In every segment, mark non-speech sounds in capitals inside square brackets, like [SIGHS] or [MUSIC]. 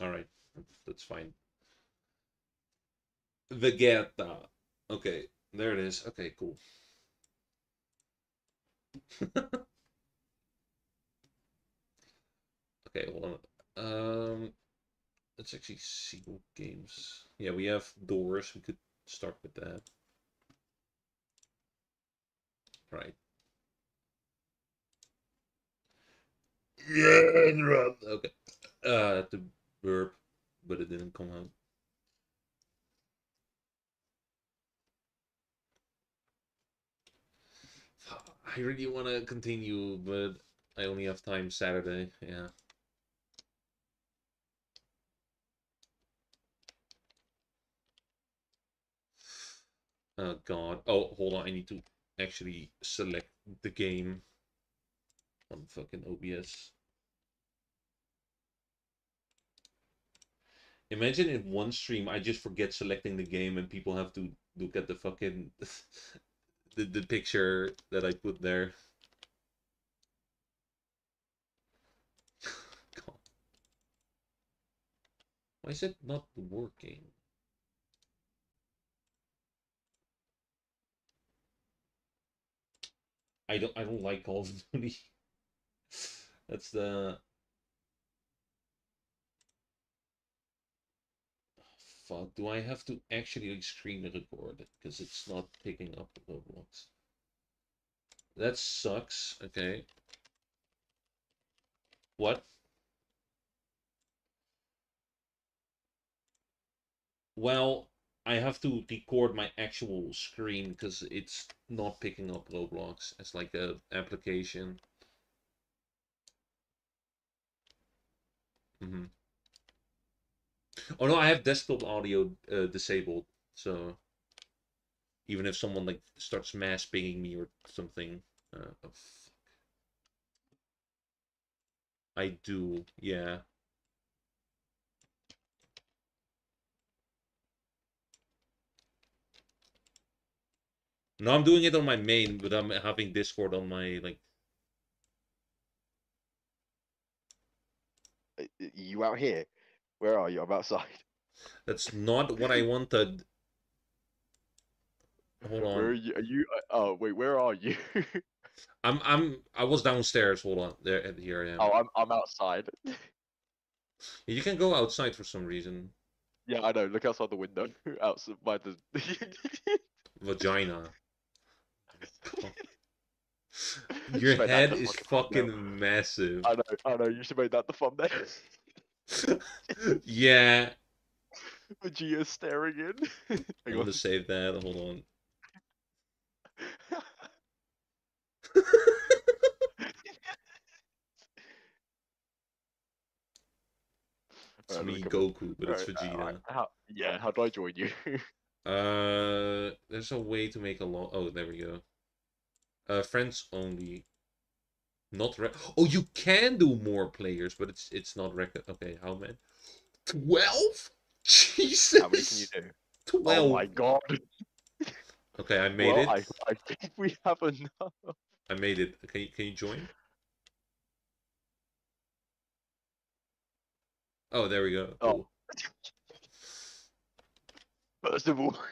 All right, that's fine. Vegeta. Okay, there it is. Okay, cool. [LAUGHS] okay, hold on. Um, let's actually see what games. Yeah, we have Doors. We could start with that. Right. Yeah, and run. okay. Uh, the burp, but it didn't come out. [SIGHS] I really want to continue, but I only have time Saturday. Yeah. Oh god. Oh, hold on. I need to actually select the game on fucking OBS. Imagine in one stream I just forget selecting the game and people have to look at the fucking [LAUGHS] the, the picture that I put there. [LAUGHS] Why is it not working? I don't I don't like Call of Duty. [LAUGHS] That's the Do I have to actually screen record it? Because it's not picking up Roblox. That sucks. Okay. What? Well, I have to record my actual screen because it's not picking up Roblox as like a application. Mm-hmm. Oh no, I have desktop audio uh, disabled, so even if someone like starts mass pinging me or something, uh, oh, I do, yeah. No, I'm doing it on my main, but I'm having Discord on my like. Uh, you out here? Where are you? I'm outside. [LAUGHS] That's not what I wanted. Hold on. Where are you? Are you? Uh, oh wait, where are you? [LAUGHS] I'm I'm I was downstairs. Hold on, there here I am. Oh, I'm I'm outside. [LAUGHS] You can go outside for some reason. Yeah, I know. Look outside the window. outside by the vagina. Your head is fucking massive. I know. I know. You should make that the thumbnail [LAUGHS] yeah. Vegeta staring in. [LAUGHS] I'm gonna save that. Hold on. [LAUGHS] it's right, me, Goku, but it's Vegeta. Uh, how, yeah, how do I join you? uh, there's a way to make a long. Oh, there we go. Uh, friends only. Not re Oh, you can do more players, but it's it's not record. Okay, how many? Twelve? [LAUGHS] Jesus. How many can you do? Oh Twelve. Oh my god. Okay, I made well, it. I, I think we have enough. I made it. Can you, can you join? Oh, there we go. Oh. First of all. [LAUGHS]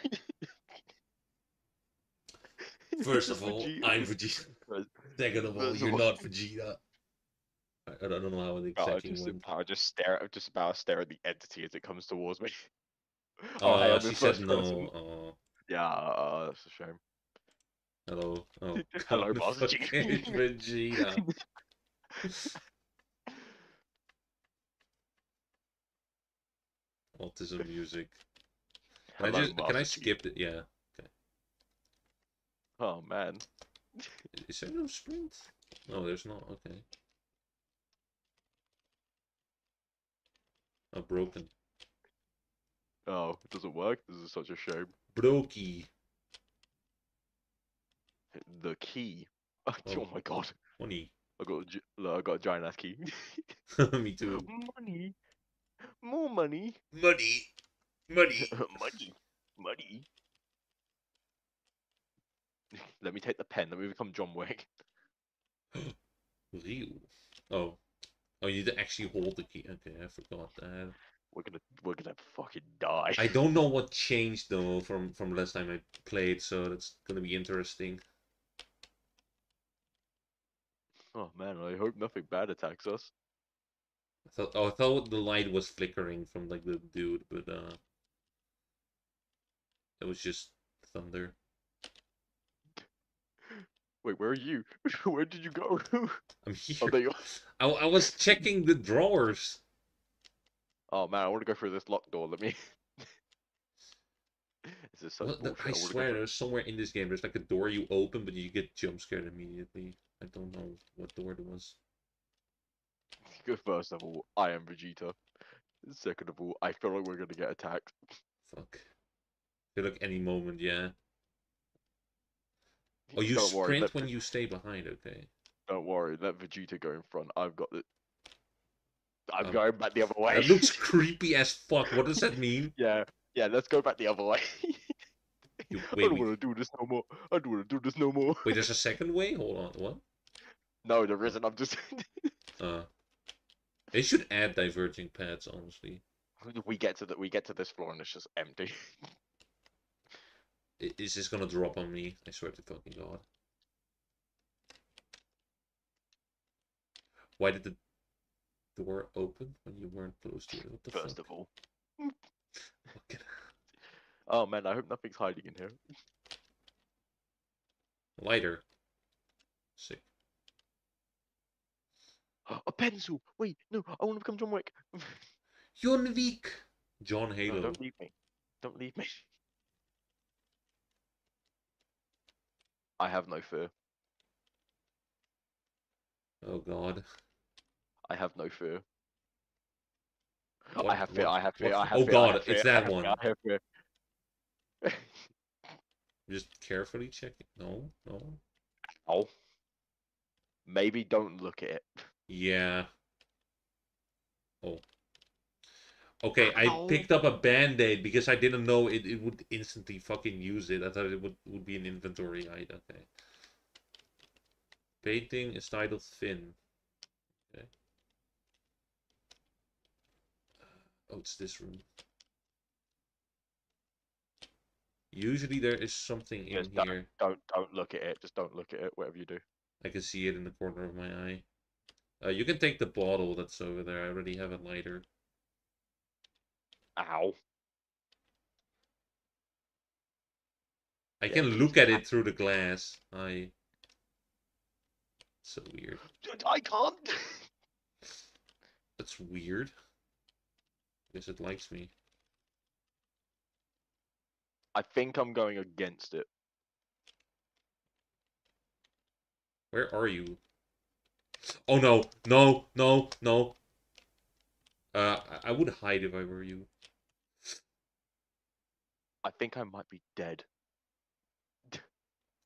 First of all, I'm Vegeta. [LAUGHS] Second of all, you're not Vegeta. I, I don't know how oh, I just, went. I just stare at just about stare at the entity as it comes towards me. [LAUGHS] oh, hey, uh, she said no. Oh. Yeah, uh, uh, that's a shame. Hello. Oh, [LAUGHS] [LAUGHS] Hello, boss. Vegeta. Autism music. Can Hello, I just can I skip it? Yeah. Okay. Oh man. Is there no sprint? No, there's not. Okay. Oh, broken. Oh, it doesn't work? This is such a shame. Brokey. The key. [LAUGHS] Oh, Oh. my god. Money. I got a, look, I got a giant ass key. [LAUGHS] Me too. [LAUGHS] money. More money. Money. Money. money. Money. [LAUGHS] Let me take the pen. Let me become John Wick. Ryu. Oh. Oh, you need to actually hold the key. Okay, I forgot that. We're gonna we're gonna fucking die. I don't know what changed though from from last time I played, so that's gonna be interesting. Oh man, I hope nothing bad attacks us. I thought oh, I thought the light was flickering from like the dude, but uh, it was just thunder. Wait, where are you? [LAUGHS] where did you go? I'm here. oh, there you are. I, I was checking the drawers. Oh man, I want to go through this locked door. Let me. [LAUGHS] this is the- bullshit. I wanna swear, there's somewhere in this game. There's like a door you open, but you get jump scared immediately. I don't know what door it was. [LAUGHS] First of all, I am Vegeta. Second of all, I feel like we're gonna get attacked. Fuck. feel like any moment, yeah. Oh, you don't worry, sprint let, when you stay behind. Okay. don't worry. Let Vegeta go in front. I've got the. I'm Um, going back the other way. That looks [LAUGHS] creepy as fuck. What does that mean? [LAUGHS] yeah, yeah. Let's go back the other way. [LAUGHS] You, I wait, don't wait, want to do this no more. I don't want to do this no more. wait, there's a second way. Hold on. What? No, there isn't. I'm just. Uh, they should add diverging paths. Honestly, we get to the we get to this floor and it's just empty. Is this gonna drop on me? I swear to fucking god. Why did the door open when you weren't close to it? What the First fuck? of all. [LAUGHS] Oh man, I hope nothing's hiding in here. Lighter. Sick. [GASPS] A pencil. Wait, no, I want to become John Wick. [LAUGHS] Jonvik. John No, don't leave me. Don't leave me. [LAUGHS] I have no fear. Oh god. I have no fear. What- I have fear. what- I have fear. what- I have oh fear. I god, fear, it's I that have one. fear, I have fear. [LAUGHS] Just carefully check it. No, no. Oh. Maybe don't look at it. Yeah. Oh. Okay, I picked up a band-aid because I didn't know it, it would instantly fucking use it. I thought it would, would be an inventory item. Okay. Painting is titled Finn. Okay. Oh, it's this room. Usually there is something in Yes, that- here. Don't don't look at it. Just don't look at it. Whatever you do. I can see it in the corner of my eye. Uh, you can take the bottle that's over there. I already have a lighter. Ow. I Yeah, can look at it through the glass. I. So weird. I can't. That's weird. Guess it likes me. I think I'm going against it. Where are you? Oh no! No! No! No! Uh, I would hide if I were you. I think I might be dead.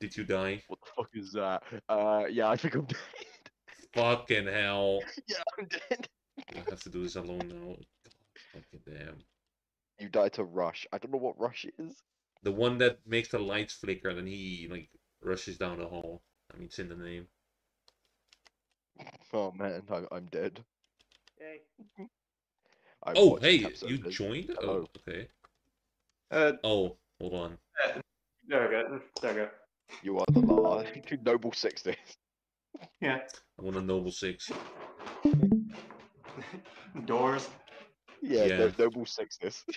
Did you die? What the fuck is that? Uh, yeah, I think I'm dead. Fucking hell! [LAUGHS] yeah, I'm dead. I have to do this alone now. God, fucking damn. You died to Rush. I don't know what Rush is. The one that makes the lights flicker and he like rushes down the hall. I mean, it's in the name. Oh man, I, I'm dead. Yay. I'm Oh, hey, you this. joined? Oh, okay. Uh, Oh, hold on. there we go. There we go. You are the last [LAUGHS] noble sixties. Yeah. I want a noble six. [LAUGHS] Doors. Yeah, Yeah. no- noble sixties. [LAUGHS]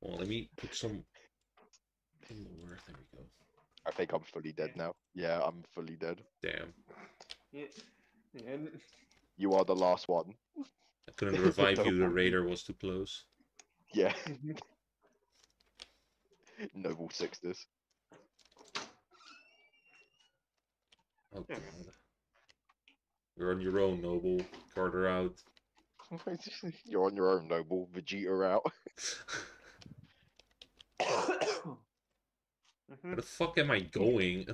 Well, let me put some. some. There we go. I think I'm fully dead now. Yeah, I'm fully dead. Damn. yeah. And You are the last one. I couldn't revive you. The Noble. raider was too close. Yeah, [LAUGHS] noble sixties. Oh god. You're on your own, noble. Carter out. [LAUGHS] You're on your own, noble. Vegeta out. [LAUGHS] [COUGHS] Mm-hmm. Where the fuck am I going?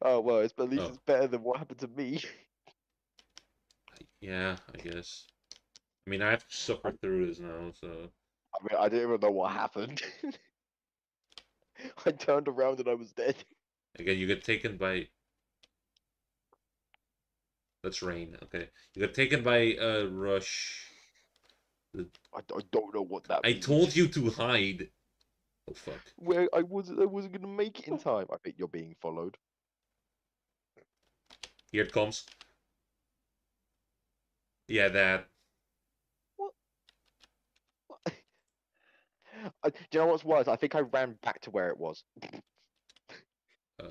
Oh well, it's at least Oh. it's better than what happened to me. yeah, I guess. I mean, I have to suffer through this now, so. I mean, I didn't even know what happened. [LAUGHS] I turned around and I was dead. Again, you get taken by. That's rain. Okay. You got taken by uh rush. I, I don't know what that. I means. told you to hide. Oh fuck. Where I wasn't. I wasn't gonna make it in time. I think you're being followed. Here it comes. Yeah, that. I, do you know what's worse? I think I ran back to where it was. Oh,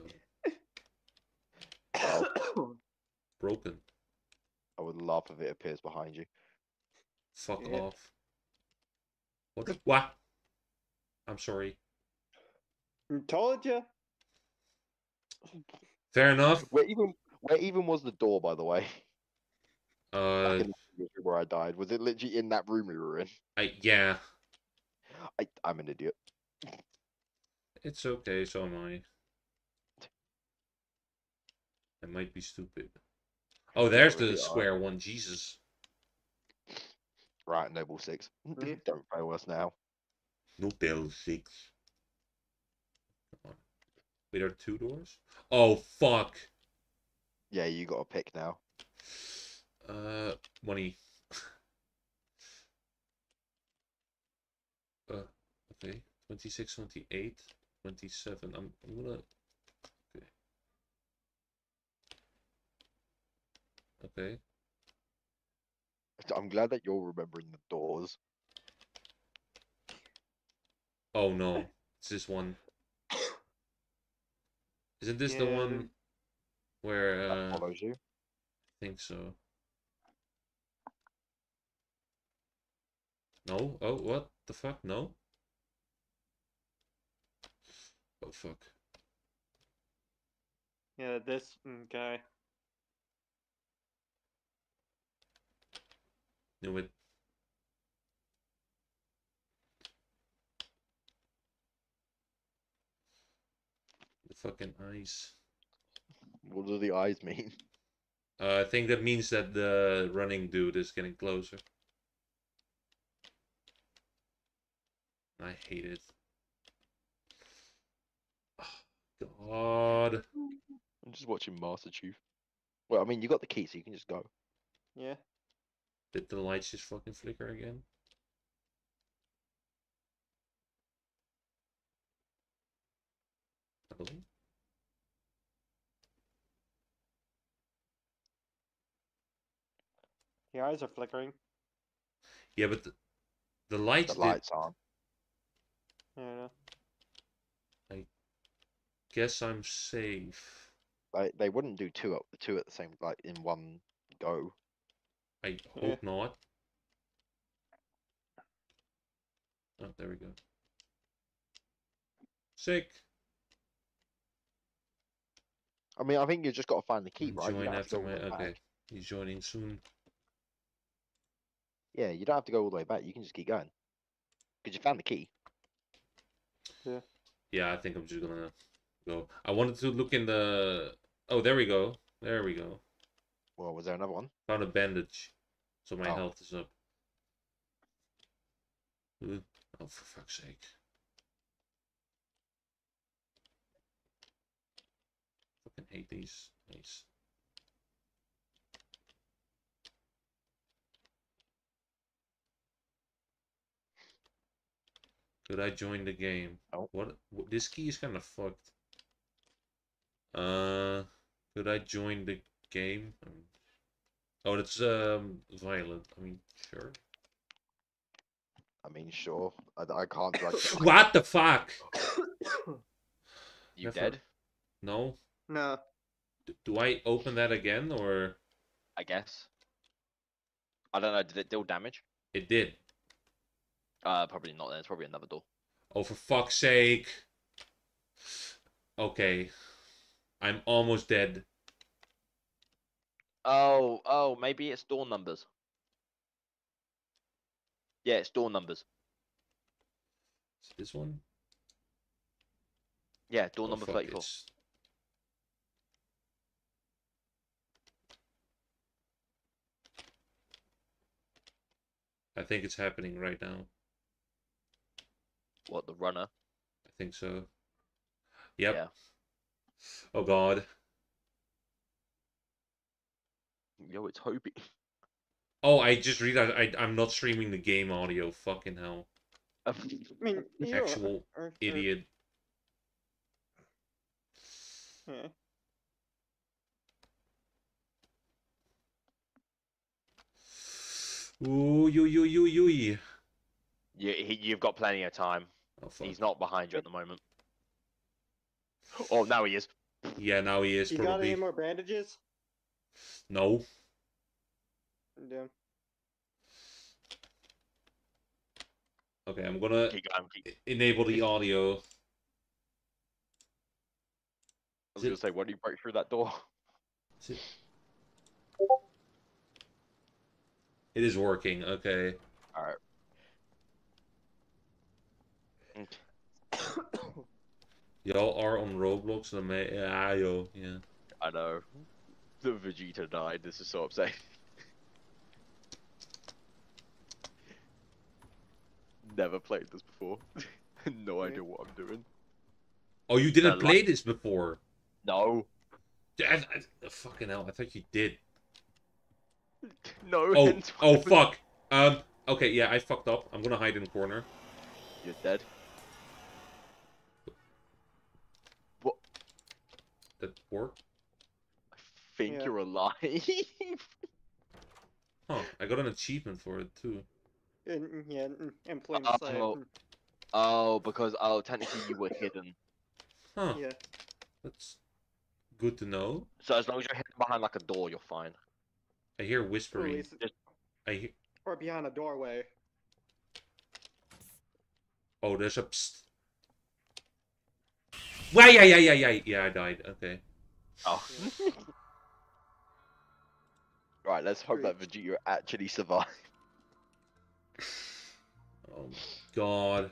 [COUGHS] broken. I would laugh if it appears behind you. Fuck Yeah. off. What? the- What? I'm sorry. Told you. Fair enough. Where even where even was the door, by the way? Uh, Back in the room where I died. Was it literally in that room we were in? I yeah. I, I'm an idiot. It's okay. So am I. I might be stupid. Oh, there's the square one. Jesus. Right, Noble Six. [LAUGHS] Yeah. Don't fail us now. No bell six. Come on. Wait, there are two doors? Oh fuck. Yeah, you got a pick now. Uh, money. Okay. 26, 28, 27. I'm, I'm gonna. Okay. Okay. I'm glad that you're remembering the doors. Oh no. It's this one. Isn't this the one where, That uh, I follows you. think so. No? Oh, what the fuck? No? Oh, fuck. Yeah, this guy. Knew it. The fucking eyes. What do the eyes mean? Uh, I think that means that the running dude is getting closer. I hate it. Oh, God. I'm just watching Master Chief. Well, I mean, you got the key, so you can just go. Yeah. Did the lights just fucking flicker again? Hello? The eyes are flickering. Yeah, but the, the lights The did- lights on. Yeah. Guess I'm safe. They they wouldn't do two at two at the same like in one go. I Yeah. hope not. Oh, there we go. Sick. I mean, I think you just got to find the key, right? Join don't have to after go all my the back. okay. He's joining soon. Yeah, you don't have to go all the way back. You can just keep going. Because you found the key. Yeah. Yeah, I think I'm just gonna go. I wanted to look in the. Oh, there we go. There we go. Well, was there another one? Found a bandage, so my Oh. health is up. Ooh. Oh, for fuck's sake! Fucking hate these. Nice. Could I join the game? Oh. What? what this key is kind of fucked. Uh, could I join the game? Oh, it's um violent. I mean, sure. I mean, sure. I, I can't drag [LAUGHS] you. What the fuck? You Never. dead? No. no. D- Do I open that again or I guess. I don't know. Did it deal damage? it did? Uh, probably not. Then it's probably another door. Oh, for fuck's sake! Okay, I'm almost dead. Oh, oh, maybe it's door numbers. Yeah, it's door numbers. This one? Yeah, door Oh, number 34. it's- I think it's happening right now. What, the runner? I think so. Yep. Yeah. Oh god. Yo, it's Hobie. Oh, I just realized I I'm not streaming the game audio. Fucking hell, [LAUGHS] I mean, actual are, are, uh, uh, idiot. Yeah. Ooh, you you you you. You, he, you've got plenty of time. Oh. He's not behind you at the moment. [LAUGHS] Oh, now he is. Yeah, now he is You got any more bandages? No. Yeah. Okay, I'm gonna Keep going. Keep... enable the audio. I was gonna say, why do you break through that door? [LAUGHS] Is it- It is working. Okay. All right. Y'all are on Roblox. and I'm yeah, yo, yeah. I know. The Vegeta died. This is so upsetting. Never played this before. [LAUGHS] no idea what I'm doing. Oh, you didn't Uh, like- play this before. No. I, I- fucking hell! I thought you did. [LAUGHS] No. Oh, oh, fuck. Um. Okay, yeah, I fucked up. I'm gonna hide in the corner. You're dead. That worked. I think Yeah. you're alive. [LAUGHS] Huh? I got an achievement for it too. In, yeah, in, in plain Uh, sight. well- mm, oh, because oh, technically you were [LAUGHS] hidden. Huh? Yeah. That's good to know. So as long as you're hidden behind like a door, you're fine. I hear whispering. least, I hear. or behind a doorway. Oh, there's a. Psst. Why? Yeah, yeah, yeah, yeah. Yeah, I died. Okay. Oh. [LAUGHS] Right, let's hope that Vegeta actually survived. [LAUGHS] Oh god.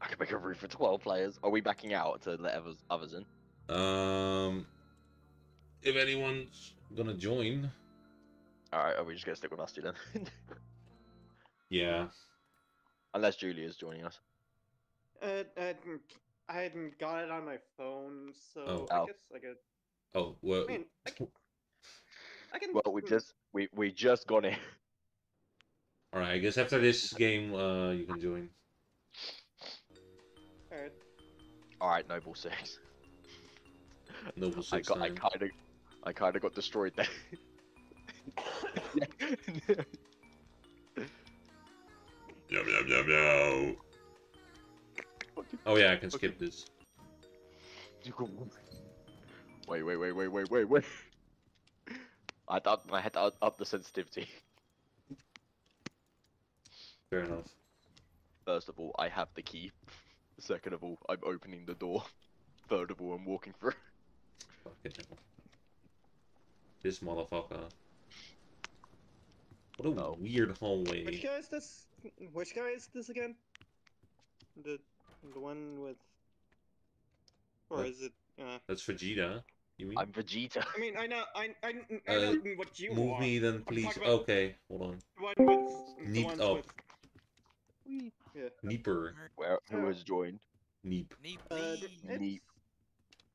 I can make a room for 12 players. Are we backing out to let others, others in? Um. If anyone's gonna join, Alright, are we just gonna stick with us two then? [LAUGHS] yeah. Unless Julia's joining us. Uh, I hadn't, I hadn't got it on my phone, so Oh. I guess I could. Oh well. I mean, I can. I can Well, we mm, just we we just got it. [LAUGHS] All right. I guess after this game, uh, you can join. Alright. Alright, Noble Six. Noble Six. I six got I kinda I kinda got destroyed there. [LAUGHS] Yum, yum, yum, yum. Oh yeah, I can skip this. You go- Wait, wait, wait, wait, wait, wait, wait. I thought I had to up- up the sensitivity. Fair enough. First of all, I have the key. Second of all, I'm opening the door. Third of all, I'm walking through. Fucking hell. This motherfucker. What a Oh. weird Which guy is this? Which guy is this again? The the one with. Or What? is it? Uh, That's Vegeta. You mean? I'm Vegeta. I mean, I know, I, I, I Uh, know what you Move are. me then, please. Okay, hold on. The one with Neep ones up. with. Yeah. Neeper. Where who Oh. has joined? Neep. Neep, Uh, neep.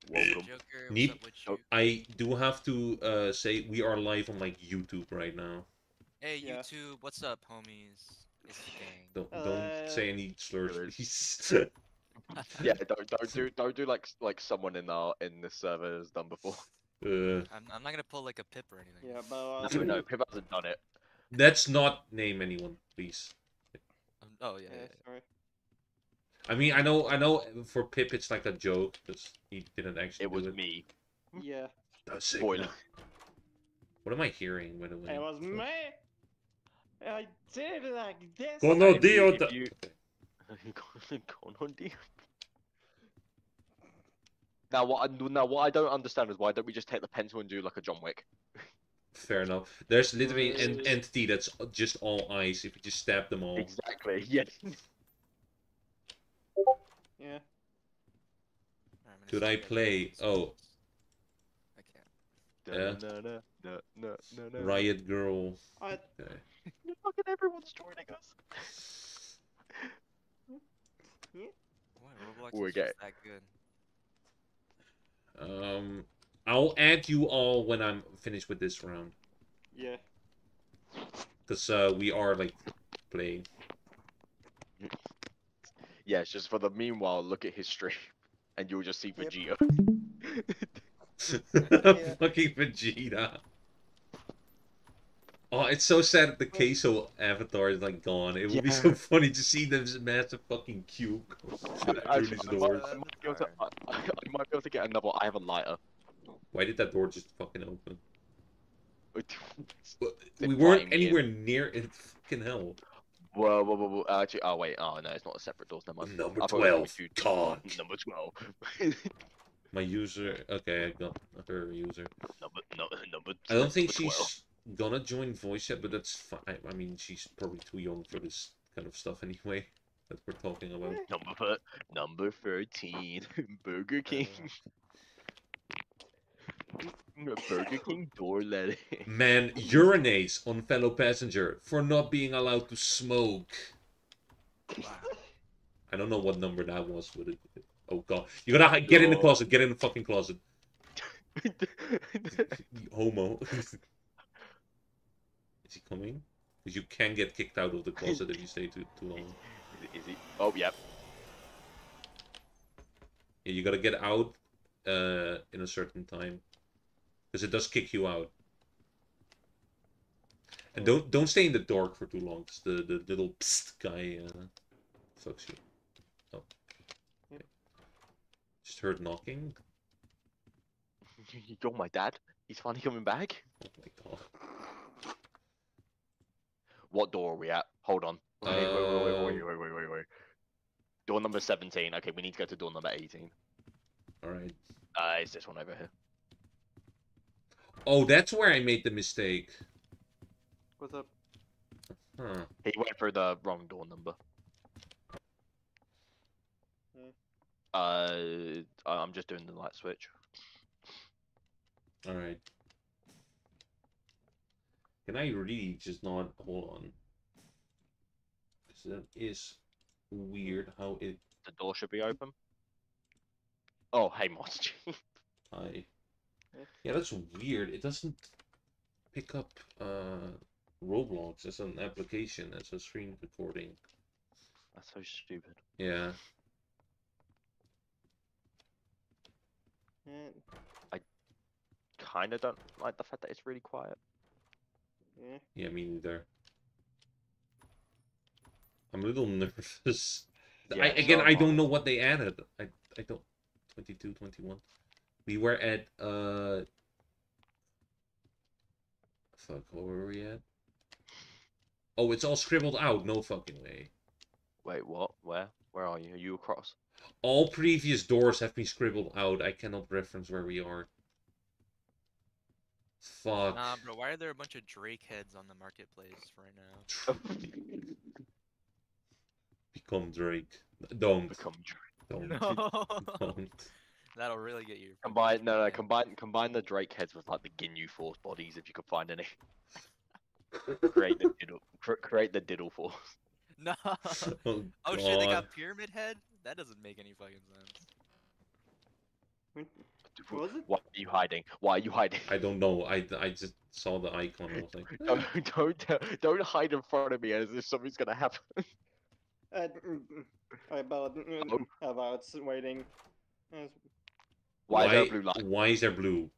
Welcome. Joker, Neep. up with Oh, you? I do have to uh, say we are live on like YouTube right now. Hey, Yeah. YouTube, what's up, homies? It's the gang. Don't don't say Uh, any slurs, Slurs. [LAUGHS] Yeah, don't don't do don't do like like someone in our in this server has done before. uh, I'm, I'm not gonna pull like a pip or anything. Yeah, but. No, Uh, no, Pip hasn't done it. let's not name anyone, please. Um, oh yeah, yeah, yeah, yeah. sorry. I mean, I know, I know. For Pip, it's like a joke because he didn't actually. It was do it. me. Yeah, That's sick, Spoiler. man. What am I hearing, by the way? it was me. I did it like this. Well, no, If you- Dio. if da- you- Okay. Gone on deep. Now what? I, now what I don't understand is why don't we just take the pencil and do like a John Wick? Fair enough. There's literally an Uh, entity that's just all eyes. If you just stab them all. Exactly. [LAUGHS] Yeah. Yeah. Alright, I'm Could I play? Oh, I can't. Yeah. No, no, no. Riot Girl. I, Okay. Fucking everyone's joining us. Boy, Roblox We're is just gay. that good. Um, I'll add you all when I'm finished with this round. Yeah. Because uh, we are, like, playing. Yeah, it's just for the meanwhile, look at history. and you'll just see Yep. Vegeta. [LAUGHS] [LAUGHS] [LAUGHS] Fucking Vegeta. Oh, it's so sad that the queso avatar is like gone. It would be so [LAUGHS] funny to see this massive fucking cube I, I, through these might, doors. I might be able to, I, I might be able to get another. I have a lighter. Why did that door just fucking open? [LAUGHS] We weren't me in. anywhere near it. Fucking hell. Whoa, whoa, whoa, whoa. Actually, oh wait, oh no, it's not a separate door. Never mind. Number I thought it was 12. two- Can't. [LAUGHS] Number twelve. My user. Okay, I got her user. number no, number. I don't think number 12. she's gonna join voice yet, but that's fine. I mean, she's probably too young for this kind of stuff anyway [LAUGHS] that we're talking about. [LAUGHS] number number thirteen. [LAUGHS] Burger uh, King. Burger King door letting. Man urinates on fellow passenger for not being allowed to smoke. Wow. I don't know what number that was. But it, oh god, you gotta get in the closet. Get in the fucking closet. Homo. Is he coming? Because you can get kicked out of the closet if you stay too too long. Is he? Oh, yep. Yeah, you gotta get out uh, in a certain time, because it does kick you out. And don't don't stay in the dark for too long, 'cause the the little psst guy uh, fucks you. Oh, Yep. just heard knocking. [LAUGHS] You're my dad. He's finally coming back. Oh my god. What door are we at? Hold on. Wait, wait, wait, wait, wait, wait, wait, wait, wait. Door number 17. Okay, we need to go to door number 18. All right. Uh, it's this one over here. Oh, that's where I made the mistake. What's up? Huh. He went for the wrong door number. Hmm. Uh, I'm just doing the light switch. All right. Can I really just not hold on? Because that is weird how it. The door should be open. Oh, hey, Monster. [LAUGHS] Hi. Yeah. Yeah, that's weird. It doesn't pick up uh Roblox as an application as a screen recording. That's so stupid. Yeah. I Kinda don't like the fact that it's really quiet. Yeah. Yeah, me neither. I'm a little nervous. Yeah, I, again, I don't know what they added. I I don't. 22, 21. We were at uh. Fuck, where were we at? Oh, it's all scribbled out. No fucking way. Wait, what? Where? Where are you? Are you across? All previous doors have been scribbled out. I cannot reference where we are. Fuck. Nah, bro. Why are there a bunch of Drake heads on the marketplace right now? Become Drake. Don't. Become Drake. Don't. No. [LAUGHS] Don't. That'll really get you. Combine no no combine combine the Drake heads with like the Ginyu Force bodies if you could find any. [LAUGHS] create the diddle cr- create the diddle force. [LAUGHS] No. Oh, Oh shit! They got pyramid head. That doesn't make any fucking sense. Hmm. When, what was it? Why are you hiding? Why are you hiding? I don't know. I, I just saw the icon. I was like, [LAUGHS] "Eh." Don't don't don't hide in front of me as if something's gonna happen. [LAUGHS] Uh, mm, mm, about mm, Oh. about waiting. Uh, Why, is there blue light? Why is there blue?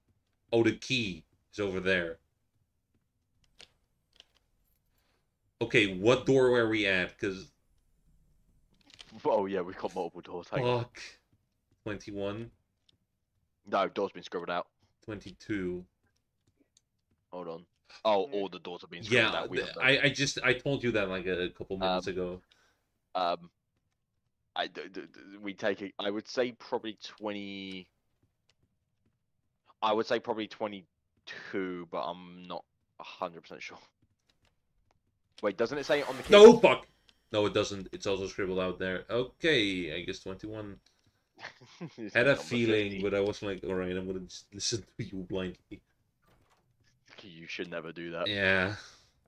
Oh, the key is over there. Okay, what door were we at? Because Oh yeah, we've got multiple doors. Fuck, 21, No, door's been scribbled out. 22. Hold on. Oh, Yeah. all the doors have been scribbled Yeah, out. We th- have them. I, I just I told you that like a, couple minutes ago. Um, I d- d- d- we take it. I would say probably twenty. I would say probably twenty-two, but I'm not hundred percent sure. Wait, doesn't it say it on the key? No fuck. No, it doesn't. It's also scribbled out there. Okay, I guess 21. [LAUGHS] It's Had a feeling, 50. but I was like, all right, I'm gonna just listen to you blindly. You should never do that. Yeah.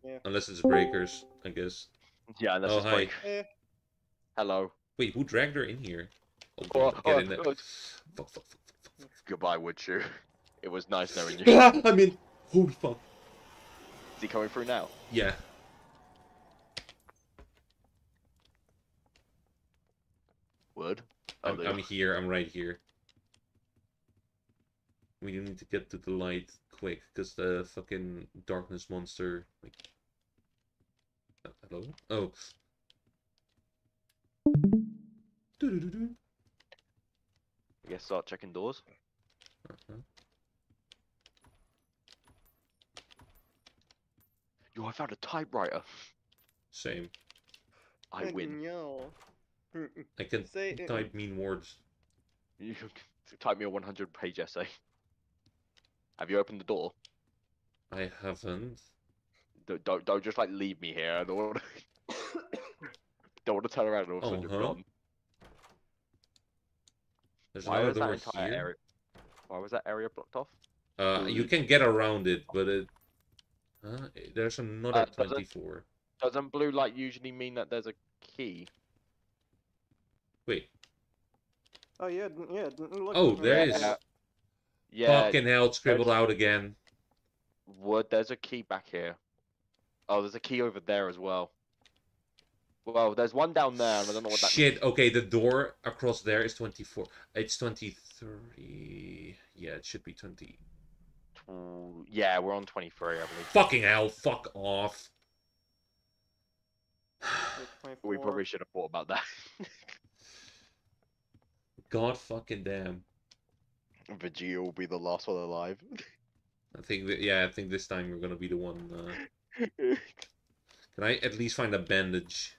Yeah. Unless it's breakers, I guess. Yeah, unless Oh, it's hi. like, eh, hello, Wait, who dragged her in here? Oh, Oh, God, get oh, in there. oh. Fuck, fuck, fuck, fuck, fuck, fuck. goodbye, would you? It was nice knowing you. [LAUGHS] I mean, holy fuck. Is he coming through now? Yeah. Word. I'm, I'm [LAUGHS] here. I'm right here. We need to get to the light quick, because the fucking darkness monster. Like, Uh, hello. Oh. Doo-doo-doo-doo. I guess start checking doors. Uh-huh. Yo, I found a typewriter. Same. I win. No. [LAUGHS] I can Say type mean words. You can [LAUGHS] type me a 100 page essay. Have you opened the door? I haven't. Don't, don't, don't just like leave me here. I don't want to. [COUGHS] don't want to turn around and all of a sudden Uh-huh. you're gone. There's Why another was that entire here. area? Why was that area blocked off? Uh, you can get around it, but it. Huh? There's another Uh, does it- 24. Doesn't blue light usually mean that there's a key? Wait. Oh yeah, yeah. Look, Oh, there is. yeah. Yeah. Yeah, Fucking hell, it's scribbled out again. Wood, there's a key back here. Oh, there's a key over there as well. Well, there's one down there, and I don't know what that Shit, means. okay, the door across there is 24. It's 23. Yeah, it should be 20. Yeah, we're on 23, I believe. Fucking hell, fuck off. [SIGHS] We probably should have thought about that. [LAUGHS] God fucking damn. Vegeta will be the last one alive. I think that, yeah, I think this time we're gonna be the one. Uh... [LAUGHS] Can I at least find a bandage?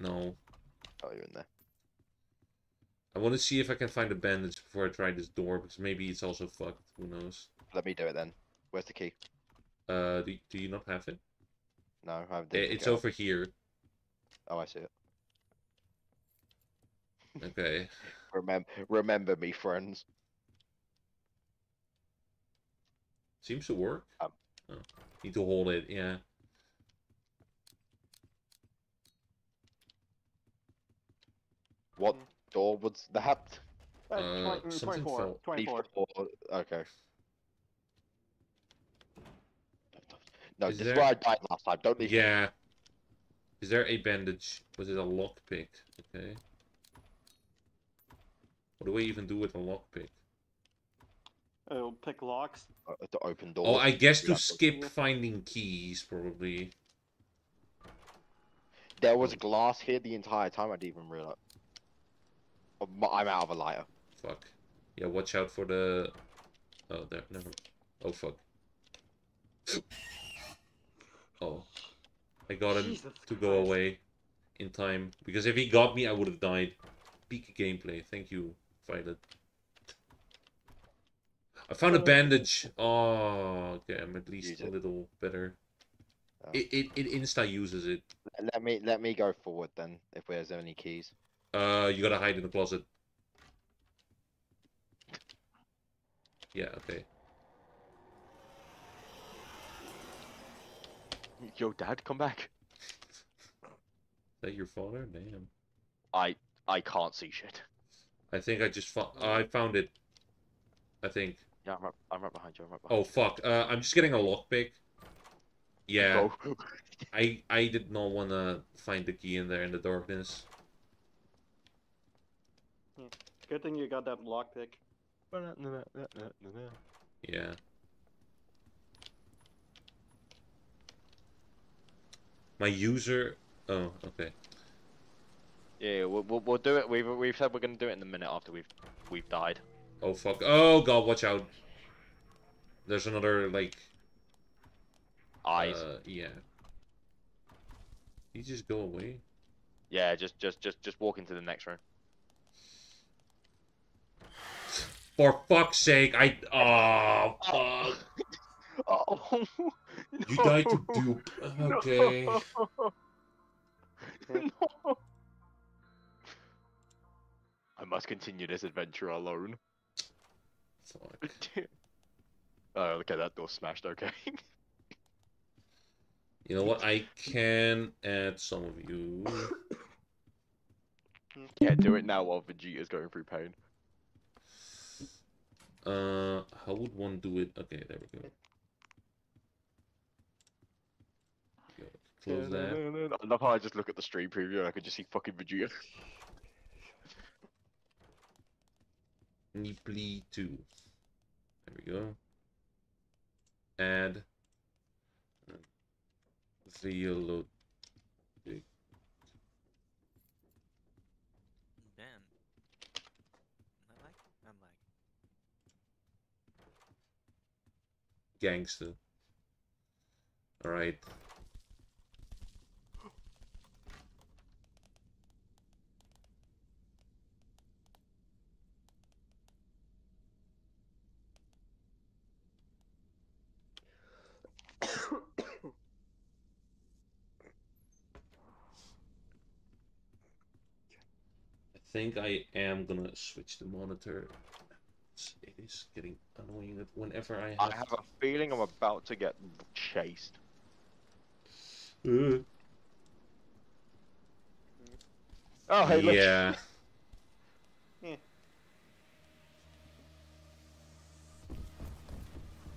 No. oh, you're in there. I want to see if I can find a bandage before I try this door, because maybe it's also fucked. Who knows? Let me do it then. Where's the key? Uh, do, do you not have it? No, I have I- It's over here. Oh, I see it. Okay. Remember, remember me, friends. Seems to work. Um. Oh. Need to hold it, yeah. What door was that? Uh, Uh, twen- something 24. fell. 24. Before- Okay. No, Is this there- is where I died last time. Don't leave me. Yeah. Is there a bandage? Was it a lockpick? Okay. What do I even do with a lockpick? It'll pick locks. Uh, to open doors. Oh, I guess to Yeah. skip finding keys, probably. There was glass here the entire time. I didn't even realize. Oh, m- I'm out of a lighter. Fuck. Yeah, watch out for the... Oh, there, never... Oh, fuck. [LAUGHS] oh. I got him Jesus to go Christ. away in time. Because if he got me, I would have died. Peak gameplay. Thank you, Violet. I found a bandage. Oh, okay. I'm at least Use a it. little better. Oh. It, it, it insta uses it. Let me let me go forward then. If there's any keys. Uh, you gotta hide in the closet. Yeah, okay. Yo, Dad, come back. Is that your father? Damn. I I can't see shit. I think I just found. I found it. I think. Yeah, I'm right, I'm right behind you. I'm right behind. Oh fuck! Uh, I'm just getting a lockpick. Yeah, Go. [LAUGHS] I I did not want to find the key in there in the darkness. Good thing you got that lockpick. Yeah. My user. Oh, okay. Yeah, we'll, we'll we'll do it. We've we've said we're gonna do it in the minute after we've we've died. Oh fuck! Oh god! Watch out! There's another like. Eyes. Uh, yeah. You just go away. Yeah, just just just just walk into the next room. For fuck's sake! I. Oh fuck! [LAUGHS] Oh. [LAUGHS] You died to dupe. Okay. [LAUGHS] No. I must continue this adventure alone. Fuck. [LAUGHS] oh, okay, that door smashed. Okay. [LAUGHS] You know what? I can add some of you. [COUGHS] yeah, do it now while Vegeta's going through pain. Uh, how would one do it? Okay, there we go. Go, Close that. I love how I just look at the stream preview and I could just see fucking Vegeta. Neatly two. There we go. Add. Veolo. Damn. I like? I'm like. Gangster. Alright. I think I am gonna switch the monitor. It's- getting annoying that whenever I I have. have a feeling I'm about to get chased. Uh, Oh, hey, look. yeah. [LAUGHS] Yeah.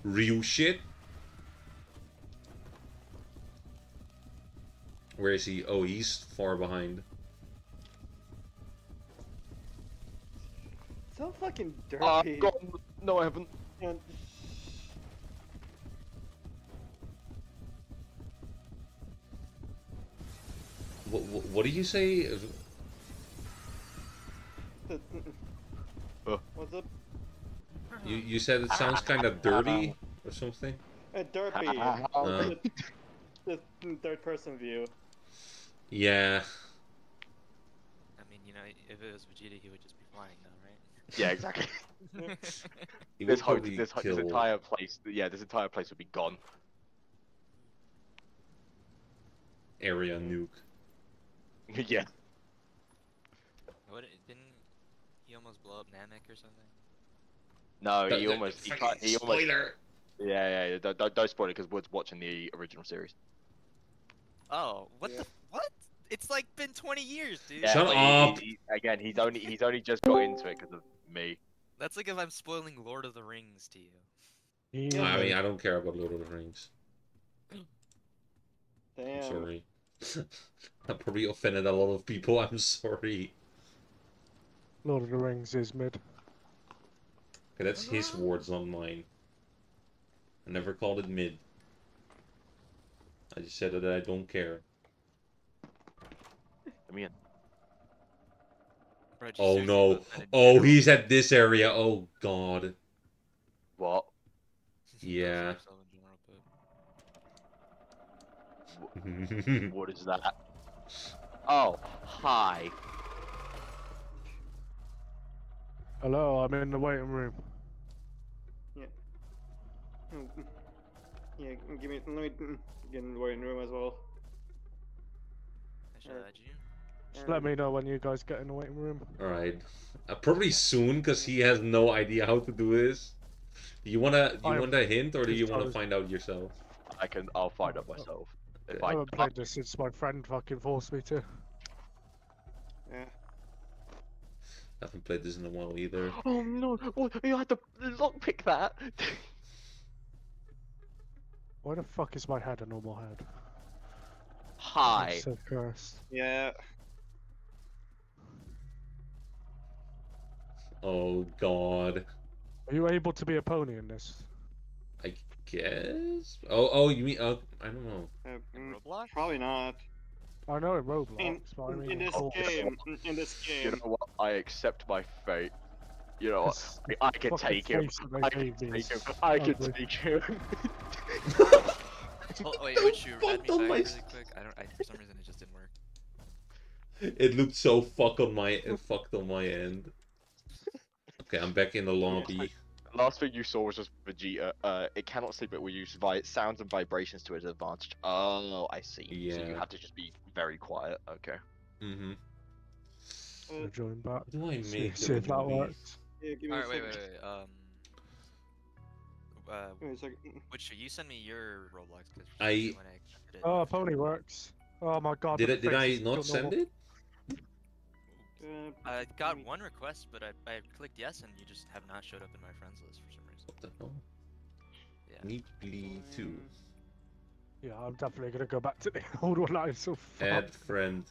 Real shit. Where is he? Oh, he's far behind. So fucking dirty. God, no, I haven't. And- What, what, what do you say? Uh. What's up? You, you said it sounds kind of dirty or something? Uh, derpy. Uh, [LAUGHS] Uh, the [LAUGHS] third person view. yeah. I mean, you know, if it was Vegeta, he would just be flying now, right? Yeah, exactly. [LAUGHS] He this whole, probably this, ho- kill. entire place, yeah, this entire place would be gone. area nuke. [LAUGHS] yeah. What? Didn't he almost blow up Namek or something? No, That- he that- almost, he, fucking can't, he almost, Spoiler! yeah, yeah, yeah, don't, don't, don't spoil it because Wood's watching the original series. Oh, what Yeah. the what? It's like been 20 years, dude. Yeah, Shut but he- up. he- he- again, he's only, he's only just got into it because of me. That's like if I'm spoiling Lord of the Rings to you. Yeah. I mean, I don't care about Lord of the Rings. I'm sorry. [LAUGHS] I probably offended a lot of people. I'm sorry. Lord of the Rings is mid. Okay, that's his words, not mine. I never called it mid. I just said that I don't care. I mean, Bro, did you Oh seriously no. put that in Oh, general? he's at this area. Oh god. what? Yeah. yourself in general, but- [LAUGHS] What is that? Oh, hi. Hello, I'm in the waiting room. Mm, mm. Yeah, give me. Let me get in the waiting room as well. I should Alright. add you. Just let me know when you guys get in the waiting room. Alright. Uh, probably soon, because he has no idea how to do this. Do you wanna do you I- want a hint or do you wanna find out yourself? I can, I'll find out myself. If I I, haven't played this since my friend fucking forced me to. Yeah. I haven't played this in a while either. [GASPS] Oh no! What? You had to lockpick that. [LAUGHS] Why the fuck is my head a normal head? Hi. I'm so cursed. Yeah. Oh god. Are you able to be a pony in this? I guess. Oh oh you mean oh I don't know. Uh, In mm, Roblox? probably not. I know in Roblox, In, but I mean in this oh, game, in- [LAUGHS] in this You game, know what? I accept my fate. You know what? I, I can take him. face that they I can take him. is I can take him. [LAUGHS] Oh, wait, would you add me back my really quick? I don't. I, for some reason, it just didn't work. It looked so fuck on my uh, fucked on my end. Okay, I'm back in the lobby. Last thing you saw was just Vegeta. Uh, it cannot sleep, but will use vi- sounds and vibrations to its advantage. Oh, I see. Yeah. So you have to just be very quiet. Okay. Mm-hmm. I'll join back. Do I See, make see of if that works. yeah, give me a Alright, wait, wait, wait. Um. Uh, Wait a second. which you send me your Roblox because I- when I accepted it. Oh, pony works. Oh my god. Did the it? Did I not still send normal. it? Uh, I got me- one request, but I, I clicked yes, and you just have not showed up in my friends list for some reason. What the hell? Yeah. Meeply two. Yeah, I'm definitely gonna go back to the [LAUGHS] old one. That is so fun. Add friend.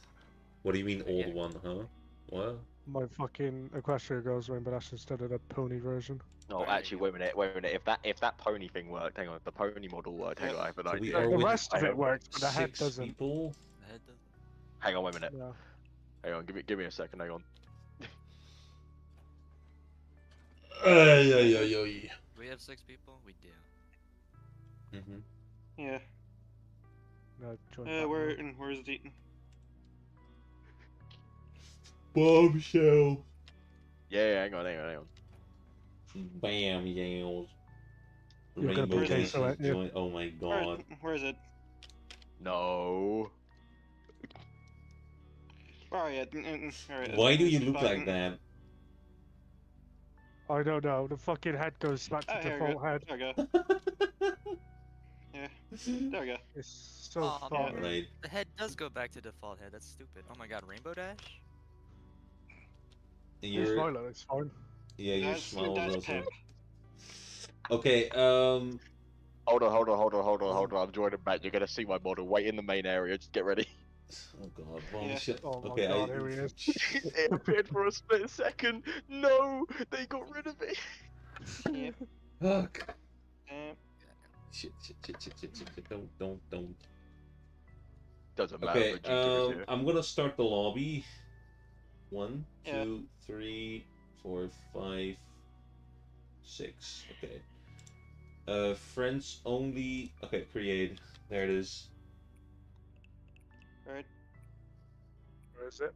What do you mean old Yeah. one, huh? What? My fucking Equestria goes Rainbow Dash instead of the pony version. No, Right, actually, yeah. wait a minute, wait a minute. If that if that pony thing worked, hang on, if the pony model worked, hang on, I have an idea. are the rest of it have works, but the head doesn't. people. The head doesn't. Hang on, wait a minute. Yeah. Hang on, give me give me a second. Hang on. Ay, ay, ay, ay. We have six people. We do. Mm-hmm. yeah. No, join Uh, back where and where's the? Bombshell. Yeah, yeah, hang on, hang on, hang on. Bam yells. Rainbow put Dash queso is at you. join- Oh my Where, god. where is it? No. Oh yeah. mm, mm, mm, there it is. Why do you It's look like that? I don't know. The fucking head goes back to Oh, here default head. There we go. [LAUGHS] Yeah. There we go. It's so Aw, fun. man. right. The head does go back to default head. That's stupid. Oh my god, Rainbow Dash? Your You're, smile, it's fine. yeah, your That's, smile that's also. pimp. Okay, um, Hold on, hold on, hold on, hold on, hold on. I'm joining back. You're gonna see my model. Wait in the main area. Just get ready. Oh god, Yeah. bombshell. Oh my okay, god, I, here he is. [LAUGHS] it appeared for a split second. No, they got rid of it. Yeah. [LAUGHS] Fuck. Uh, Shit, shit, shit, shit, shit, shit, shit. Don't, don't, don't. Doesn't matter. Okay, um. I'm gonna start the lobby. One, Yeah. two, three, four, five, six. Okay. Uh, friends only. Okay, create. There it is. Right. Where is it?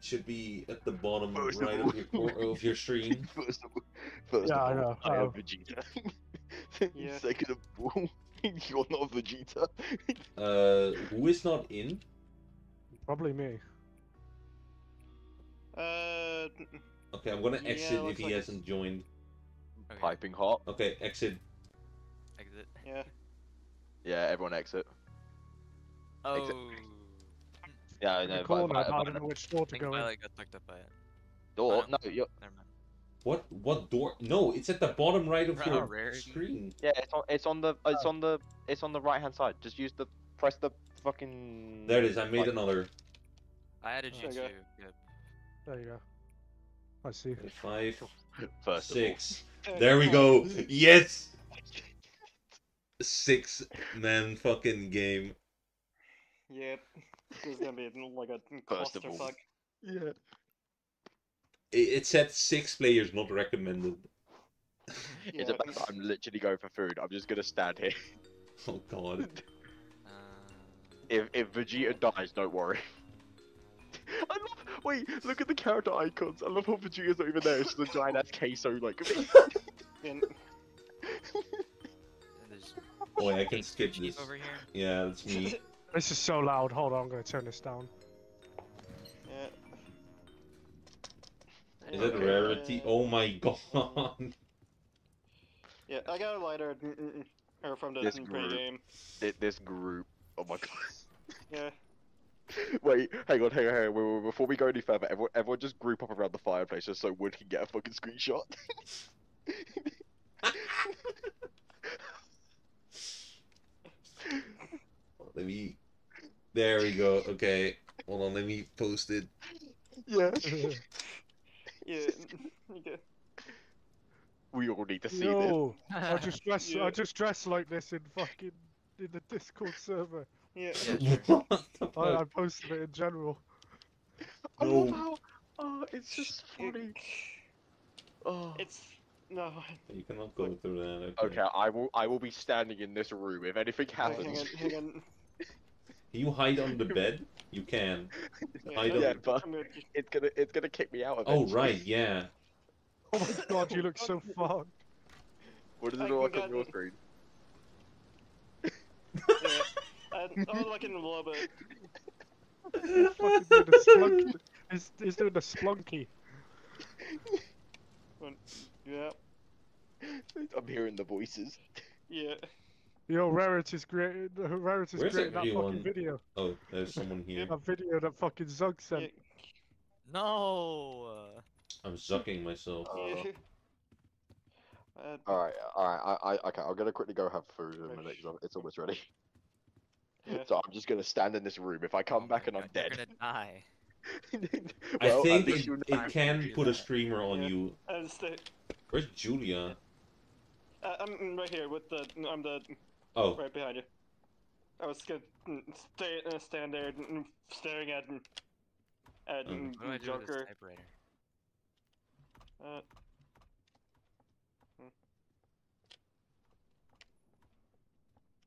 Should be at the bottom First of right all- of your of your screen. First of first Yeah, of I all, know, I I am know. Vegeta. [LAUGHS] [LAUGHS] Yeah. Second of all, you're not Vegeta. Uh, who is not in? Probably me. Uh. Okay, I'm gonna Yeah, exit if he like hasn't joined. Okay. Piping hot. Okay, exit. Exit. Yeah. Yeah, everyone exit. Oh. Yeah, I know. corner, But, I don't know which door to go in. Violet got tucked up by it. door. No, you're. Never mind. What? What door? No, it's at the bottom right of Ra- your rarity. Oh, screen. Yeah, it's on. It's on the. It's on the. It's on the right hand side. Just use the. Press the fucking. There it is. I made like- another. I added you There you too. go. Yep. There you go. I see. Five, [LAUGHS] First of six. There we go. Yes. [LAUGHS] Six man fucking game. Yep. This is gonna be like a First of all. clusterfuck. Yeah. It, it said six players not recommended. It's about that I'm literally going for food. I'm just gonna stand here. [LAUGHS] Oh god. Uh, [LAUGHS] If if Vegeta dies, don't worry. [LAUGHS] I love. Wait, look at the character icons. I love how Vegeta's not even there. It's just a giant ass queso like. And Boy, I can eight skip this. over here. Yeah, that's me. This is so loud. Hold on, I'm gonna turn this down. yeah. Is that Okay. rarity? Oh my god. Yeah, I got a lighter mm, mm, mm, or from the This group. pre-game. Thi- this group. Oh my god. Yeah. [LAUGHS] Wait, hang on, hang on, hang on. Wait, wait, wait, Before we go any further, everyone, everyone just group up around the fireplace just so Wood can get a fucking screenshot. [LAUGHS] Let me. There we go. Okay. Hold on. Let me post it. yeah. [LAUGHS] Yeah. okay. [LAUGHS] We all need to see this. Yo, I just dress. [LAUGHS] Yeah. I just dress like this in fucking in the Discord server. Yeah. Yeah, sure. I, I posted it in general. I love No. how. Oh, it's just funny. [SIGHS] Oh. It's no. You cannot go through that. Okay. Okay, I will. I will be standing in this room if anything Hang happens. on, hang on. Can you hide under the [LAUGHS] bed? You can. Yeah, I hang Yeah, on, but I'm gonna- it's gonna. It's gonna kick me out. Oh right, yeah. Oh my god, you look so [LAUGHS] fun. What does it look like can on your get- screen? yeah. I, I'm looking a little bit. He's fucking doing the splunky. He's, he's doing the splunky. Yeah. I'm hearing the voices. Yeah. Yo, Rarity's created. Rarity's Where's created that everyone? fucking video. Oh, there's someone [LAUGHS] here. That video that fucking Zug yeah. sent. No. I'm sucking myself. [LAUGHS] Uh, uh, Alright, alright, I, I, okay, I'm gonna quickly go have food in a minute, 'cause I'm- it's almost ready. Yeah. So I'm just gonna stand in this room. If I come Oh back my and I'm God, you're dead, gonna die. [LAUGHS] I think it, it can do put a streamer on Yeah. you. uh, Where's Julia? uh, I'm right here with the. I'm the Oh, right behind you. I was gonna mm, stay, uh, stand there staring at at Um, mm, What do I do with this Joker. typewriter? Uh,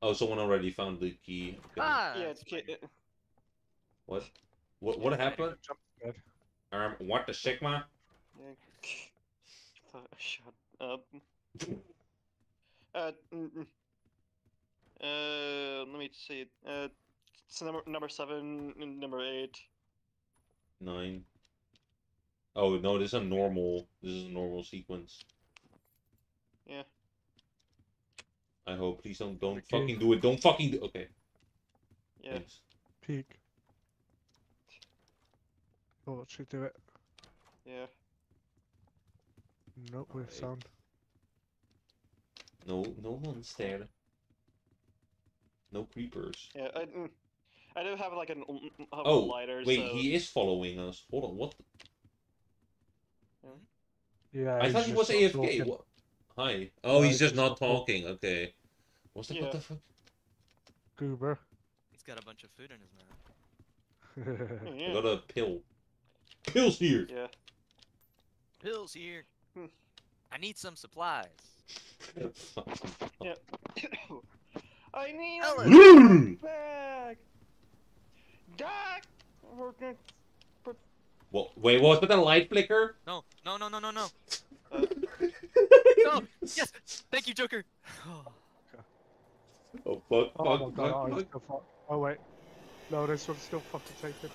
oh, someone already found the key. Okay. Ah. yeah, it's it's ki- fine. uh, What? What? What Yeah, happened? Jump scared. Um, what the sigma? yeah. [LAUGHS] Shut up. [LAUGHS] Uh, mm, mm. Uh, let me see. Uh, it's number number seven, number eight. Nine. Oh no, this is a normal. This is a normal sequence. Yeah. I hope. Please don't don't Okay. fucking do it. Don't fucking do. Okay. Yeah. Thanks. Peek. Oh, that should do it. Yeah. Nope, with Alright. sound. No, no one's there. No creepers. Yeah. I, mm, I do have like an l- l- have a Oh, lighter. Wait, so... he is following us. Hold on, what? Yeah. I thought he was AFK. What? Hi. Oh, No, he's he's just just not not talk- talking. Okay. What's the what the fuck? Goober. He's got a bunch of food in his mouth. [LAUGHS] I got a pill. Pills here. Yeah. Pills here. Hmm. I need some supplies. [LAUGHS] Yeah. [COUGHS] [COUGHS] I need Ellen. a What? bag. Doc. Wait, was that a light flicker? No, no, no, no, no, no. Uh, No. Yes. Thank you, Joker. Oh fuck! Oh fuck, my god, fuck, oh, fuck. Oh wait. No, this one's still fucking taken.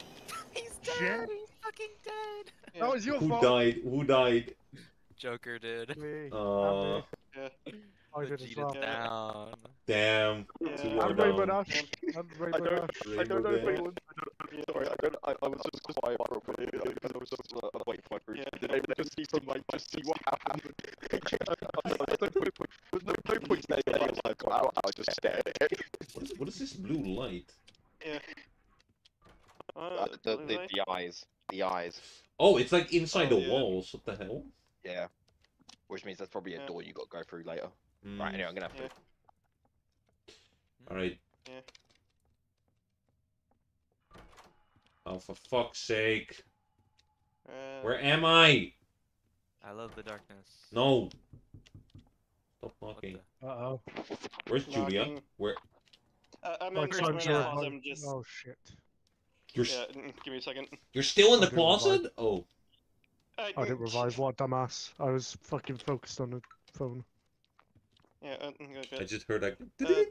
[LAUGHS] He's Shit. dead. He's fucking dead. yeah. That was your Who fault. died? Who died? Joker did. Me. Uh, Yeah. I did as well. Down. damn. Yeah. Two And more Rainbow down. Dash. And I Rainbow don't, Dash. I don't know if anyone. I don't, sorry, I, don't, I, I was just quiet for a minute because I was just uh, waiting for my group. Yeah. Did anyone just see some like just see what happened? [LAUGHS] There's no point. There's no, no point staying there. I got out. I just stared at it. What is, what is this blue light? Yeah. Uh, Uh, the, the, the eyes. The eyes. Oh, it's like inside Oh, the yeah. walls. What the hell? Yeah. Which means that's probably a Yeah. door you got to go through later. Mm, Right, anyway, I'm gonna have Yeah. to. All right. Yeah. Oh, for fuck's sake! Uh, Where am I? I love the darkness. No. Stop What knocking. the- Uh oh. Where's Julia? Where? Uh, I'm My in Where's time's Christmas Julia? up. House, I'm just. Oh shit. You're Yeah, give me a second. you're still in the I didn't revive. closet? Oh. I, I didn't revive. What a dumbass. I was fucking focused on the phone. Yeah, uh, mm, I just heard like. Uh,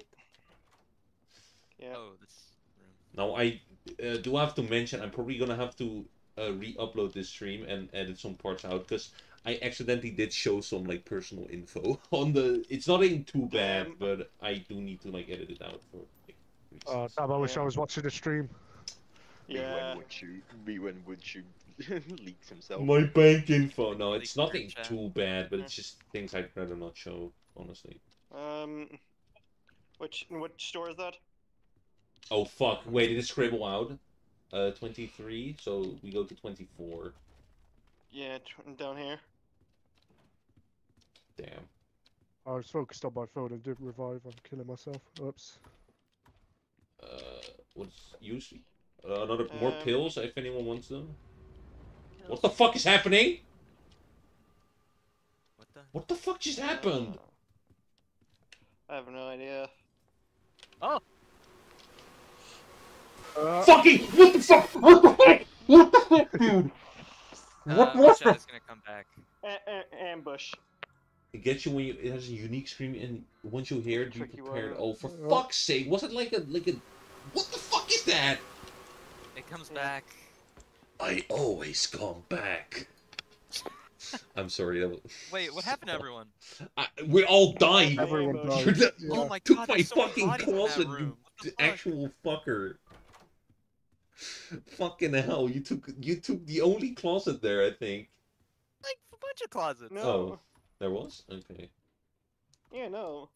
yeah. Oh, this room. Now I uh, do have to mention I'm probably gonna have to uh, re-upload this stream and edit some parts out because I accidentally did show some like personal info [LAUGHS] on the. It's nothing too bad, Um, but I do need to like edit it out for. Like, Oh reasons. damn! I wish Yeah. I was watching the stream. Yeah. Me when would you? Me when would you? [LAUGHS] leaks himself. My bank info. No, it's nothing too bad, but it's just things I'd rather not show. Honestly. Um, which which store is that? Oh fuck! Wait, did it scribble out? Uh, twenty-three. So we go to twenty-four. Yeah, tw- down here. Damn. I was focused on my phone and didn't revive. I'm killing myself. Oops. Uh, what's use? Uh, another more Um, pills if anyone wants them. What the fuck is happening? What the? What the fuck just happened? Uh, I have no idea. Uh, Fucking what the fuck? What the fuck? What the fuck, dude? What Uh, was Chat that? is gonna come back. A- a- ambush. It gets you when you, it has a unique scream, and once you hear it, you Tricky prepared. Oh, for Oh. fuck's sake! Was it like a like a? What the fuck is that? It comes Yeah. back. I always come back. [LAUGHS] I'm sorry. Was, Wait, what happened to [LAUGHS] everyone? I, we all [LAUGHS] died. everyone You died. the- Yeah. Oh my god, took my so fucking bodies in that closet, you the fuck? actual fucker. Fucking hell! You took you took the only closet there. I think Like a bunch of closets. No. Oh. there was. Okay. Yeah, no.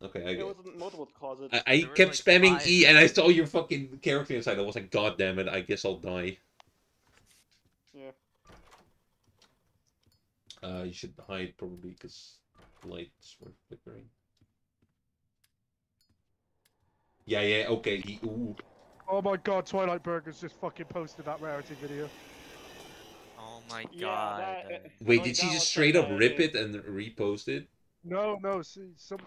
Okay. I It get. was multiple closets. I, I kept like, spamming five. E and I saw your fucking character inside. I was like, God damn it! I guess I'll die. Yeah. Uh, you should hide probably because lights were flickering. Yeah, yeah, okay. He, ooh. Oh my god, Twilight Burgers just fucking posted that rarity video. Oh my Yeah, god. that- uh, Wait, did she just straight up rip it and repost it? No, no, see, some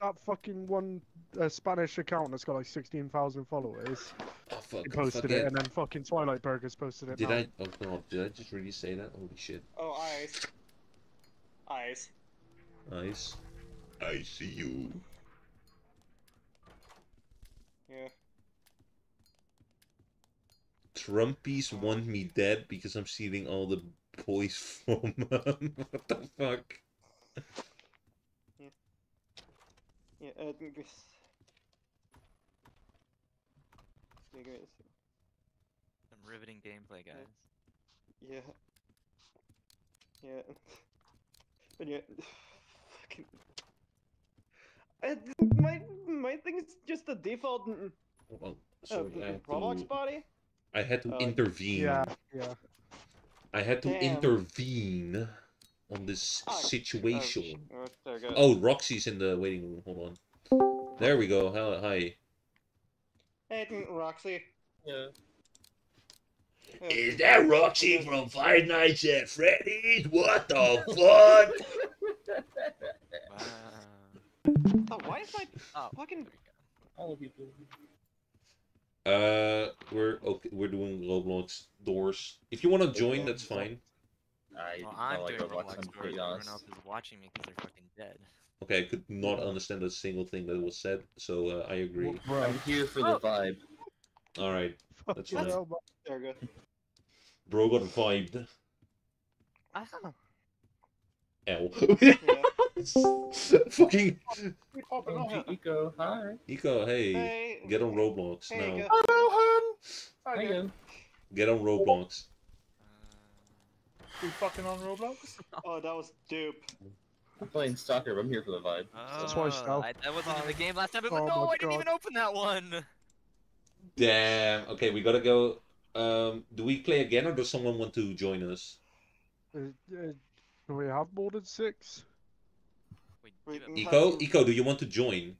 that fucking one uh, Spanish account that's got like sixteen thousand followers. Oh fuck! Posted fuck it, and then fucking Twilight Burgers posted it. Did now. I? Oh god! Did I just really say that? Holy shit! Oh, eyes. Eyes. Nice. I see you. Yeah. Trumpies want me dead because I'm stealing all the boys [LAUGHS] from them. what the fuck? Yeah, uh, g- g- s- yeah, guys. Some riveting gameplay, guys. Yeah. Yeah. But yeah. [SIGHS] Fucking. Uh, my my thing is just the default mm, Well, uh, sorry, I Roblox to, body. I had to uh, intervene. Yeah, yeah. I had to Damn. intervene on this Ah, situation. Oh, there. Oh, Roxy's in the waiting room. Hold on. There we go. Hi. hi. Hey, Roxy. Yeah. Uh, Is that Roxy from Five Nights at Freddy's? What the fuck? Wow. Oh, why is my Oh, fucking All people. Uh, we're okay. We're doing Roblox doors. If you want to join, that's fine. I well, don't I'm like doing Roblox, Roblox doors. Everyone else is watching me because they're fucking dead. Okay, I could not understand a single thing that was said, so uh, I agree. Bro, I'm here for the Oh. vibe. All right, That's fucking fine. there we go. Bro got vibed. Ah, L. [LAUGHS] Yeah. [LAUGHS] Fucking Oh, Eco, hi. Eco, hey, Hey. get on Roblox Hey, now. go. Hello, hun. Hi again. Get on Roblox. uh, We fucking on Roblox? [LAUGHS] Oh, that was dupe. I'm playing soccer, but I'm here for the vibe. That's why oh. I, that wasn't in the game last time, but Oh no, my I didn't God. even open that one. Damn. Okay, we gotta go. Um, do we play again, or does someone want to join us? Uh, uh, do we have more than six? Wait, Wait, give it Eco, Eco, do you want to join?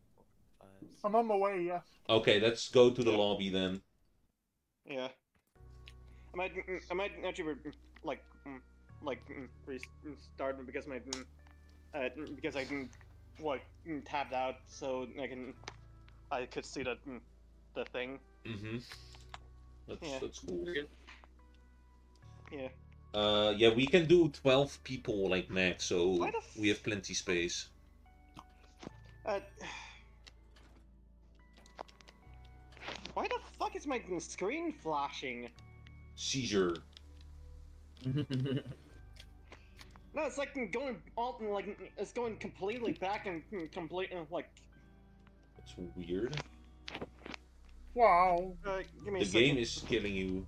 I'm on my way, yeah. Okay, let's go to the lobby then. Yeah. I might, mm, I might actually, like, mm, like, mm, restart because my, mm, uh, because I can, like, mm, tapped out, so I can, I could see the, mm, the thing. Mm-hmm. That's Yeah. that's cool. You're. Yeah. Uh, yeah, we can do twelve people like max, so Why the f- we have plenty space. Uh, why the fuck is my screen flashing? Seizure. [LAUGHS] No, it's like going all like it's going completely back and complete like. It's weird. Wow. Uh, give me The a game is killing you.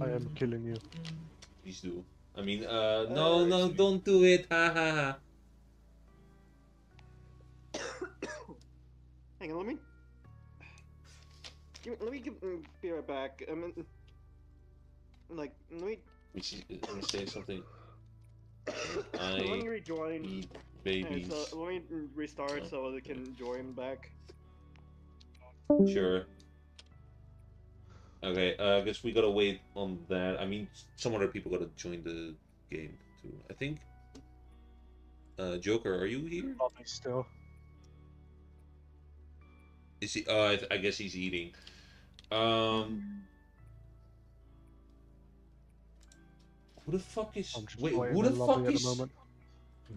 I am killing you. Please do. I mean, uh, no, no, don't do it. Ha ha ha. [COUGHS] Hang on, let me. Give, let me give, mm, be right back. I mean, like, let me. Let me see- let me say something. [COUGHS] let me rejoin. need Okay, babies. so let me restart so they can join back. Sure. Okay, uh, I guess we gotta wait on that. I mean, some other people gotta join the game too. I think. Uh, Joker, are you here? Lobby still. Is he? Uh, I, th- I guess he's eating. Um. Who the fuck is? Wait, who the fuck is? the.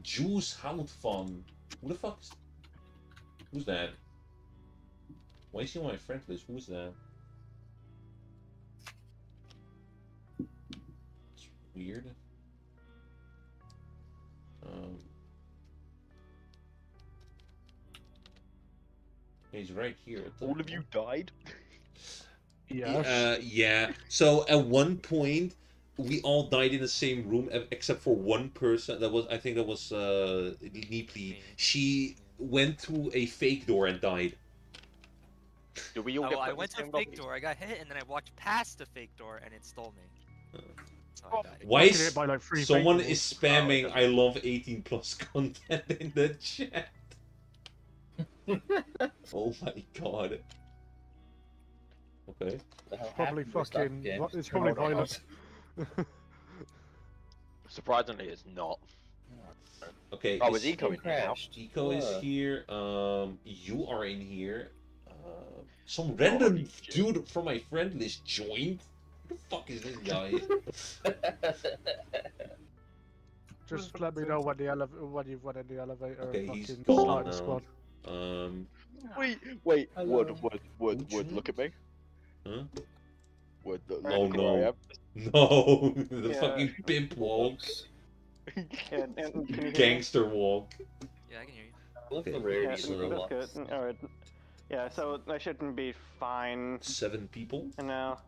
Juice Fun. Who the fuck? Is... Who's that? Why is he on my friend list? Who's that? It's weird. Um. He's right here. at the- All of you died? Yes. Uh, yeah. So at one point, we all died in the same room except for one person. That was, I think, that was uh, Neeply. She went through a fake door and died. Do we all Oh, get I went to a fake door, I got hit, and then I walked past the fake door, and it stole me. So I died. Why is by, like, three someone is doors. spamming okay. "I love 18 plus" content [LAUGHS] in the chat? [LAUGHS] oh my god. Okay. The hell Probably happened to stop fucking- it's probably it violent. [LAUGHS] Surprisingly, it's not. Okay. Oh, is- is Eco in here now? crashed. Eco is here. Um, you are in here. Uh, some random dude from my friend list joined. Who the fuck is this guy? [LAUGHS] Just let me know when the elev- when you've went in the elevator. Okay, and he's fucking gone now. squad. um, Wait, wait, Hello. Wood, Wood, Wood, Would Wood, you? look at me. huh? Wood, look, Oh, look at where I no. [LAUGHS] No, the Yeah. fucking pimp walk, Yeah, and, and can you hear me? gangster walk. Yeah, I can hear you. I love the Okay. Yeah, rarities of that's Roblox. good. Alright. Yeah, so I shouldn't be fine Seven people. and now.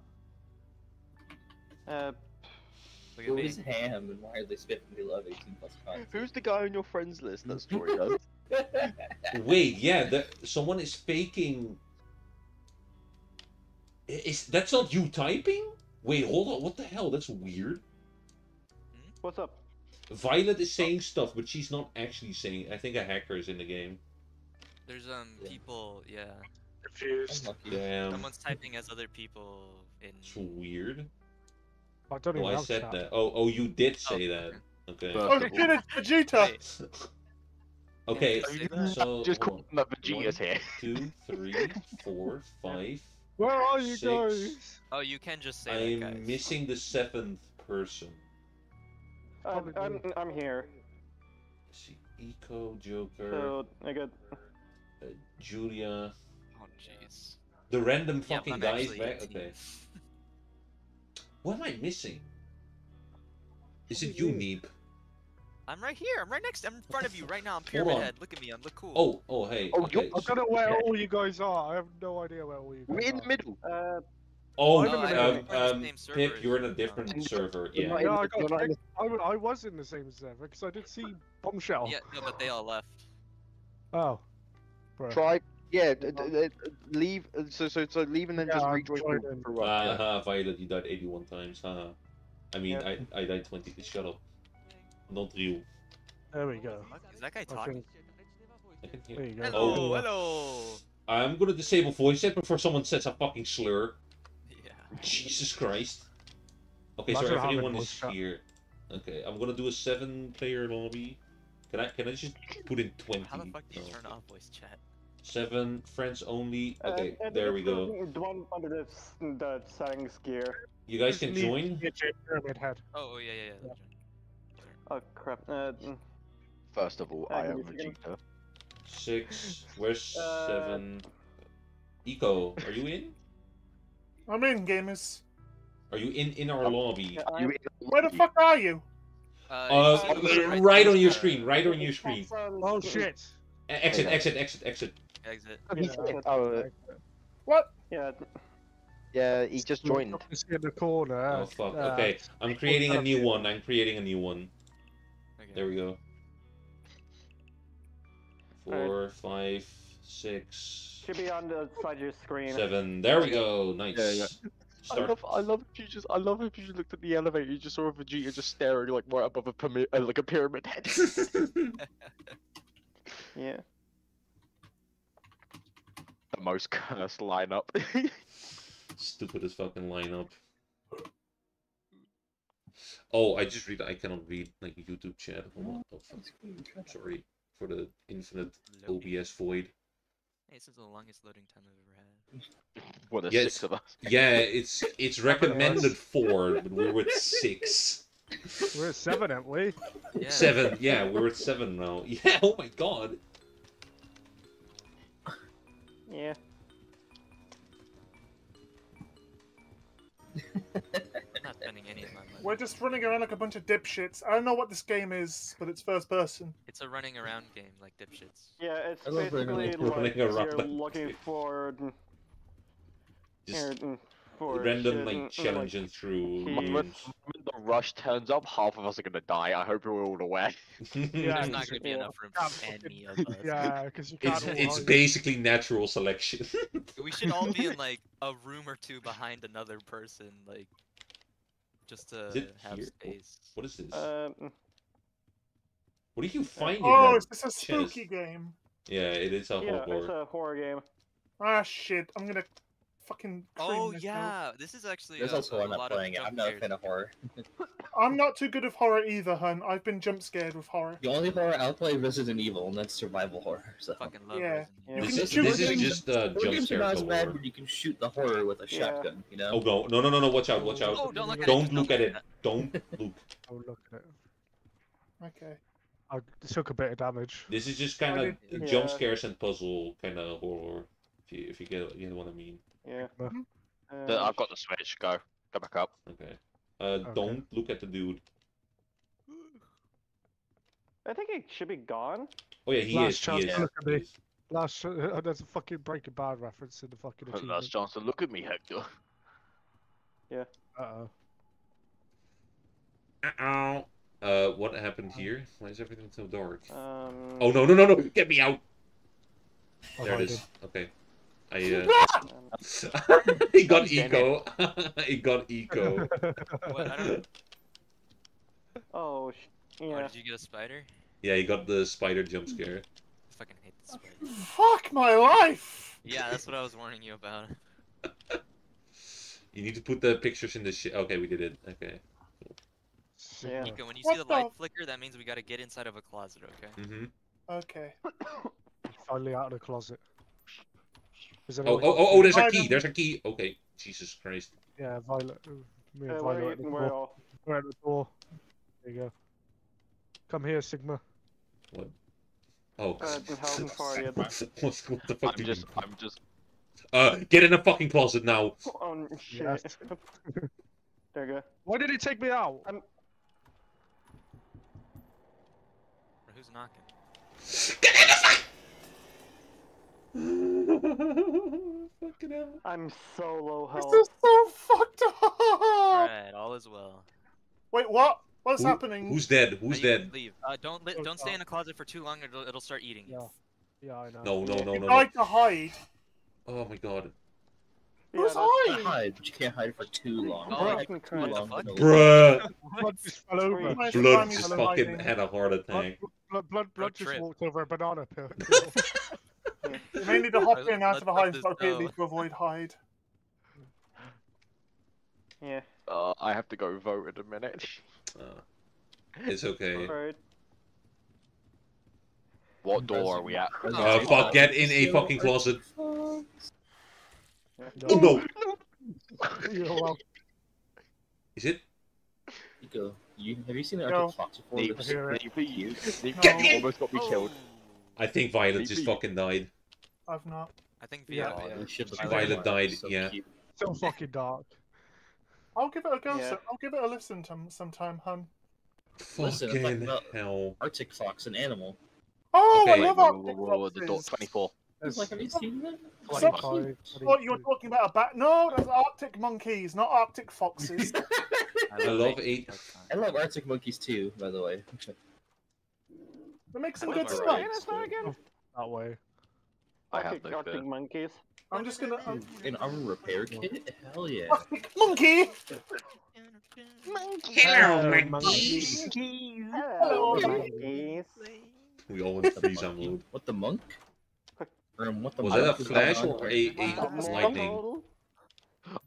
Uh, Look at Who me. is Ham and why are they specifically love 18 plus content? Who's the guy on your friends list that's joined us? Wait, yeah, the, someone is faking. Is that's not you typing? Wait, hold on. What the hell? That's weird. what's up? Violet is saying stuff, but she's not actually saying. I think a hacker is in the game. There's um Yeah. people, yeah. Confused. Damn, Someone's typing as other people in. it's weird. I don't Oh, I said chat. that. Oh, oh, you did Oh, say that. Okay. First Oh of shit, it's Vegeta! Wait, [LAUGHS] Okay. Yeah, did you say that? So just call that Vegeta's here. two, three, [LAUGHS] four, five. Where are you Six. guys? Oh, you can just say that, guys. I'm missing the seventh person. Probably I'm, me. I'm here. Let's see, Eco, Joker, So I got. Uh, Julia. Oh, jeez. The random fucking I'm guys back. 18. Okay. What am I missing? Is What it you you, mean? Neep? I'm right here. I'm right next. I'm in front of you right now. I'm [LAUGHS] Hold Pyramid on. Head. Look at me. I'm look cool. Oh, oh, hey. Oh, okay. you're- I don't know where Yeah. all you guys are. I have no idea where all you guys We're in the middle. Uh, Oh, I'm in the um, um, We're in the same server Pip, you're in a different Um, server. Yeah. in Yeah, I got you're not in tricked. I, w- I was in the same server because I did see Bombshell. Yeah, no, but they all left. Oh. Bruh. Try. Yeah, d- d- d- leave. uh, So, so, so leave and then Yeah, just rejoin for, joining. for one. yeah. Haha, Violet, you died 81 times. Haha. I mean, Yeah. I, I died 20. Shut up. Not real. There we go. Is that guy talking? think. I can There hear. you go. Hello, Oh. hello. I'm gonna disable voice chat before someone says a fucking slur. Yeah. Jesus Christ. Okay, Imagine so having everyone is chat. here. Okay, I'm gonna do a seven-player lobby. Can I can I just put in twenty? How the fuck do you No. turn off voice chat? Seven friends only. Okay, uh, and there it's we go. The the one under the, s- the settings gear. You guys Just can join. to Get your pyramid head. Oh, oh yeah, yeah, yeah. Yeah. Oh crap. Uh, First of all, I am a second. Vegeta. Six. Where's [LAUGHS] Uh, seven? Eco, are you in? I'm in, gamers. Are you in in our lobby? yeah, You I'm- in Where the fuck are you? Uh, Uh, you see the right on your screen. Right on your screen. Oh shit! Exit, exit, exit, exit. Exit. He's Yeah. in. Oh, What? Yeah. yeah, he just joined. It's in the corner. Oh fuck. uh, Okay, I'm creating a new one. I'm creating a new one. Okay. There we go. Four, five, six, Should be on the side of your screen. seven. There we go. Nice. Yeah, yeah. I love, I love if you just, I love if you just looked at the elevator, you just saw a Vegeta just staring like right above a pyramid, uh, like a pyramid head. [LAUGHS] [LAUGHS] Yeah. The most [LAUGHS] cursed lineup. Stupidest fucking lineup. Oh, I just read. I cannot read like YouTube chat. Hold on. Oh, fuck. Sorry for the infinite Loading. OBS void. Hey, this is the longest loading time I've ever had. what a Yes. six of us. Yeah, it's it's recommended four, but we're with six. We're at seven, aren't we? Yeah. Seven. Yeah, we're at seven now. [LAUGHS] Yeah. Oh my god. Yeah. Not spending any of my money. We're just running around like a bunch of dipshits. I don't know what this game is, but it's first person. It's a running around game like dipshits. Yeah, it's I running basically around like like you're looking for. mm, Here, Just for random shit like and- and, challenging through. He- When ruins. when the rush turns up, half of us are gonna die. I hope we're all aware. Yeah, [LAUGHS] [LAUGHS] There's not it's- gonna be enough room Can't for any of us. Yeah, because you can't. It's it's basically natural selection. [LAUGHS] We should all be in like a room or two behind another person, like just to have here? space. what is this? Um, what did you find in Oh, that is this a chest? spooky game? Yeah, it is a yeah, horror. it's a horror game. Ah, shit. I'm gonna fucking. Oh this now. yeah, this is actually There's a, also a one not lot playing of it. I'm not a fan of horror. [LAUGHS] I'm not too good of horror either, hun. I've been jump scared with horror. The only horror I'll play is Resident Evil, and that's survival horror. [LAUGHS] So Fucking love Yeah. Resident Yeah. You This is shoot this is things- just uh, horror jump games are not as bad horror. when you can shoot the horror with a Yeah. shotgun. You know. Oh go no no no no! Watch out! Watch out! Oh, don't look at it, Don't just look don't at it! Don't look. Oh, look at it. Okay. I took a bit of damage. This is just kind of did- jump scares and puzzle kind of horror. If you if you get you know what I mean. Yeah. Um, I've got the switch. Go. Go back up. Okay. Uh, don't look at the dude. I think it should be gone. Oh yeah, he Last is. He chance is. to look at me. He is. Last, uh, [LAUGHS] there's a fucking Breaking Bad reference in the fucking achievement. Last chance to look at me, Hector. Yeah. Uh-oh. Uh-oh. Uh, what happened here? Why is everything so dark? Um, Oh no no no no! Get me out! I'm There it is. hiding. Okay. I uh. [LAUGHS] [LAUGHS] he got God eco. [LAUGHS] he got eco. What? I don't. oh, sh- Oh, did you get a spider? Yeah, he got the spider jump scare. I fucking hate the spider. Fuck my life! Yeah, that's what I was warning you about. You need to put the pictures in the shit. Okay, we did it. Okay. Yeah. Nico, when you What see the the- light flicker, that means we gotta get inside of a closet, okay? Mm-hmm. Okay. Finally out of the closet. Is there Oh, oh, oh, oh, there's a key. There's a key. Okay. Jesus Christ. Yeah, Violet. uh, Me and where, Violet are at the where door. We're at the door. There you go. Come here, Sigma. What? Oh. Uh, how far are you? What's, what the fuck I'm do you just. mean? I'm just. Uh, get in the fucking closet now. [LAUGHS] Oh, shit. Yes. [LAUGHS] there you go. Why did he take me out? Who's knocking? Get in the fucking hell. I'm so low This health. is so fucked up! Alright, all is well. Wait, what? What's Who- happening? Who's dead? Who's you can dead? Leave. Uh, don't li- Oh, don't stay in the closet for too long. It'll, it'll start eating you. Yeah. Yeah, I know. No, no, no, You no. no. to hide. Oh my god. Yeah, Who's that's- hiding? hide, but you can't hide for too long. Oh, Hide you for can too hide. long. What no- the Bruh. Blood just fell over. Nice Blood just fucking hiding. had a heart Blood, attack. blood, blood, blood just trip. walked over a banana peel. [LAUGHS] You may need to hop in out of the let hiding this spot repeatedly to avoid hide. Yeah. Uh, I have to go vote in a minute. Uh, it's okay. [LAUGHS] Alright. What door are we at? Uh, fuck, get in a fucking closet. Oh no! [LAUGHS] You're. Is it? Nico, you have you seen the No. Arctic Fox before? Neep, This- hear it. Neep, you, Neep, No. you almost got me killed. I think Violet just Maybe. fucking died. I've not. I think Yeah. Violet. Oh, this Violet died, so yeah. cute. So fucking dark. I'll give it a go. Yeah. so- I'll give it a listen to sometime, hun. Listen, it's like hell. Arctic Fox, an animal. Oh, Okay. I love Whoa, whoa, Arctic whoa, whoa, the door foxes. 24. It's like, have you seen that? So- What you're talking about a bat? No, that's Arctic monkeys, not Arctic foxes. [LAUGHS] I love eight. I love Arctic monkeys too, by the way. They make some good stuff. Alright, so- that way. I have Arctic, no Arctic monkeys. I'm just gonna. Um, An armor repair kit? Hell yeah. Arctic monkey. Hello, Uh, monkeys. Hello, Hello. monkeys. We all went freeze on mode. What the monk? Or what the Was monk that a flash or a, a lightning?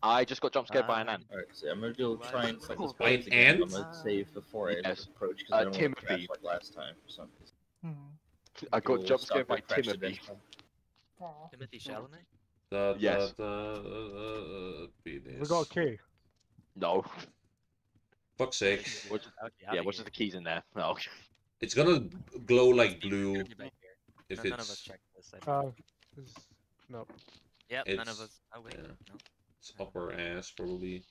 I just got jump scared by an ant. Alright, so I'm gonna go try and fight this By an boss again. I'm gonna save before I Yes. approach because Uh, I don't want to Timothy. crash like last time. For some reason. Hmm. I got We'll jump scared by and Timothy. eventually. Aw. Timothy Chalamet. Da, da, Yes. da, uh, uh, penis. We got a key. No. Fuck's sake. What's, That yeah, what's here. the keys in there? No. It's gonna glow like blue Turn you back here. if No, none of us checked this. I think. Uh, this- no. yep, none of us. Oh wait, yeah. no. it's upper ass probably.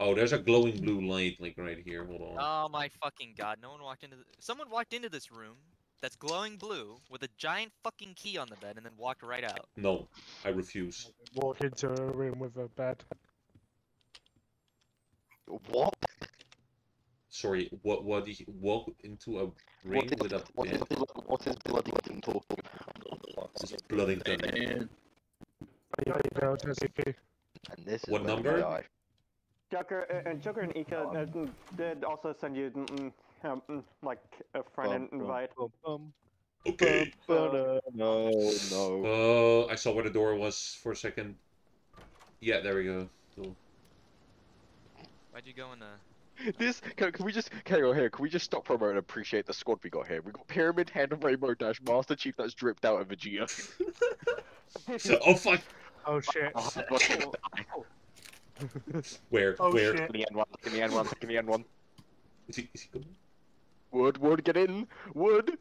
Oh, there's a glowing blue light like right here. Hold on. Oh my fucking god! No one walked into. The... Someone walked into this room. That's glowing blue with a giant fucking key on the bed and then walked right out. No, I refuse. Walk into a room with a bed. What? Sorry, what? What? He walk into a ring What is, with a what is, bed? Blood- what is Bloodington talking about? This is Bloodington. And There you go, Jesse. And this is What number? Joker uh, and Joker and Ika uh, mm, did also send you mm, mm, um, mm, like a friend Bum, bum, invite. Um, [LAUGHS] Okay. No, no. Oh, I saw where the door was for a second. Yeah, there we go. Cool. Why'd you go in a? [LAUGHS] This can, can we just carry on here? Can we just stop promo and appreciate the squad we got here? We got Pyramid, Hand of Rainbow Dash, Master Chief that's dripped out of Vegeta. [LAUGHS] oh fuck! oh shit. Oh. Where? Oh, Where? shit. Give me N1, give me N1, give me N1. Is he, is he coming? Wood, Wood, get in! Wood!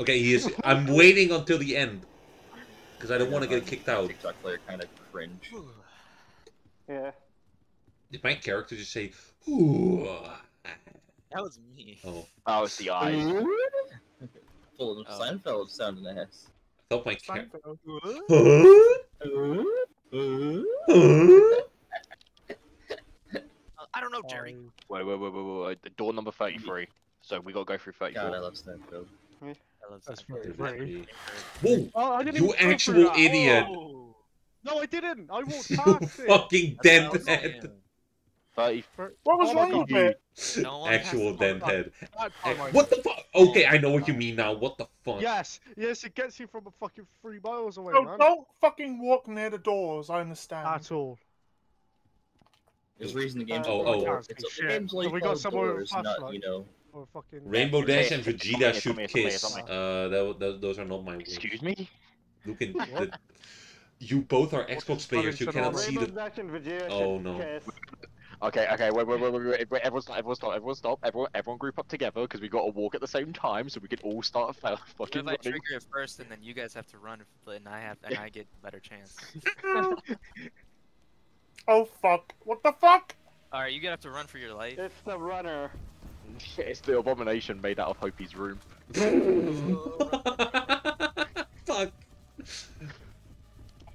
Okay, he is. [LAUGHS] I'm waiting until the end because I don't want to get kicked out. TikTok player kind of cringe. Yeah. Did my character just say? Ooh. That was me. Oh, Oh, it's the eyes. [LAUGHS] Full of Oh. Seinfeld sound in the ass. I thought my character. [LAUGHS] I don't know, Jerry. Wait, wait, wait, wait, wait, wait. Door number 33. So we gotta go through 34. God, I love Seinfeld. I love That's Seinfeld. very pretty. Whoa! Oh, I didn't You even actual idiot. Oh. No, I didn't. I [LAUGHS] walked You past it. fucking That's what I was deadhead. 30. What was Oh wrong with it? No Actual has to- deadhead. That Eh, time I- What the fuck? Okay, I know what you mean now. What the fuck? Yes, yes, it gets you from a fucking three miles away, No, man. don't fucking walk near the doors. I understand. At all. There's reason the game's Oh, called oh. doors. It's, Shit. the game's only Have we got called someone with a doors, not, flashlight? you know. Or fucking. Rainbow Dash and Vegeta here, should come here, come here, kiss. Uh, that, that, those are not my words. Excuse me? Look in the, You both are Xbox players. You cannot on see Rainbow the. Dash and Vegeta Oh, no. kiss. Okay, okay, wait, wait, wait, wait, wait, wait, everyone stop, everyone stop, everyone stop, everyone, everyone group up together, because we gotta walk at the same time, so we can all start fa- What fucking if I running. trigger it first and then you guys have to run, and I have, and I get a better chance? [LAUGHS] [LAUGHS] Oh fuck! What the fuck? All right, you gonna have to run for your life. It's the runner. It's the abomination made out of Hopi's room. [LAUGHS] Fuck.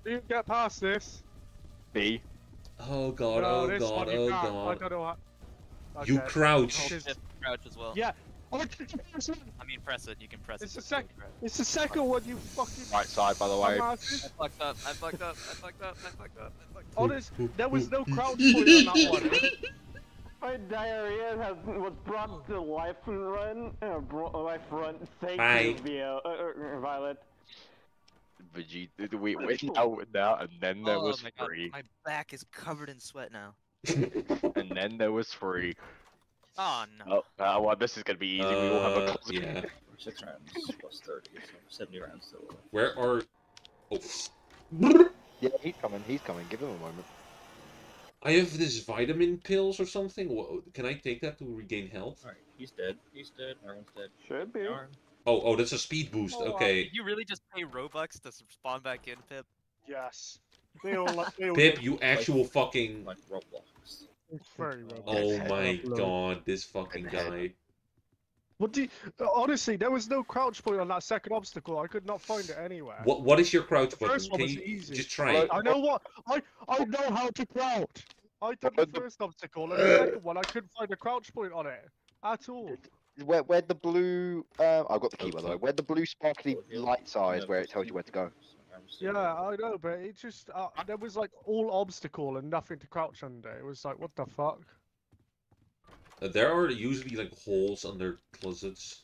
Do you get past this. B. Oh god, no, oh god, you oh can't. I don't know how. You crouch. Oh, Just crouch as well. Yeah. Oh, I mean, press it. You can press It's it. the sec- it's the second one, you fucking. Right side, by the way. I fucked up. I fucked up. I fucked up. I fucked up. I fucked up. Honest, there was no crouch point on that one. [LAUGHS] My diarrhea has was brought to life and run. Uh, brought life run. Thank Bye. you, Vio, uh, uh, Violet. Vegeta, we went now, now, and then there oh was my god, free, my back is covered in sweat now. [LAUGHS] and then there was free. Oh no. Oh, uh, well, this is gonna be easy. we all have a Uh, closet. yeah. [LAUGHS] Six rounds plus 30, so 70 rounds still. left. Where are? Oh. Yeah, he's coming. He's coming. Give him a moment. I have this vitamin pills or something. Wha- Can I take that to regain health? Alright, he's dead. He's dead. Everyone's dead. Should be. Oh, oh, that's a speed boost. Oh, uh, Okay. Did you really just pay Robux to spawn back in, Pip? Yes. They all, like- they all Pip, you actual fucking. Like Roblox. It's very well. Oh my god, this fucking [LAUGHS] guy. What do you, honestly, there was no crouch point on that second obstacle. I could not find it anywhere. What What is your crouch The button? first one Can was you easy. just try it? I know what I I know how to crouch. I done the But the- first obstacle and the second one I couldn't find a crouch point on it at all. Where, where the blue? Uh, I've got the key by the way. Where the blue sparkly yeah. lights are is where it just tells you where to go. Yeah. I know, but it just uh, there was like all obstacle and nothing to crouch under. It was like what the fuck. There are usually like holes under closets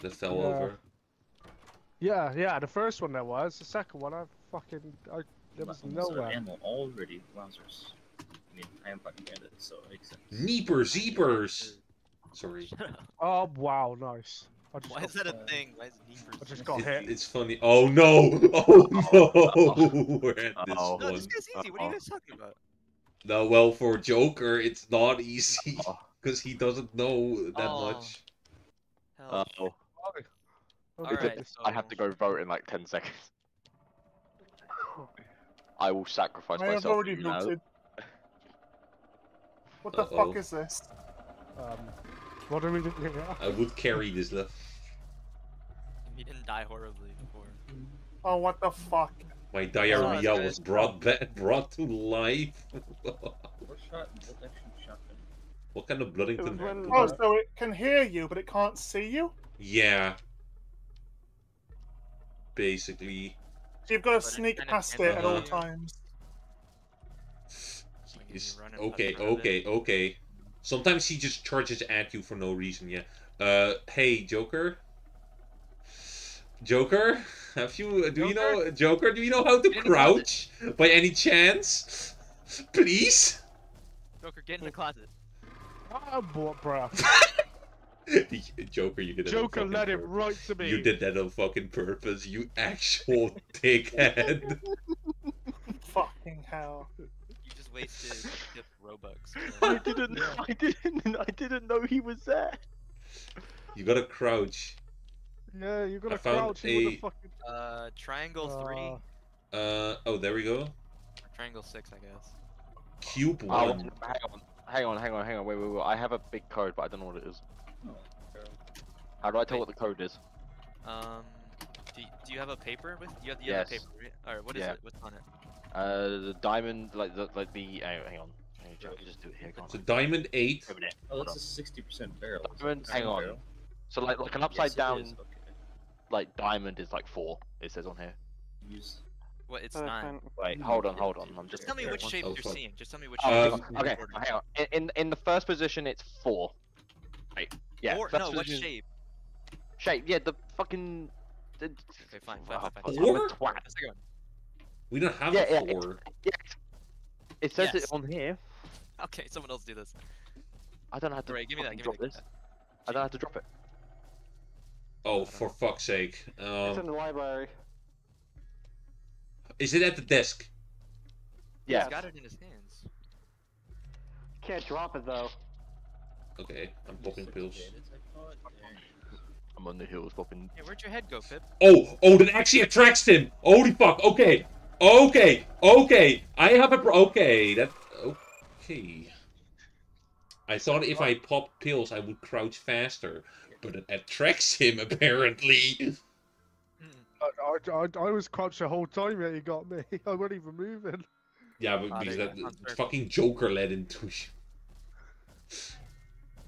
that fell Yeah. over. Yeah, yeah, the first one there was. The second one I fucking I there was Buttons are nowhere. Ammo already. Wowzers. I mean, I am fucking at it, so it makes sense. Neeper zeepers. Sorry. Oh wow, nice. I Why is that a uh, thing? Why is Neepers? I just got It- hit. it's funny. Oh no! [LAUGHS] Oh no! [LAUGHS] We're at this Uh-oh. No, one. this guy's easy. What are you guys talking about? No, well, for Joker, it's not easy [LAUGHS] Oh. because he doesn't know that Oh. much. Hell. Oh, Okay, Alright, this- I have to go vote in like ten seconds. [SIGHS] I will sacrifice I have myself. already for now. voted. What the Uh-oh. fuck is this? Um, what are we doing? here? I would carry this left. He didn't die horribly before. Oh, what the fuck? My diarrhea good. was brought back, brought to life. [LAUGHS] Four shot, bolt action shotgun. what kind of Bloodington? when- Oh, so it can hear you, but it can't see you? Yeah. Basically. So you've got to But sneak past it at all times. Like, if Is you okay, push okay, okay. Sometimes he just charges at you for no reason. Yeah. Uh, hey, Joker. Joker, [LAUGHS] have you? Do you know Joker? Do you know how to Get in the closet. crouch by any chance? Please. Joker, get in the closet. Ah, what, bruh. [LAUGHS] Joker, you did that. on Joker fucking led it purpose. right to me. You did that on fucking purpose. You actual [LAUGHS] dickhead. Fucking hell. You just wasted just Robux. [LAUGHS] I didn't. I didn't. I didn't know he was there. You gotta crouch. Yeah, you gotta I found crouch a- the fucking. Uh, triangle three, Uh, Uh oh, there we go. triangle six, I guess. Cube Oh, one. hang on, hang on, hang on, hang on. Wait, wait, wait. I have a big code, but I don't know what it is. Oh. How do I tell what the code is? Um, do you, do you have a paper with you? Have, you Yes. have a paper, right? All right, what is Yeah. it? What's on it? Uh, the diamond, like the like the. Hang on, hang on. Hang on, I can just do it here. Can't It's a I? diamond eight. Wait a minute. Oh, that's a sixty percent barrel. Diamond- hang on. barrel? So like like an upside Yes, down, Okay. like diamond is like four. It says on here. Use. What? It's uh, nine. Wait, hold on, hold on. I'm just. Just tell me which one- shape oh, you're fuck. seeing. Just tell me which Oh, shape. Um, okay, recording. hang on. In, in in the first position, it's four. Right. Yeah. Or, first no, what shape? Shape. Yeah, the fucking. The, Okay, fine, fine, Wow, fine, fine. I'm a Four? twat. That's a good one. We don't have Yeah, a yeah, four. Yeah. It says Yes. it on here. Okay, someone else do this. I don't have to Alright, give me that. fucking Give me drop that. this. I don't have to drop it. Oh, for fuck's sake. It's in Um, the library. is it at the desk? Yeah. He's got it in his hands. Can't drop it though. Okay, I'm popping pills. I'm on the hills popping. Hey, where'd your head go, Pip? Oh, oh, that actually attracts him. Holy fuck. Okay, okay, okay. I have a pro- okay. That okay. I thought if I popped pills, I would crouch faster, but it attracts him [LAUGHS] apparently. I, I, I, I was crouched the whole time, yet you got me. [LAUGHS] I wasn't even moving. Yeah, but because that you go. the fucking Joker led into you.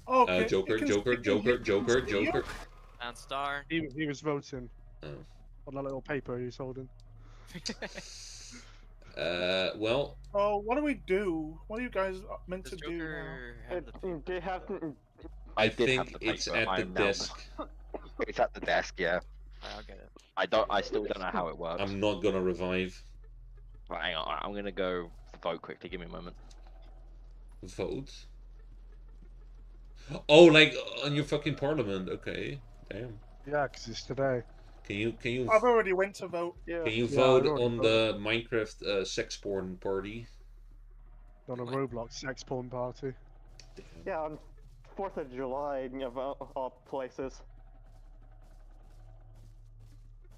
Oh, Uh, okay, Joker, Joker, Joker, Joker, can see you? Joker. And star. He, he was voting Oh. on that little paper he was holding. [LAUGHS] Uh, well, Oh, what do we do? What are you guys uh, meant Does to do now? Joker have It, the they have to. I, did have think the it's paper, at I the am desk. [LAUGHS] It's at the desk. Yeah. I'll get it. I don't. I still don't know how it works. I'm not gonna revive. Right, hang on. I'm gonna go vote quickly. Give me a moment. Vote. Oh, like on your fucking parliament. Okay, damn. Yeah, 'cause it's today. Can you can you I've already went to vote. Yeah. can you Yeah, vote on I the Minecraft uh, sex porn party? On a What? Roblox sex porn party. Damn. Yeah, on Fourth of July, of all, all places.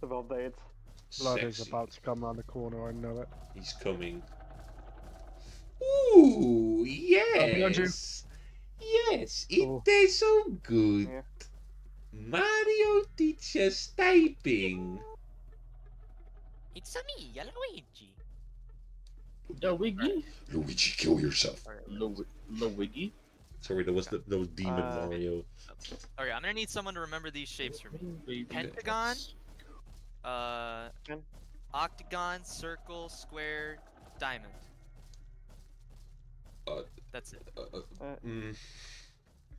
Of all dates. Blood is about to come around the corner, I know it. He's coming. Ooh, behind yes. Yes, it Oh. tastes so good. Yeah. Mario teaches typing. It's a me, Luigi. Luigi? Luigi, kill yourself. No, no wiggy. Sorry, that was the that was Demon Uh, Mario. Alright, I'm gonna need someone to remember these shapes for me. Pentagon? Uh, octagon, circle, square, diamond. Uh, That's it. Uh, uh, Uh, mm,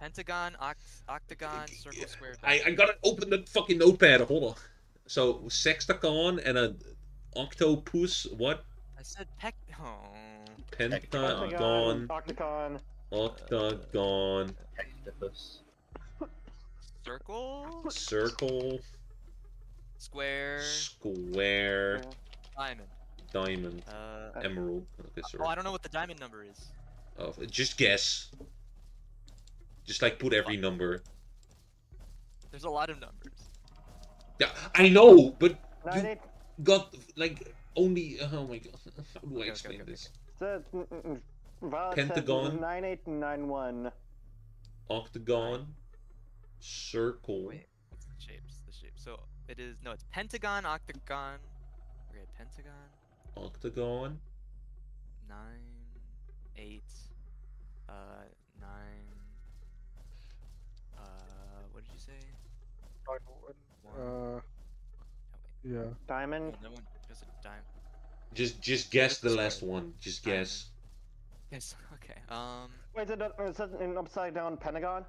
Pentagon, oct- octagon, circle, square, I, diamond. I gotta open the fucking notepad. Hold on. So sextagon and a octopus. What? I said peck. Oh. Pentagon, Octagon. octagon, Octopus. Circle, circle, square, square, diamond. diamond, Uh, emerald. Okay, oh, I don't know what the diamond number is. Oh, just guess. Just like put every number. There's a lot of numbers. Yeah, I know, but Nine You- eight. got like only. Oh my god, [LAUGHS] how do I okay, explain okay, this? Said, mm, Violet said Pentagon. Nine eight nine one. Octagon, circle. Wait, what's the shapes? The shapes. So It is no, it's pentagon, octagon. Okay, pentagon, Octagon. nine, eight, uh, nine. Uh, you say? One. Uh, yeah. Diamond. No one. Just a dime. Just just guess the Sorry. last one. Just Diamond. guess. Yes. [LAUGHS] Okay. Um. Wait, is it, it an upside down pentagon?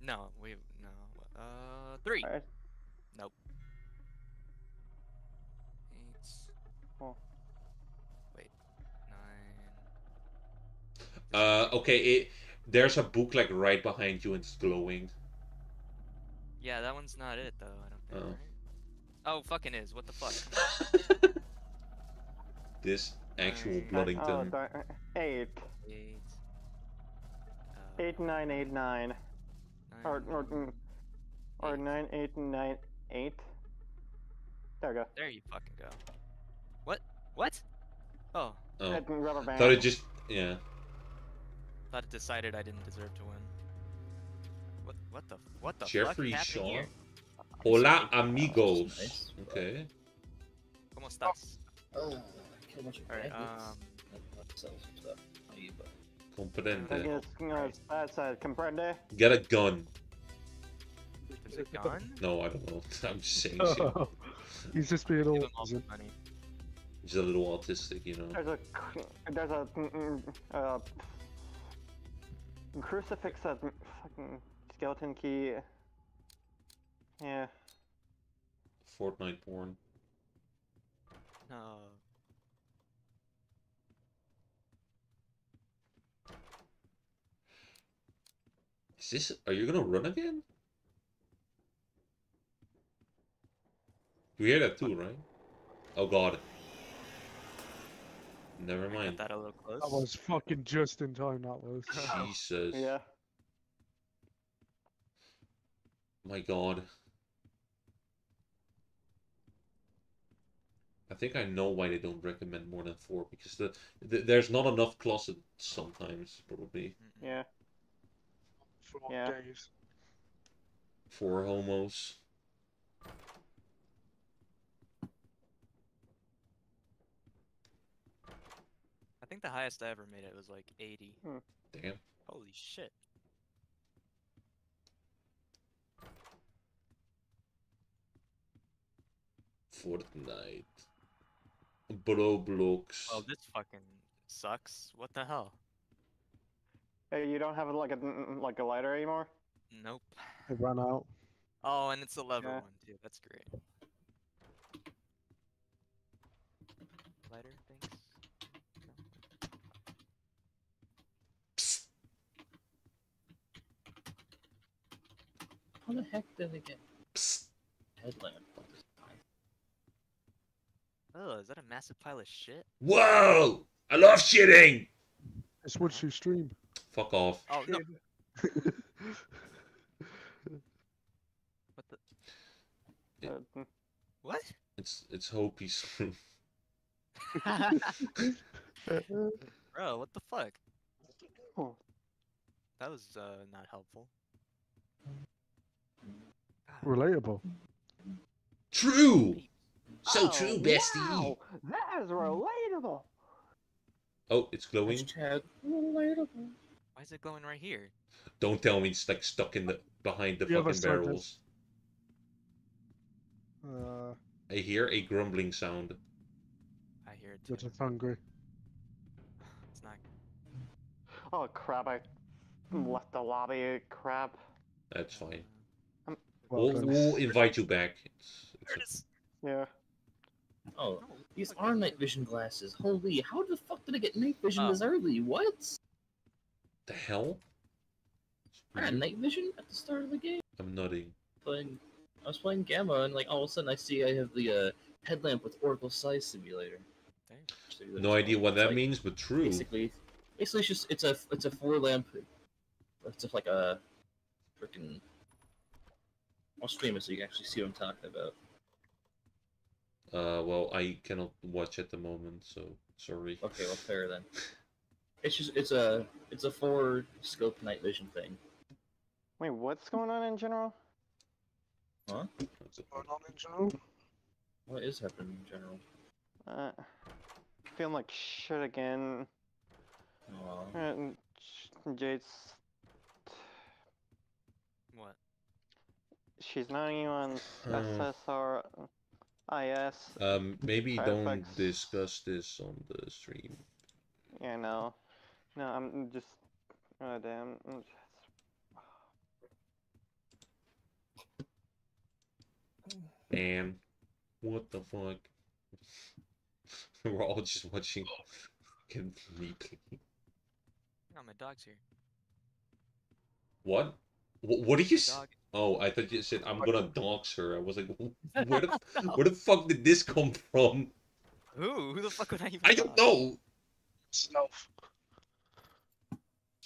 No. We no. Uh. Three. Alright. Nope. Eight. Oh. Wait. Nine. Uh, okay. It there's a book like right behind you and it's glowing. Yeah, that one's not it though. I don't think. Oh. Right? Oh, fucking is. What the fuck? [LAUGHS] this actual Nine. Uh, Bloodington. Oh, di- eight. Eight. Uh, Eight nine eight nine. nine, Or or mm, or nine eight nine eight. There we go. There you fucking go. What? What? Oh, oh, Uh, Rubber band. thought it just yeah. thought it decided I didn't deserve to win. What? What the? What the Jeffrey fuck Shaw. here? Hola Nice. amigos. Okay. ¿Cómo estás? Oh, I killed a bunch of Alright, um, Not- not self stuff. Not you, but- Comprende. Yes, no, that's comprende. Get a gun. There's a gun? No, I don't know. [LAUGHS] I'm just saying shit. He's just being Give all. him all the money. He's a little autistic, you know. There's a there's a mm, mm, uh, crucifix, a mm, fucking skeleton key. Yeah. Fortnite porn. No. Is this? Are you gonna run again? You hear that too, right? Oh god. Never Got mind. that a little close. That was fucking just in time. That was. Jesus. Yeah. My god. I think I know why they don't recommend more than four because the, the there's not enough closet sometimes probably. Yeah. Four Yeah. days. for homos. I think the highest I ever made it was like 80. Hmm. Damn. Holy shit. Fortnite. Bro blocks. Oh, this fucking sucks. What the hell? Hey, you don't have like a like a lighter anymore. Nope. It ran out. Oh, and it's a lever Yeah. one too. That's great. Lighter, thanks. Psst. How the heck did they get Psst. headlamp at this time? Oh, is that a massive pile of shit? Whoa! I love shitting! It's what you stream. Fuck off. Oh no! [LAUGHS] What the? Yeah. [LAUGHS] What? It's it's Hopi's [LAUGHS] room. Bro, what the fuck? Oh. That was uh not helpful. God, Relatable. True! So Oh, true, bestie! Wow, that is relatable. Oh, it's glowing. Hashtag relatable. Why is it glowing right here? Don't tell me it's like stuck in the behind the The fucking barrels. Uh, I hear a grumbling sound. I hear it you're too. just hungry. It's not. Oh crap! I left the lobby. Crap. That's fine. Well, We'll, we'll invite you back. It's, it's is. Yeah. Oh, No, these are night vision glasses. Holy, how the fuck did I get night vision Oh. this early? What? the hell? I had night vision at the start of the game. I'm nutting. Playing, I was playing Gamma, and like all of a sudden I see I have the uh, headlamp with Oracle Size Simulator. Damn. So that's No idea all. what It's that like- means, but true. Basically, basically it's just it's a it's a four lamp. It's just like a freaking. I'll stream it so you can actually see what I'm talking about. Uh, well, I cannot watch at the moment, so sorry. Okay, well fair then. It's just it's a it's a four scope night vision thing. Wait, what's going on in general? Huh? What's going on in general? What is happening in general? Uh, feeling like shit again. Oh, Uh, Jade's. What? She's not even on [SIGHS] SSRIs. Um, maybe don't discuss this on the stream. Yeah, no. No, I'm just. Oh, damn. I'm just- Man, what the fuck? [LAUGHS] We're all just watching fucking me play. Oh, my dog's here. What? What, what did you say? dog. Oh, I thought you said I'm gonna dox her. I was like, [LAUGHS] where the where the fuck did this come from? Who? Who the fuck would I even? I don't know. Snuff.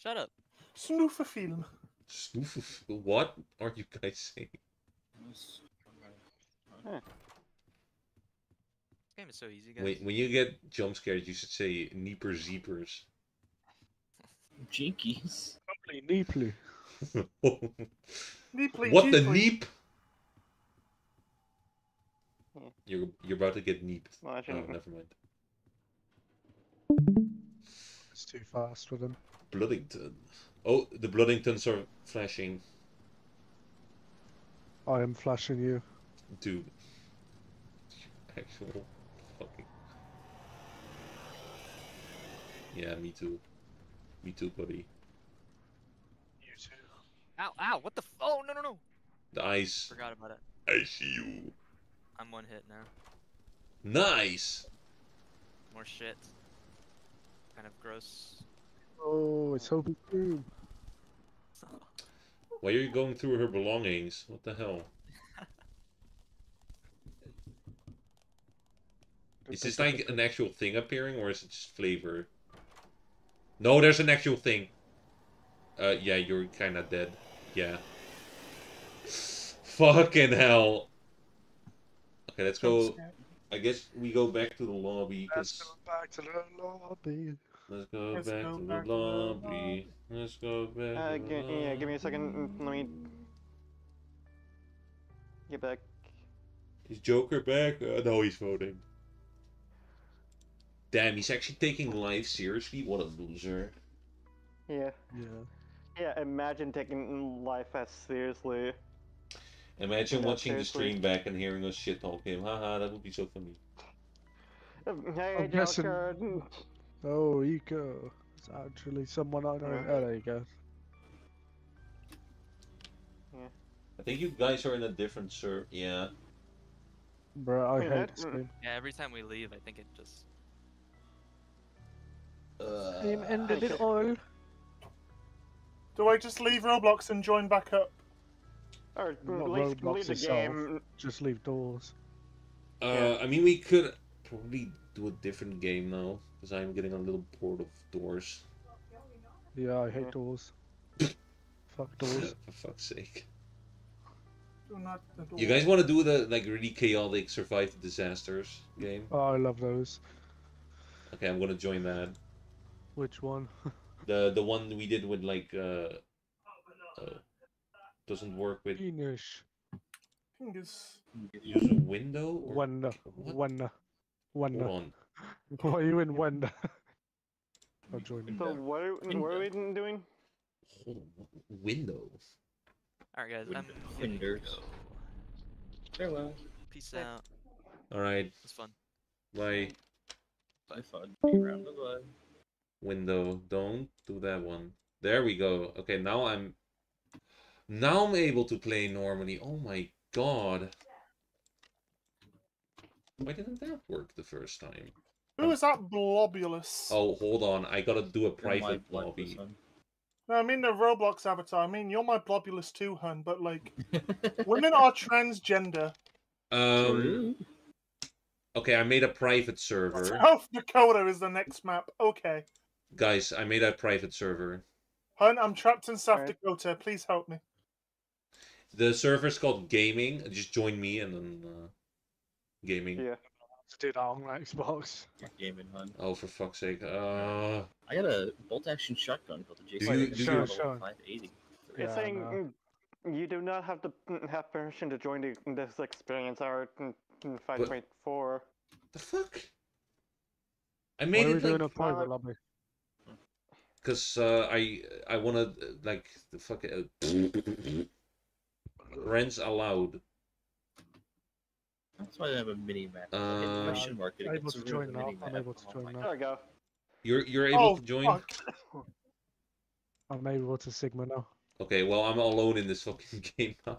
Shut up. Snoofer film. Snoof- What are you guys saying? nice. This game is so easy, guys. Wait, when you get jump scared, you should say Neeper Zeepers. Jinkies. Probably neatly. [LAUGHS] Deeply, what the neep? Yeah. You're you're about to get neeped. Well, Oh, never mind. It's too fast for them. Bloodington. Oh, the Bloodingtons are flashing, I am flashing you. dude. Actual fucking. Yeah, me too. Me too, buddy. You too. Ow! Ow! What the? F- oh no no no! The ice. Forgot about it. I see you. I'm one hit now. Nice. More shit. Kind of gross. Oh, it's Hobie Boom. Why are you going through her belongings? What the hell? [LAUGHS] Is this like an actual thing appearing, or is it just flavor? No, there's an actual thing. Uh, yeah, you're kind of dead. Yeah. Fucking hell. Okay, let's go. I guess we go back to the lobby. Let's go back to the lobby. Let's go Let's back go to back the to the lobby. Let's go back. Uh, to gi- yeah, give me a second. mm, Let me get back. Is Joker back? Uh, no, he's voting. Damn, he's actually taking life seriously. What a loser. Yeah. Yeah. Yeah, imagine taking life as seriously. Imagine Yeah, watching the stream back and hearing us shit talk him. Haha, that would be so funny. Um, Hey, I'm guessing- Joker. mm, Oh, Eco. It's actually someone I know. Yeah. Oh, there you go. I think you guys are in a different server. Yeah. Bro, I Yeah, hate that- this game. Yeah, every time we leave, I think it just. Uh, Game ended it all. Do I just leave Roblox and join back up? Or Not leave, Roblox leave the itself. game. Just leave doors. uh, I mean, we could probably do a different game now because I'm getting a little bored of doors. Yeah, I hate Yeah. doors. [LAUGHS] Fuck doors. For fuck's sake. Do not the. You guys want to do the like really chaotic survive the disasters game? Oh, I love those. Okay, I'm gonna join that. Which one? [LAUGHS] The the one we did with like uh, uh doesn't work with Enish. Fingers. use a window or Wenda. what? Wenda. Hold on. [LAUGHS] Why are you in Wenda? [LAUGHS] I'll join you. So what are, what are we doing? Hold on. what- Window. Alright, guys. I'm. Window- gonna Windows. go. Farewell. Peace Yeah. out. All right. It's fun. Bye. Bye, fun. Be around. Bye bye. window. Don't do that one. There we go. Okay, now I'm now I'm able to play normally. Oh my god. Why didn't that work the first time? Who is that Blobulus? Oh, hold on. I gotta do a private blood lobby. No, I mean the Roblox avatar. I mean you're my Blobulus too, hun. But like, [LAUGHS] women are transgender. Um. Okay, I made a private server. [LAUGHS] South Dakota is the next map. Okay, Guys, I made a private server. hun, I'm trapped in South Alright. Dakota. Please help me. The server's called Gaming. Just join me and then uh, Gaming. Yeah. To do that on Xbox. Gaming, hun. Oh, for fuck's sake. Uh, I got a bolt action shotgun called the Do JC. you- do you- Level Sure, sure. 580. It's Yeah, saying no. you do not have to have permission to join the, this experience. Our mm, mm, 5.4. The fuck? I made Why made are we it doing a like private lobby? Because uh, I I wanna uh, like the fuck uh, [LAUGHS] rents allowed. That's why I have a mini map. Uh, Hit question mark. it able gets to join now. I'm able to Oh join my now. There we go. You're you're able Oh, to join. fuck. [LAUGHS] I'm able to Sigma now. Okay, well I'm alone in this fucking [LAUGHS] game now.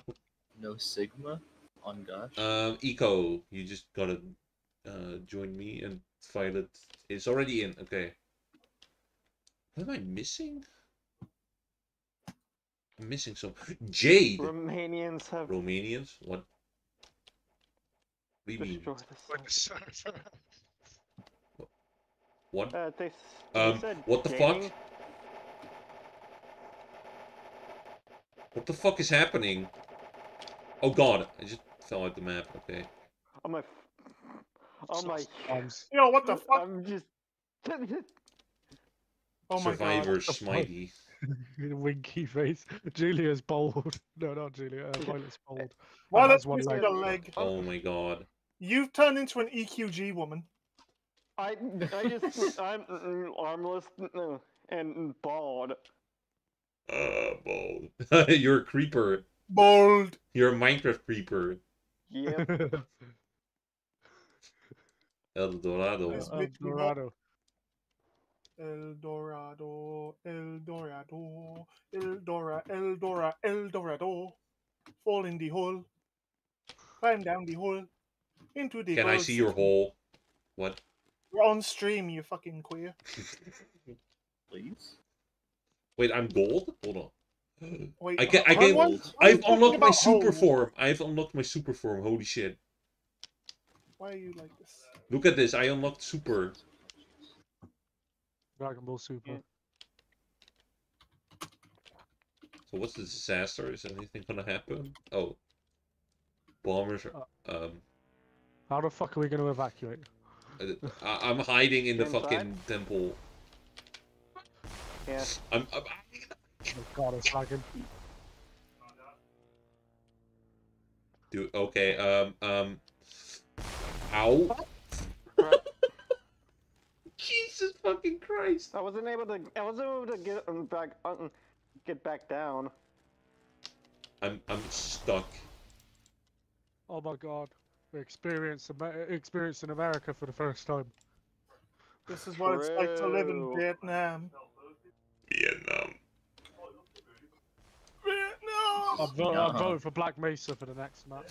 No Sigma on gosh. Um, Eco, you just gotta uh, join me and fight it. It's already in. Okay. What am I missing? I'm missing some Jade. Romanians have Romanians? What? What do you mean? [LAUGHS] What? Uh, they, they Um, said what the fuck? What the fuck is happening? Oh god, I just fell out the map. Okay. Oh my. Oh my. Arms. [LAUGHS] Yo, what the fuck? I'm just. [LAUGHS] Oh my Survivor god. the? Smitey. [LAUGHS] Winky face. Julia's bold. [LAUGHS] No, not Julia. Uh, Violet's bold. Why has let's one leg. a leg? Oh my god. You've turned into an EQG woman. I, I just, [LAUGHS] I'm mm, armless mm, and bald. Uh, bald. You're a creeper. Bold. You're a Minecraft creeper. Yeah. El Dorado. El Dorado. El Dorado, El Dorado, El Dora, El Dora, El Dorado. Fall in the hole. Climb down the hole. Into the Can I see your hole? What? We're on stream, you fucking queer. [LAUGHS] Please. Wait, I'm gold? Hold on. Wait, I can- I why- can- why- why are you I've unlocked my super holes? form. I've unlocked my super form. Holy shit. Why are you like this? Look at this. I unlocked super. Dragon Ball Super. Yeah. So what's the disaster? Is anything gonna happen? Oh. Bombers are... Um... How the fuck are we going to evacuate? uh, I I'm hiding in the Inside? fucking temple. Yeah. I'm... I'm... Oh god, it's lagging. Dude, okay, um, um... Ow. Jesus fucking Christ. I wasn't able to. I wasn't able to get um, back. Um, get back down. I'm, I'm stuck. Oh my god. We experienced, Amer- in America for the first time. This is what it's like to live in Vietnam. Vietnam. Vietnam! I'm, vo- I'm voting for Black Mesa for the next map.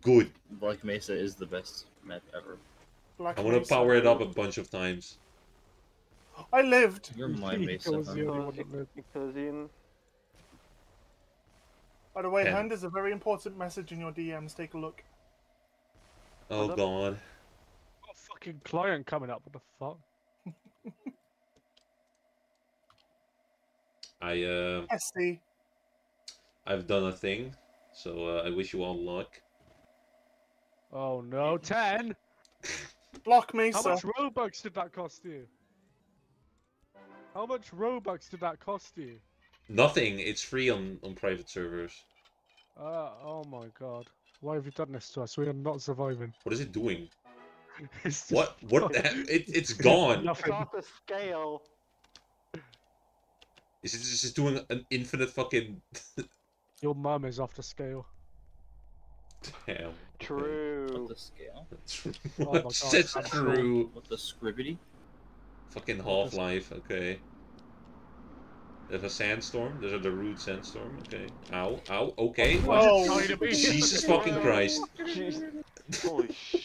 Good. Black Mesa is the best map ever. Black I want to power it up a bunch of times. I lived. You're my He Mesa. was huh? the only Because, one that lived. because in By the way, Yeah. hand is a very important message in your DMs. Take a look. Oh god. Got a fucking client coming up. What the fuck? [LAUGHS] I, uh, SD. I've done a thing. So, uh, I wish you all luck. Oh no, 10? Block me. How Mesa. much Robux did that cost you? How much Robux did that cost you? Nothing. It's free on, on private servers. Uh, oh my god. Why have you done this to us? We are not surviving. What is it doing? [LAUGHS] It's What? What? The [LAUGHS] it, it's gone. it's off the scale. Is it just doing an infinite fucking... [LAUGHS] Your mum is off the scale. Damn. True. What the scale? Oh my What's God, that's that's true? What the scribbity? Fucking Half-Life, okay. There's a sandstorm. There's a Darude sandstorm, okay. Ow, ow, okay. what? Oh, Jesus fucking Christ. [LAUGHS] Holy sh!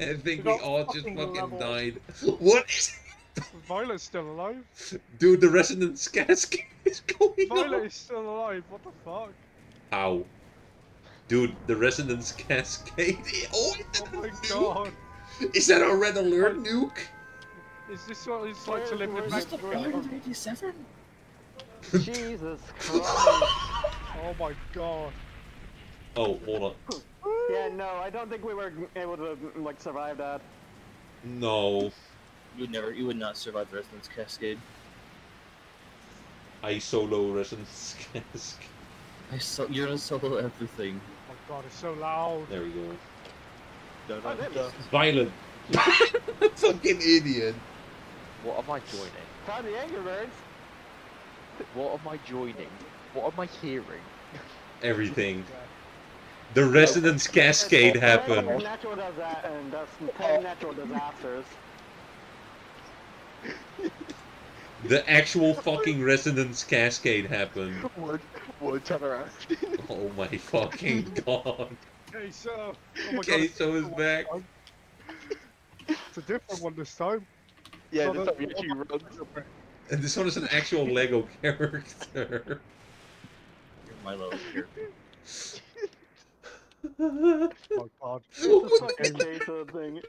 I think We we got all just fucking fucking level. died. [LAUGHS] What is... [LAUGHS] Violet's still alive. Dude, the resonance cascade is going Violet on. is still alive. What the fuck? Ow. Dude, the resonance cascade. Oh, is that Oh a my nuke? god. Is that a red alert nuke? Is this what it's like to live in where's Mexico? the- 187? [LAUGHS] Jesus Christ! Oh my god. Oh, hold on. yeah, no, I don't think we were able to like survive that. No. You would never, you would not survive the Resonance Cascade. I solo resonance cascade. I so, you're gonna solo everything. Oh my god, it's so loud. There we go. No, no, there no. it is. Violent. Fucking idiot. What am I joining? Time the Angry Birds. What am I joining? What am I hearing? Everything. The resonance cascade happened. Natural disa- and that's ten oh. natural disasters. The actual fucking resonance cascade happened. One, one turn around. Oh my fucking [LAUGHS] god. Okay, so. Oh my god, Okay, it's so a is back. one. It's a different one this time. Yeah, So this time he actually runs. And this one is an actual Lego [LAUGHS] character. You're my little character. [LAUGHS] Oh god. It's a fucking case of at the man.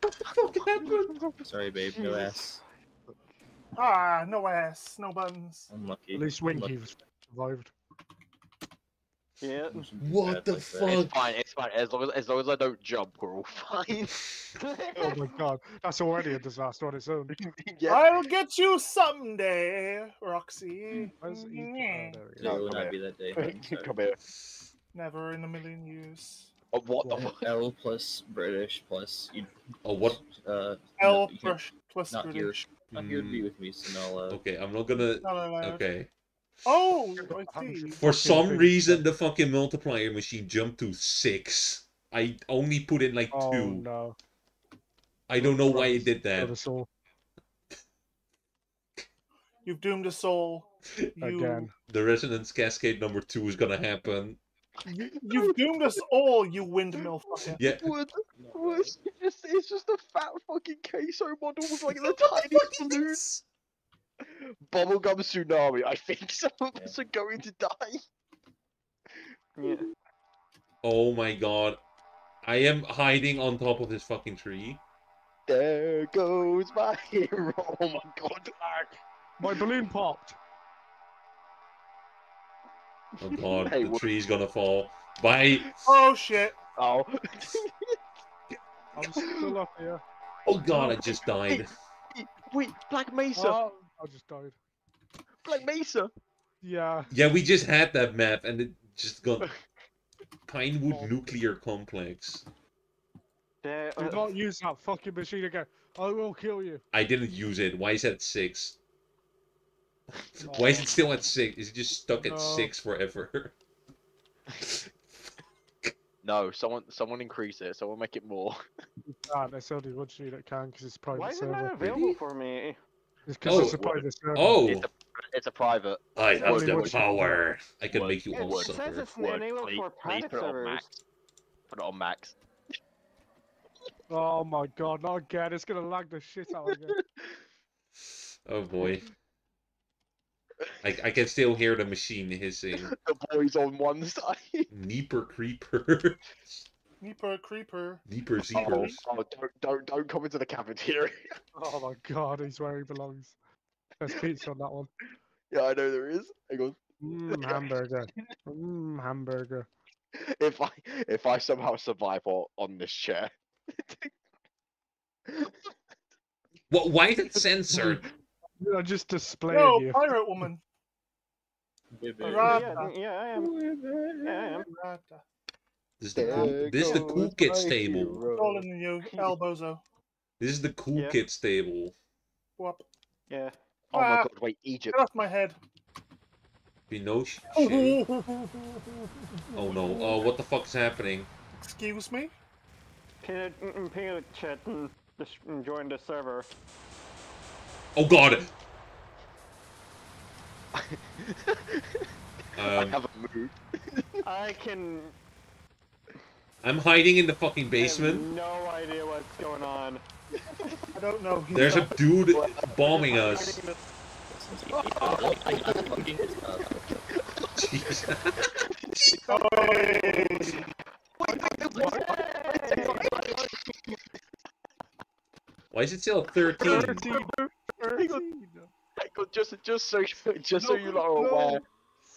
What the fuck happened? Sorry, babe. No ass. Ah, no ass, no buttons. Unlucky. At least Winky Unlucky. survived. Yeah. What the Bad like that. fuck? It's fine. It's fine. As long as as long as I don't jump, we're all fine. Oh my god. That's already a disaster on its own. [LAUGHS] yeah. I'll get you someday, Roxy. Where's Ethan? Oh, there he is. Today No, will not be that day. I'm. Come [LAUGHS] here. Never in a million years. Oh, what the L- fuck? L plus British plus you. Oh, what? Uh, L no, you can't- plus plus not here. British. Not here to Mm. be with me, so no. Uh, Okay, I'm not gonna. Not allowed. Okay. Oh, I see. For some reason, the fucking multiplier machine jumped to six. I only put in like Oh two. no. I don't know why it did that. us [LAUGHS] You've doomed us soul. You, again. The resonance cascade number two is gonna happen. You've doomed us all, you windmill fucker. Yeah. What? What? It's just, it's just a fat fucking queso model with like [LAUGHS] the tiniest balloon. Bubblegum tsunami. I think [LAUGHS] some of us are going to die. Yeah. Oh my god. I am hiding on top of this fucking tree. There goes my [LAUGHS] hero. Oh my god. My balloon popped. Oh god, [LAUGHS] Hey, the what- tree's gonna fall. Bye. Oh shit. Oh. I'm still up here. Oh god, I just died. Wait, Black Mesa. Oh, I just died. Black Mesa. Yeah. Yeah, we just had that map and it just got Oh. [LAUGHS] Pinewood Nuclear Complex. Yeah, Do uh, not use that fucking machine again. I will kill you. I didn't use it. Why is it at six? Why is it still at six? Is it just stuck at No. six forever? [LAUGHS] No, someone, someone increase it. Someone make it more. You can't. There's only one machine that can because it's a private Why is it server. not available for me? It's Oh. it's a private server. Oh, It's a, it's a private. I have Only the one power. I can What? make you all suffer. It all says suffer. it's Word, enabled please, for please private put it on servers. max. Put it on max. Oh my god, not again. It's gonna lag the shit out of me. [LAUGHS] Oh boy. I, I can still hear the machine hissing. [LAUGHS] The boys on one side. Neeper creeper. [LAUGHS] Creeper, creeper. Neeper Oh, zeepers. oh, don't, don't, don't come into the cafeteria. [LAUGHS] Oh my god, he's where he belongs. There's pizza on that one. yeah, I know there is. Hang goes, Mmm, [LAUGHS] hamburger. Mmm, hamburger. If I, if I somehow survive on, on this chair. [LAUGHS] What? Why is it censored? I just displayed No, you. pirate woman. babe, Yeah, yeah, yeah, I am. Yeah, I am. Rata. This is the cool, this is the cool kids table. Taller than you, elbozo. This is the cool Yeah. kids table. Whoop. Yeah. Oh my Ah. god, wait, Egypt. Get off my head. You know sh- [LAUGHS] Oh no. Oh, what the fuck is happening? Excuse me? Peanut, mm, mm, peanut chat and just mm, join the server. Oh god. [LAUGHS] I Um, haven't moved. I can. I'm hiding in the fucking I have basement. no idea what's going on. I don't know. There's a dude bombing us. [LAUGHS] Why is it still 13? 13. 13. Hang just, just so, [LAUGHS] just so you lot are no. aware.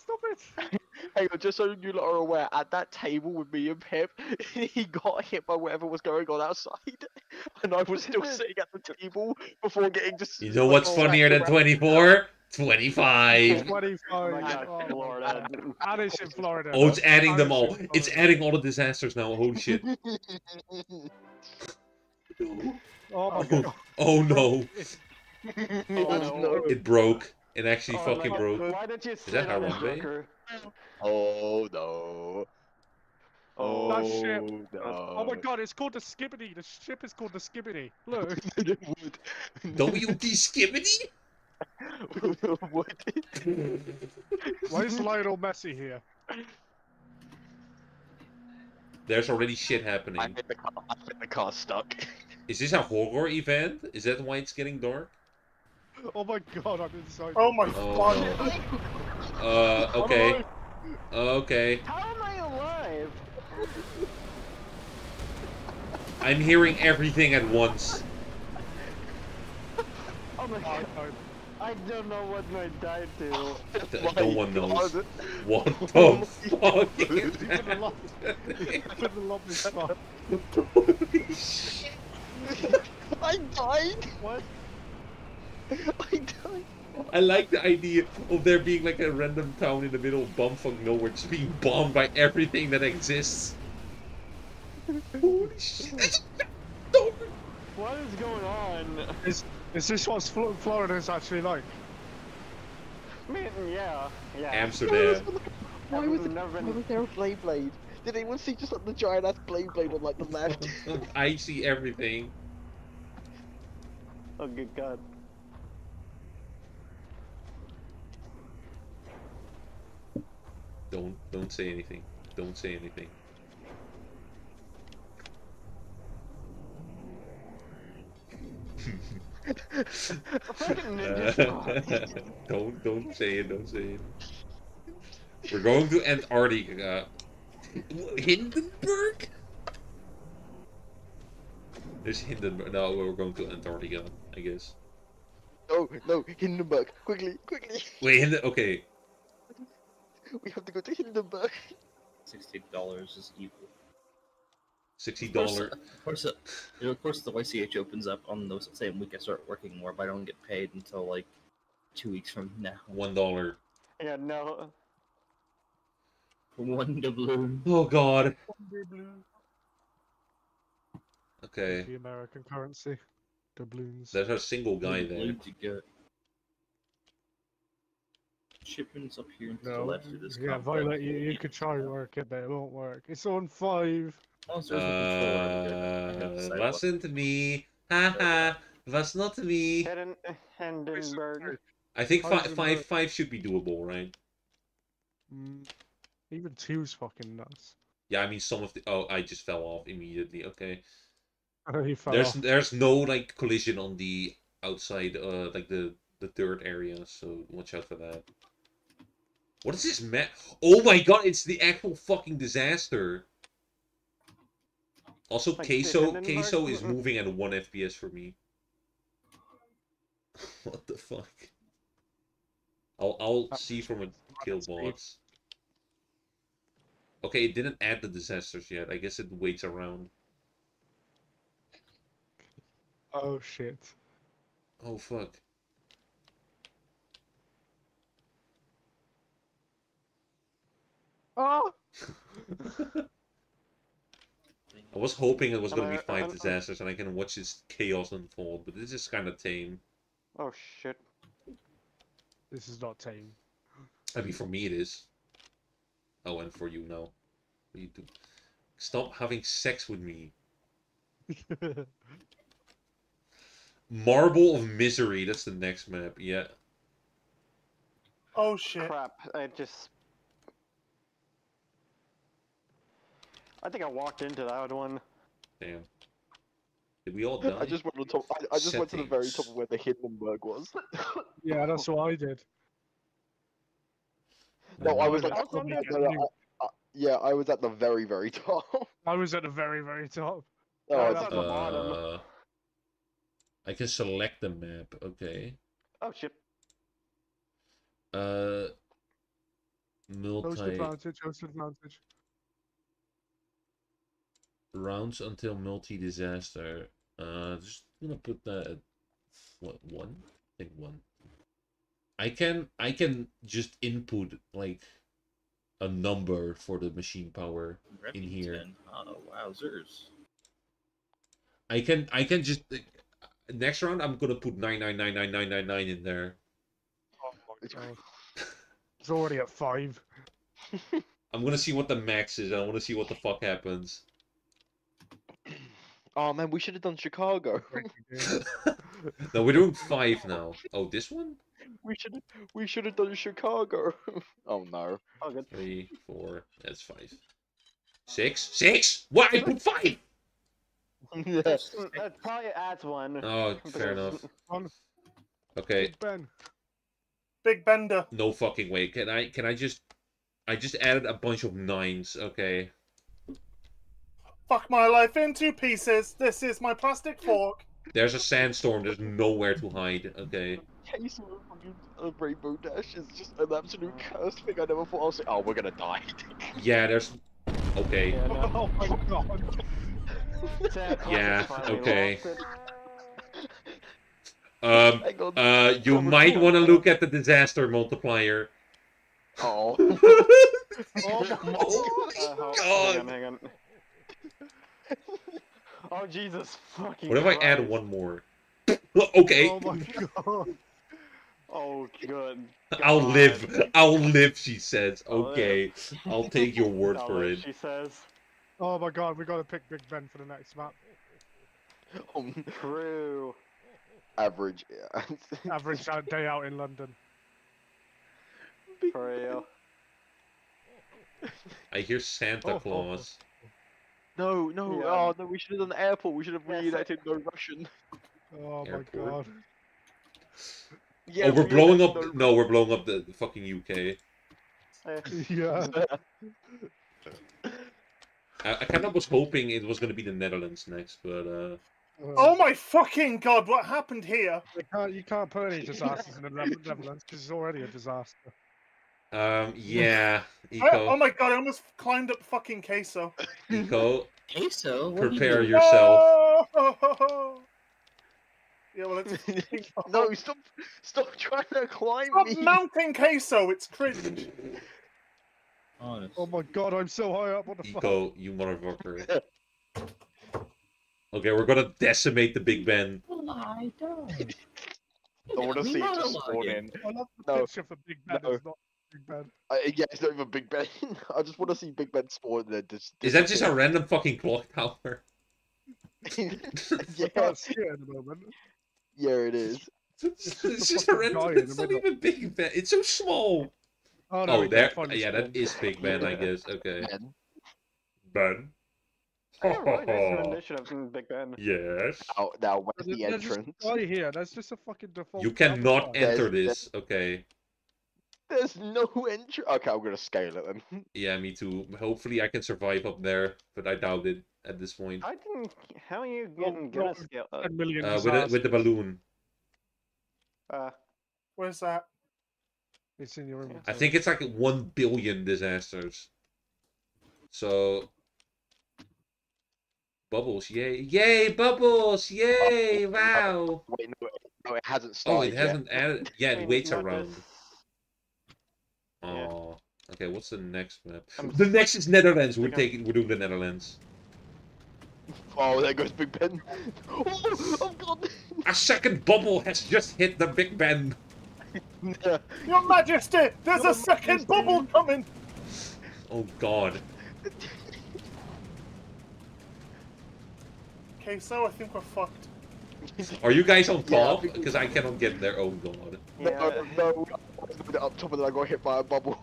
Stop it. [LAUGHS] Hang on, just so you lot are aware. At that table with me and Pip, [LAUGHS] he got hit by whatever was going on outside, [LAUGHS] and I was still sitting at the table before getting just. You know what's oh, funnier than 24? 25. 25. Oh god, Oh, Florida. And it's in Florida. Oh, it's adding them all. in It's adding all the disasters now. Holy shit. Oh my oh, god. Oh no. oh no. It broke. It actually Oh, fucking no. broke. Why did you sit that on the Harambe? Joker? Oh no. Oh, oh That ship. no. Oh my god, it's called the Skibbity. The ship is called the Skibbity. Look. [LAUGHS] WD Skibbity? [LAUGHS] Why is Lionel Messi here? There's already shit I happening. think the car, I think the car's stuck. Is this a horror event? Is that why it's getting dark? [LAUGHS] Oh my god, I'm inside. Oh my Oh, god. no. [LAUGHS] Uh, okay. Okay. How am I alive? I'm hearing everything at once. [LAUGHS] Oh my god. I, I don't know what I died to. Th- No one knows. God. What Oh the fuck is Even the lo- happening? for the lovely spot. Holy shit. I died. What? I died. I like the idea of there being like a random town in the middle of bumfuck nowhere just being bombed by everything that exists. Holy shit. What is going on? Is, is this what Fl- is actually like? Man, yeah, yeah. Amsterdam. Why I've was, it, why was there a blade blade? Did anyone see just like the giant ass blade blade on like the left? I see everything. Oh good god. Don't don't say anything. Don't say anything. Squad. [LAUGHS] don't don't say it. Don't say it. We're going to Antarctica. Hindenburg? There's Hindenburg. No, we're going to Antarctica, I guess. Oh no, Hindenburg! Quickly, quickly! Wait, Hinden. Okay. We have to go to Hindenburg. Sixty dollars is evil. Sixty Of course, of course, uh, you know, of course, the YCH opens up on the same week I start working more, but I don't get paid until like two weeks from now. One dollar. Yeah, no. One doubloon. Oh God. Thunder blue. Okay. The American currency. Doubloons. There's a single guy there. Doubloon. Shipments up here to the No, left of this yeah, complex. Violet, you, you could try and work it, but it won't work. It's on five. Oh, so there's a controller. I gotta Uh, decide wasn't me. Haha. Was not me. Hedden, Hindenburg. I think five, Heisenberg. five, five should be doable, right? Mm, even two's fucking nuts. Yeah, I mean some of the. Oh, I just fell off immediately. Okay. [LAUGHS] he fell There's off. there's no like collision on the outside, uh, like the the third area. So watch out for that. What is this map? Oh my god! It's the actual fucking disaster. Also, Like queso queso is moving at one FPS for me. [LAUGHS] what the fuck? I'll I'll Uh, see from a kill box. Okay, it didn't add the disasters yet. I guess it waits around. Oh shit. Oh fuck. Oh! I was hoping it was gonna be five am- am- disasters and I can watch this chaos unfold, but this is kind of tame. Oh shit. This is not tame. I mean, for me it is. Oh, and for you no. What you do? Stop having sex with me. [LAUGHS] Marble of Misery. That's the next map. Yeah. Oh shit. Crap. I just. I think I walked into that one. Damn. Did we all die? I just went on top. I, I just went to the very top of where the Hindenburg was. [LAUGHS] yeah, that's what I did. no, I was like, I was no, no, no, I- I- yeah, I was at the very, very top. [LAUGHS] I was at the very, very top. Oh, I I was was at the bottom. Uh, I can select the map. Okay. Oh shit. Uh. Host Multi advantage, host advantage. Rounds until multi disaster. Uh, just gonna put that at what one? I think one. I can I can just input like a number for the machine power. In here. Remington. Oh, wowzers. I can I can just like, next round I'm gonna put nine nine nine nine nine nine nine in there. [LAUGHS] It's already at five. [LAUGHS] I'm gonna see what the max is. I want to see what the fuck happens. Oh man, we should have done Chicago. [LAUGHS] no, we're doing five now. Oh, this one? we should we should have done Chicago. [LAUGHS] oh no. Oh, good. Three, four. That's five. Six, six. What? I put five. [LAUGHS] yeah. That probably adds one. Oh, fair enough. Okay, Big Ben. Big Bender. no fucking way. Can I? Can I just? I just added a bunch of nines. Okay. Fuck my life in two pieces. This is my plastic fork. There's a sandstorm. There's nowhere to hide. Okay. Case of fucking uh, Rainbow Dash is just an absolute cursed thing. I never thought I was like, oh, we're gonna die. [LAUGHS] Yeah. There's. Okay. Yeah, no. [LAUGHS] Oh my god. Yeah, okay. [LAUGHS] Um. Uh. You might want to look at the disaster multiplier. Oh. Oh my Uh, God. Hang on, hang on. [LAUGHS] Oh Jesus fucking What if I add one more? okay. Oh my god. Oh good. [LAUGHS] I'll live. I'll live. She says. I'll live. Okay. I'll take your word I'll for live, it. She says. Oh my god, we gotta pick Big Ben for the next map. [LAUGHS] Um, True. average. Yeah. Average day out in London. For real. I hear Santa Oh, oh, oh. Claus. no, no. Yeah. Oh no, we should have done the airport. We should have Yes, I- reunited no Russian. Oh my Airport. god. Yeah. oh, we're blowing up. reunited No, we're blowing up the fucking UK. [LAUGHS] Yeah. I, I kind of was hoping it was gonna be the Netherlands next, but uh, Oh my fucking god, what happened here? You can't, you can't put any disasters in the Ne- Netherlands because it's already a disaster. Um, yeah, [LAUGHS] I- oh my god, I almost climbed up fucking queso. Eco, [LAUGHS] Queso? What are you prepare yourself. Oh! [LAUGHS] Yeah, well, it's no, stop! Stop trying to climb Stop me. mounting queso. It's cringe. Honest. Oh my god, I'm so high up. What the fuck? Eco, you motherfucker. Okay, we're gonna decimate the Big Ben. Lie down. I want to We see it just monologuing. spawn in. I love the No, picture for Big Ben. no. It's not Big Ben. Uh, yeah, it's not even Big Ben. [LAUGHS] I just want to see Big Ben spawn there. Just, Is that just a random fucking clock tower? Yeah, can't see it at the moment. yeah, it is. It's, just [LAUGHS] a it's just a random. guy It's not middle. even Big Ben. It's so small. Oh, no, Oh, there. can't find the Yeah, spawn. that is Big Ben, I guess. Okay, Ben. Ben. yeah, right, nice initiative from Big Ben. Yes. Now, now where's the there's just entrance? a here. There's just a fucking default. You cannot of There's- enter there's- this. Okay. There's no [LAUGHS] entrance. Okay, I'm gonna scale it then. [LAUGHS] Yeah, me too. Hopefully, I can survive up there, but I doubt it at this point. I didn't. How are you Well, getting well, good at scale? Uh, 10 million Uh, with a, with the balloon. uh, Where's that? It's in your I I think it's like one billion disasters. So. Bubbles, yay! Yay, bubbles! Yay! Wow! [LAUGHS] Wait, no, it- no, it hasn't started. Oh, it hasn't added. Yeah, it Wait, waits not around. This. Yeah. Oh. Okay, what's the next map? I'm The next is Netherlands. We're taking. We're doing the Netherlands. Oh, there goes Big Ben. [LAUGHS] Oh, oh God. A second bubble has just hit the Big Ben. [LAUGHS] Your Majesty, there's Your a second Majesty. bubble coming. Oh God. [LAUGHS] okay, so I think we're fucked. Are you guys on top? think we- Because I cannot get there. Oh God. No, yeah. no, I was doing it up top and then I got hit by a bubble.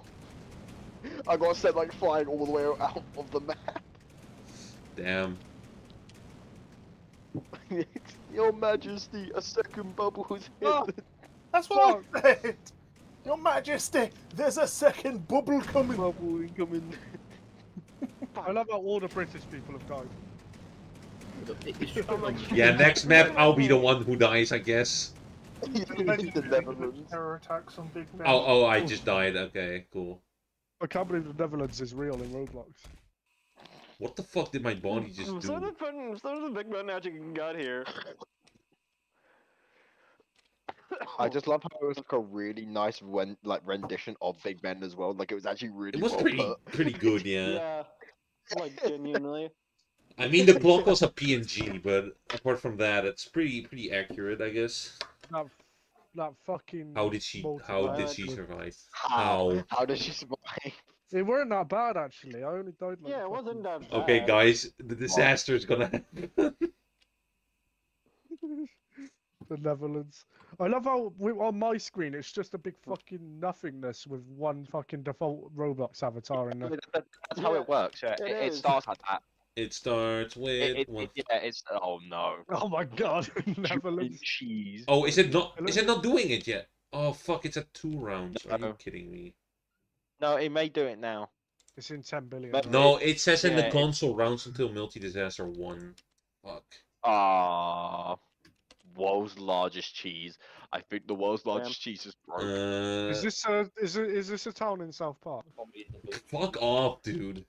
[LAUGHS] I got sent like flying all the way out of the map. Damn. [LAUGHS] Your Majesty, a second bubble has hit. Ah. That's what I said. Your Majesty, there's a second bubble coming. bubble incoming. [LAUGHS] I love how all the British people have died. It's just like- Yeah, next map I'll be the one who dies, I guess. the [LAUGHS] Terror attacks on Big Ben. Oh, oh, I just died. Okay, cool. I can't believe the Netherlands is real in Roblox. What the fuck did my body just So the do? fun, so the Big Ben actually got here. I just love how it was like a really nice ren- like rendition of Big Ben as well. Like it was actually really It was well pretty put. pretty good, [LAUGHS] yeah. Yeah. Like genuinely. I mean, the block was a PNG, but apart from that, it's pretty pretty accurate, I guess. That, that fucking. How did she? How did she survive? How? How? How does she survive? It weren't that bad actually. I only died like. Yeah, it wasn't that bad. Okay, guys, the disaster is gonna happen. [LAUGHS] the Netherlands. I love how we, on my screen it's just a big fucking nothingness with one fucking default Roblox avatar in I there. That's how it works. Yeah, it it, it is. starts like that. It starts with it, one. it- yeah, it's oh no. Oh my god, [LAUGHS] Chupa Netherlands. cheese. Oh, is it not? Is it not doing it yet? Oh fuck! It's at two rounds. Are you kidding me? No, it may do it now. It's in 10 billion. But- No, it says in Yeah, the it- console rounds until multi disaster one. Fuck. Ah, world's largest cheese. I think the world's largest cheese is broke. Uh, Is this a is it is this a town in South Park? fuck off, dude.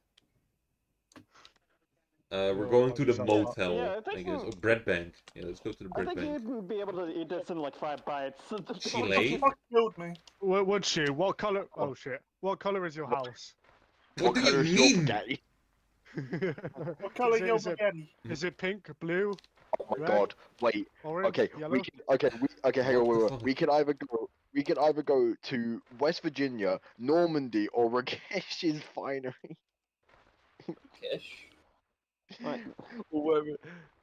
Uh, we're Oh, going to the motel, Yeah, I I think guess. so. Oh, bread bank. Yeah, let's go to the bread bank. I think bank. you'd be able to eat this in like five bites. [LAUGHS] She What late? fuck killed me? Would, would she? What color? Oh shit! What color is your What- house? What do you colour is your mean? spaghetti? [LAUGHS] What color Is it- your is it- spaghetti? Is it pink, blue, Oh my Red? god! Wait. orange, Okay, yellow? we can. Okay, we, okay. Hang on. What Wait, wait. We can either go. We can either go to West Virginia, Normandy, or [LAUGHS] Rakesh's finery. Kish. [LAUGHS] Right. Or whatever.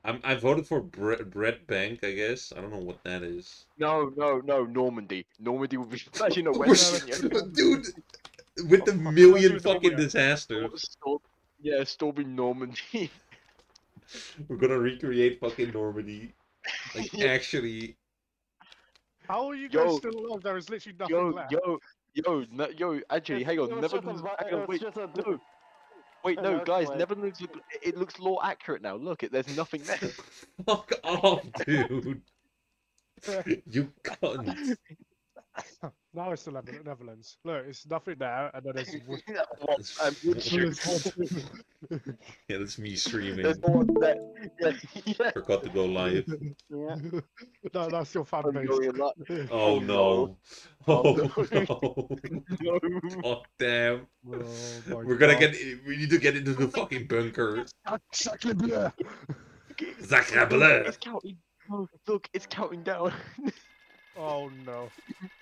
I'm, I voted for bread, bread bank, I guess. I don't know what that is. No, no, no. Normandy. Normandy would be. [LAUGHS] [LAUGHS] Imagine a We're West dude, with oh, the Oh, million dude, fucking nowhere. disasters, Storm, yeah, storming Normandy. we're gonna recreate fucking Normandy. Like, Yeah. actually, How are you guys Yo, still alive? There is literally nothing yo, left. yo, yo, no, yo. Actually, hang on. It was just a Hang on, wait. just a- No. Wait, [LAUGHS] no, guys. never Netherlands. Look, it looks law accurate now. Look, it, there's nothing there. [LAUGHS] fuck off, dude. [LAUGHS] you cunt. [LAUGHS] Now it's the Lev- Netherlands. Look, it's nothing there, and then there's [LAUGHS] wood. what? Um, wood There's. Yeah, that's me streaming. There's no one there. Yeah, yeah. [LAUGHS] Forgot to go live. Yeah. no, that's your fan base. Oh no. Oh, Oh no. no. no. God damn. Oh We're gonna God. get. We need to get into the fucking bunker. Sacre bleu. Sacre bleu. It's counting. Oh, look, it's counting down. Oh no,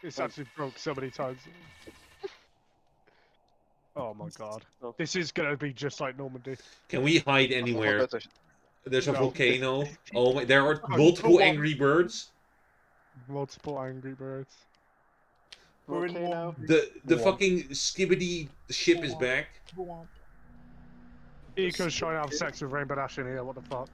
it's actually broke so many times. Oh my god, this is gonna be just like Normandy. Can we hide anywhere? There's a No. volcano. [LAUGHS] Oh my! There are Oh, multiple angry birds. Multiple angry birds. We're in Volcano. The the fucking skibbity ship is back. Go on. Eco's trying to have sex with Rainbow Dash in here. What the fuck?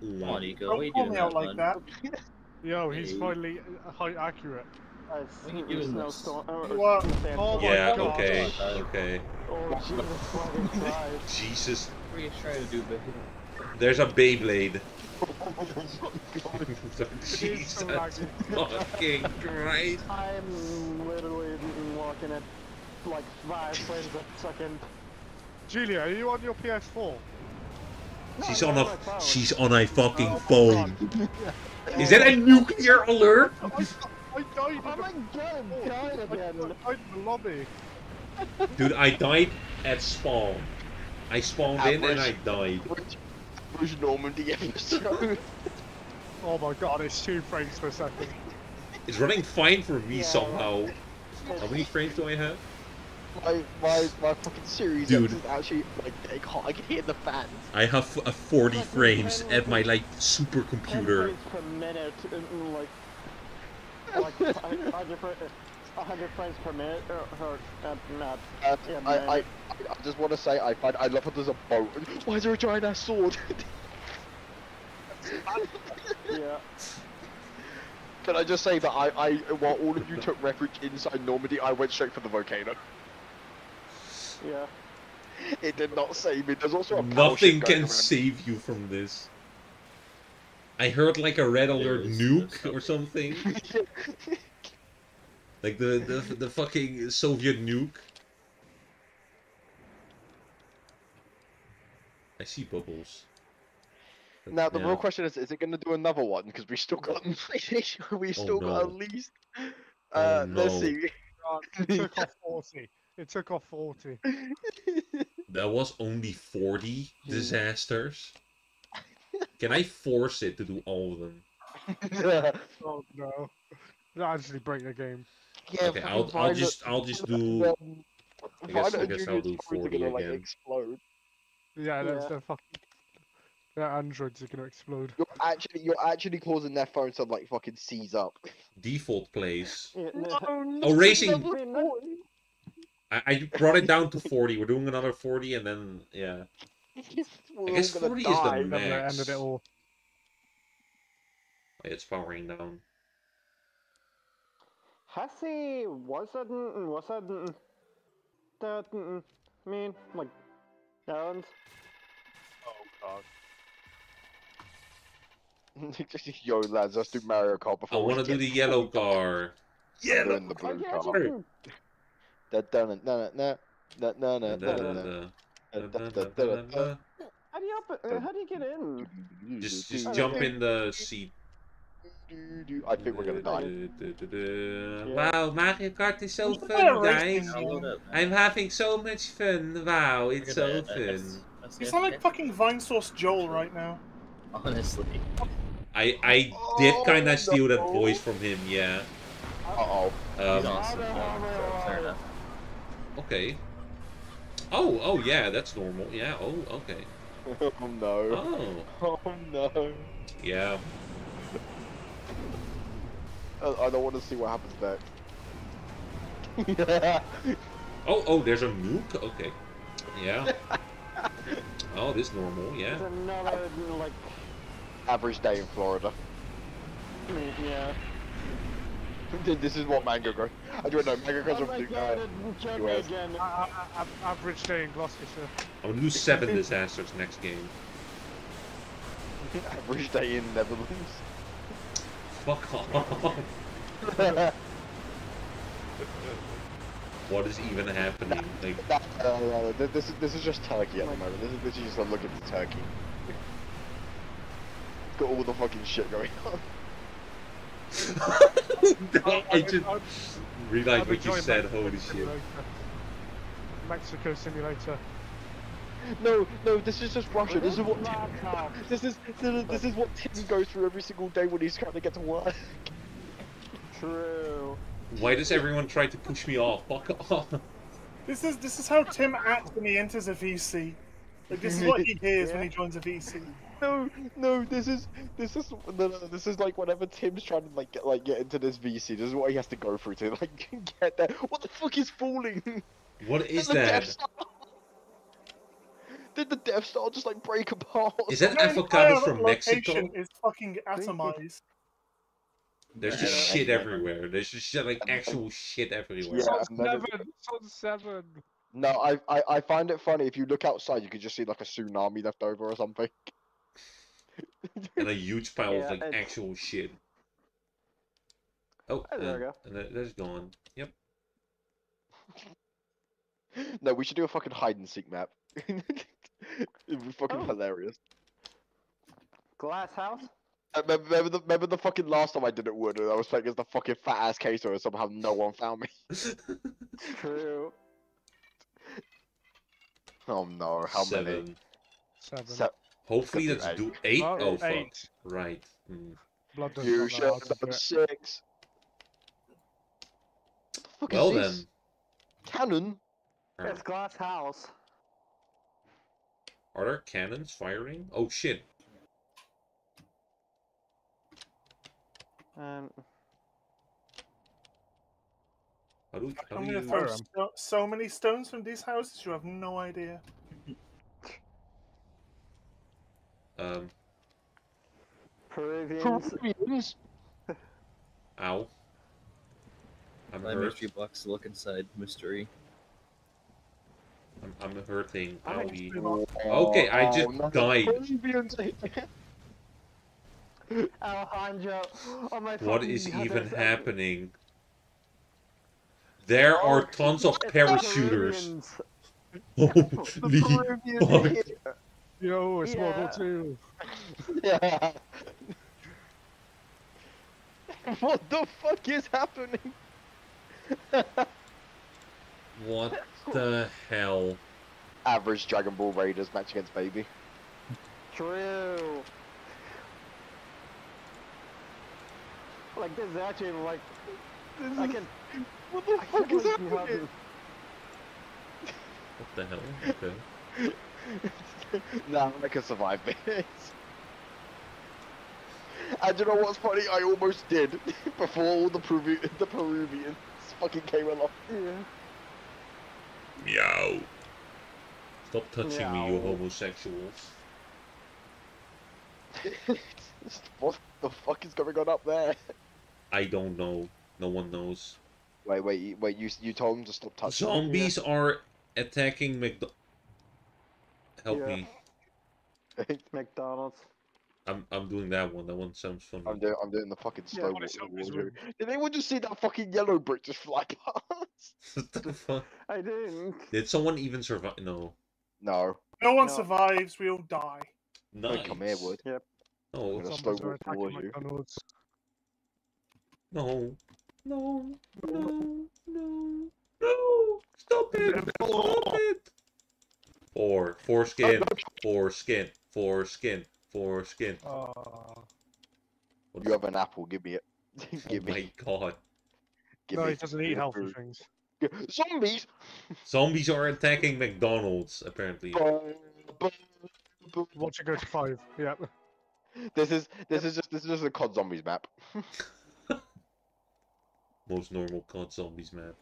Come on, Eco. Don't What are you call doing me out like that. [LAUGHS] Yo, he's Hey. finally uh, height accurate. Uh, What are you doing this? snowstorm. or- You or are- sandstorm. oh Yeah. God. Okay. Okay. Oh, Jesus. Jesus. What are you trying to do, baby? There's a Beyblade. [LAUGHS] [LAUGHS] It is Jesus so fucking Christ. I'm literally walking at like five frames a second. Julia, are you on your PS4? No, She's on a she's on a fucking Oh phone. [LAUGHS] Is that a nuclear alert? I died in Oh the, my god, I'm dying I again. died in the lobby. Dude, I died at spawn. I spawned in and I died. Which, which Normandy episode? Oh my god, it's two frames per second. It's running fine for me Yeah. somehow. How many frames do I have? My, my, my fucking series Dude. is actually like getting hot. I can hear the fans. I have a 40 frames at my like 10 supercomputer. frames per minute, and, and, like, like a hundred, hundred frames per minute, or, or uh, not. Uh, Yeah, I, man. I, I just want to say I find I love how there's a boat. Why is there a giant ass sword? Yeah. Can I just say that I, I, while all of you took refuge inside Normandy, I went straight for the volcano. Yeah. It did not save me. There's also a Nothing can save you from this. I heard like a red alert nuke or something. [LAUGHS] Like the, the the fucking Soviet nuke. I see bubbles. Now the Yeah. real question is: Is it going to do another one? Because we still got [LAUGHS] we still got at no. least. Oh, Uh, let's see. It took off 40. It took off 40. [LAUGHS] That was only 40 disasters. [LAUGHS] Can I force it to do all of them? [LAUGHS] Oh no. That actually break the game. yeah, Okay, I'll I'll just I'll just do. um, I guess- Violet I guess I'll do phones are 40 gonna like explode. Yeah, that's Yeah. the fucking. Their androids are gonna explode. You're actually you're actually causing their phones to like fucking seize up. Default place. Yeah, Oh, racing. I I, I brought it down to 40. We're doing another 40 and then yeah. [LAUGHS] We're guess 40 is the die. m- Never Max. ended it all. It's powering down. Hassie, was that, was that, that, mean, like, Darren's? Oh god. [LAUGHS] Yo lads, let's do Mario Kart I before we want to do the yellow car. I'm the Oh, blue car. How do you up, uh, how do you get in? Just just Oh, jump in the seat. I think we're gonna die. Yeah. Wow, Mario Kart is so What's fun, guys. game? Download it. I'm having so much fun. Wow, it's so uh, fun. that's- that's You sound like yeah. fucking Vinesauce Joel right now. Honestly. I I did kind Oh, of steal that voice from him, yeah. Uh oh. He's Um, awesome. yeah, Fair enough. Okay. Oh, oh yeah, that's normal. Yeah. Oh, okay. [LAUGHS] Oh no. Oh, [LAUGHS] Oh no. yeah. I I don't want to see what happens next. yeah. [LAUGHS] Oh, oh, there's a nuke. Okay. Yeah. Oh, this normal. It's Yeah. another, like, Average day in Florida. yeah. [LAUGHS] this is what Mango goes. I don't know. Mango goes Oh from my the god, uh, it jumped me US. again. A- a- a- average day in Gloucestershire. Oh, I'm gonna do seven disasters next game. [LAUGHS] average day in Netherlands. Fuck off. [LAUGHS] What is even happening? Like, That, this is this is just Turkey at the moment. This is this is just a look at the Turkey. Got all the fucking shit going on. I just I'm- realized what you said. Mexico Holy shit. Mexico Simulator. No, no, this is just Russia. This is what [LAUGHS] Tim, this is this is, what Tim goes through every single day when he's trying to get to work. True. Why does everyone try to push me off? Fuck off. This is this is how Tim acts when he enters a VC. Like this is what he [LAUGHS] hears when he joins a VC. No, no, this is this is no, no, this is like whenever Tim's trying to like get like get into this VC. This is what he has to go through to [LAUGHS] like get there. What the fuck is falling? What is Did the Death that? Star- Did the Death Star just like break apart? Is that Your avocado from Mexico? location is fucking atomized. There's just shit everywhere. There's just shit, like actual shit everywhere. Yeah, Son and seven. Son seven. No, I, I I find it funny if you look outside, you could just see like a tsunami left over or something. [LAUGHS] [LAUGHS] And a huge pile Yeah, of like it's- actual shit. Oh, Oh, there we and, go. and that, that's gone. Yep. [LAUGHS] no, we should do a fucking hide and seek map. [LAUGHS] It'd be fucking Oh. hilarious. Glass house? Uh, Remember, remember, the, remember the fucking last time I did it, Wood? and I was playing as the fucking fat ass Kato, and somehow no one found me. True. Oh no, how many? Seven. Seven. Se- Hopefully let's eight. do 8 oh, alpha. Uh, right. Mm. You shot about 6. Well then. This? Cannon? That's glass house. Are there cannons firing? Oh shit. Um... How do, how do you... Oh, so, so many stones from these houses, you have no idea. Um, Peruvians. Peruvians? [LAUGHS] ow. I'm My hurt. mystery box to look inside. Mystery. I'm, I'm hurting. I think Owie. it's Okay, I Oh, just no. died. Peruvians. [LAUGHS] Alejandro. Oh my What fucking is God, even there's- happening? There Oh, are tons of parachuters. Peruvians. [LAUGHS] the Holy Peruvians fuck. Here. Yo, it's World War Yeah. Two. Yeah. [LAUGHS] what the fuck is happening? What [LAUGHS] the hell? Average Dragon Ball Raiders match against Baby. True. Like this is actually like this I can. What the I fuck is believe you have happening? What the hell? Okay. [LAUGHS] [LAUGHS] nah, I can survive this. And you know what's funny? I almost did [LAUGHS] before all the Peru- the Peruvians fucking came along. Yeah. Meow. Stop touching me, you homosexuals. [LAUGHS] what the fuck is going on up there? I don't know. No one knows. Wait, wait, wait! You you told him to stop touching. me? Zombies are attacking McDo- Help Yeah. me. [LAUGHS] McDonald's. I'm I'm doing that one. That one sounds funny. I'm doing I'm doing the fucking Yeah, slow what is mo- zombies mo- with? Did anyone just see that fucking yellow brick just fly past? [LAUGHS] what the fuck? I didn't. Did someone even survive? No. No. No one No. survives. We all die. Nice. Don't come here, Wood. No. Oh. Gonna slow are walk attacking towards you. McDonald's. No. No. No. No. No. Stop it. [LAUGHS] Stop it. Four. Foreskin. Foreskin. Foreskin. Foreskin. Ah. What You have an apple. Give me it. [LAUGHS] Oh give me. my god. Give no, me he doesn't eat healthy food. things. [LAUGHS] Zombies. Zombies are attacking McDonald's, apparently. Watch it go to five. Yeah. This is this is just this is just a COD zombies map. [LAUGHS] Most normal COD zombies map.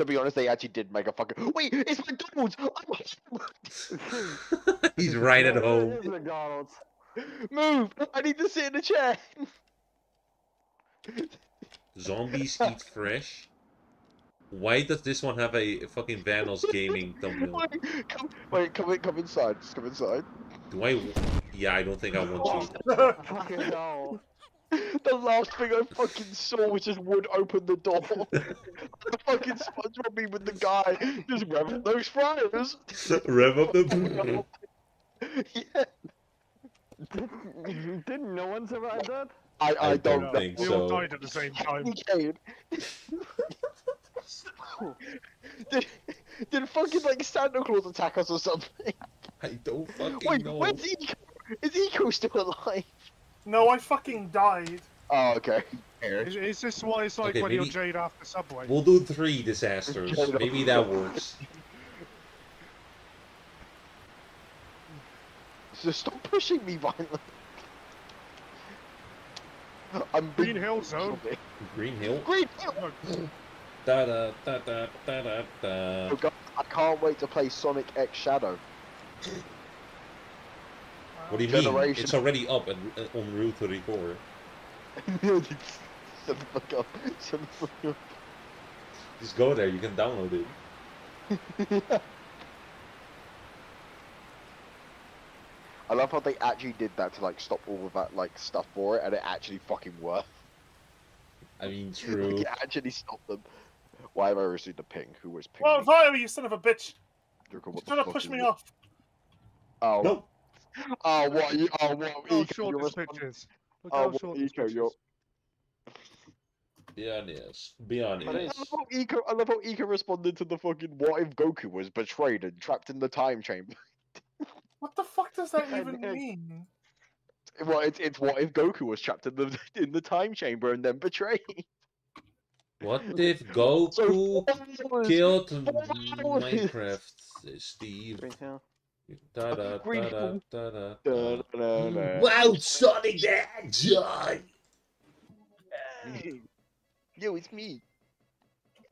To be honest, they actually did make a fucking. Wait, it's McDonald's. I'm [LAUGHS] my He's right at home. is McDonald's. Move! I need to sit in a chair. Zombies eat fresh. Why does this one have a fucking Vanoss gaming thumbnail? [LAUGHS] Wait, come, wait, come in, come inside. Just come inside. Do I? Yeah, I don't think I want to. Oh, fucking hell. [LAUGHS] The last thing I fucking saw was just Wood open the door. the fucking SpongeBob me with the guy just revving those fryers. Rev up the. [LAUGHS] yeah, [LAUGHS] Did, did no one survive that? I, I, I don't, don't know. think We all died at the same time. Kane. did, did fucking like Santa Claus attack us or something? I don't fucking Wait, know. where's Eco? Is Eco still alive? No, I fucking died. Oh, okay. Is, is this what it's like Okay, when you're maybe- Jade after Subway? We'll do three disasters. [LAUGHS] Maybe that works. [LAUGHS] So stop pushing me violently. [LAUGHS] I'm Green Hill Zone. Green Hill. Green Hill. Da da da da da da da. Oh, God, I can't wait to play Sonic X Shadow. What do you mean? It's already up and uh, on Route 34. [LAUGHS] Shut the fuck up. Shut the fuck up. Just go there. You can download it. [LAUGHS] I love how they actually did that to like stop all of that like stuff for it, and it actually fucking worked. I mean, [LAUGHS] Like, true. it actually stopped them. Why have I received a ping? Who was ping? Well, Vio, you son of a bitch. What You're the trying to push me it? off. Oh, No. [LAUGHS] oh, what? You, oh, what? Look Eco, how short you're this respond- pitch is. Look Oh, how what, short this Eco, pitch you're- Be honest. Be I love how Eco. I love how Eco responded to the fucking "What if Goku was betrayed and trapped in the time chamber?" [LAUGHS] What the fuck does that [LAUGHS] I- even I- mean? Well, it's it's what if Goku was trapped in the in the time chamber and then betrayed. What if Goku So killed Minecraft, Steve? Green Hill. Da da da. Wow, Sonic the Hedgehog! [LAUGHS] Yo, it's me.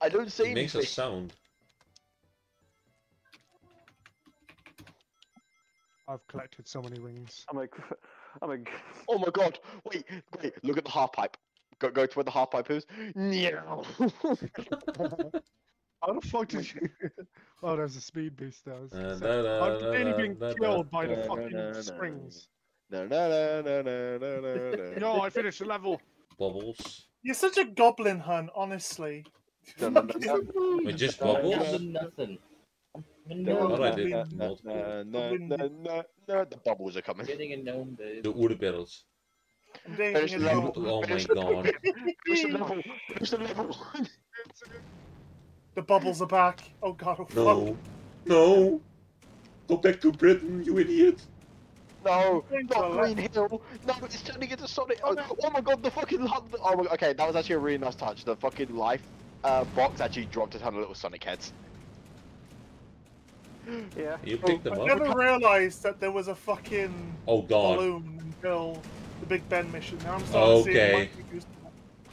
I don't say It makes a sound. I've collected so many rings. I'm like, [LAUGHS] I'm like, [LAUGHS] Oh my god! Wait, wait! Look at the half pipe. Go, go to where the half pipe is. No. How the fuck did you? [LAUGHS] [LAUGHS] oh, there's a speed beast there. I was Uh, gonna say, da, da, I'm da, nearly being da, da, killed by the da, da, fucking da, da. springs. [LAUGHS] Yo, I finished the level. Bubbles. You're such a goblin, hun, honestly. No, no, no, no. Wait, just bubbles? nothing, nothing. No, I no, did no, multiple. No, no, no, no, no, the bubbles are coming. Getting a gnome, babe. The Oerde battles. I'm Finish the level. Oh my Finish the level. god. Finish the level. Finish the level. The bubbles are back. Oh god, oh fuck. No. No. Go back to Britain, you idiot. No, not Green Hill. No, it's turning into Sonic. Oh, oh my god, the fucking. hu- Oh my, okay, that was actually a really nice touch. The fucking life uh, box actually dropped a ton of little Sonic heads. [GASPS] Yeah. You picked them I up. never realized that there was a fucking Oh god. balloon until the Big Ben mission. Now I'm starting to see Okay.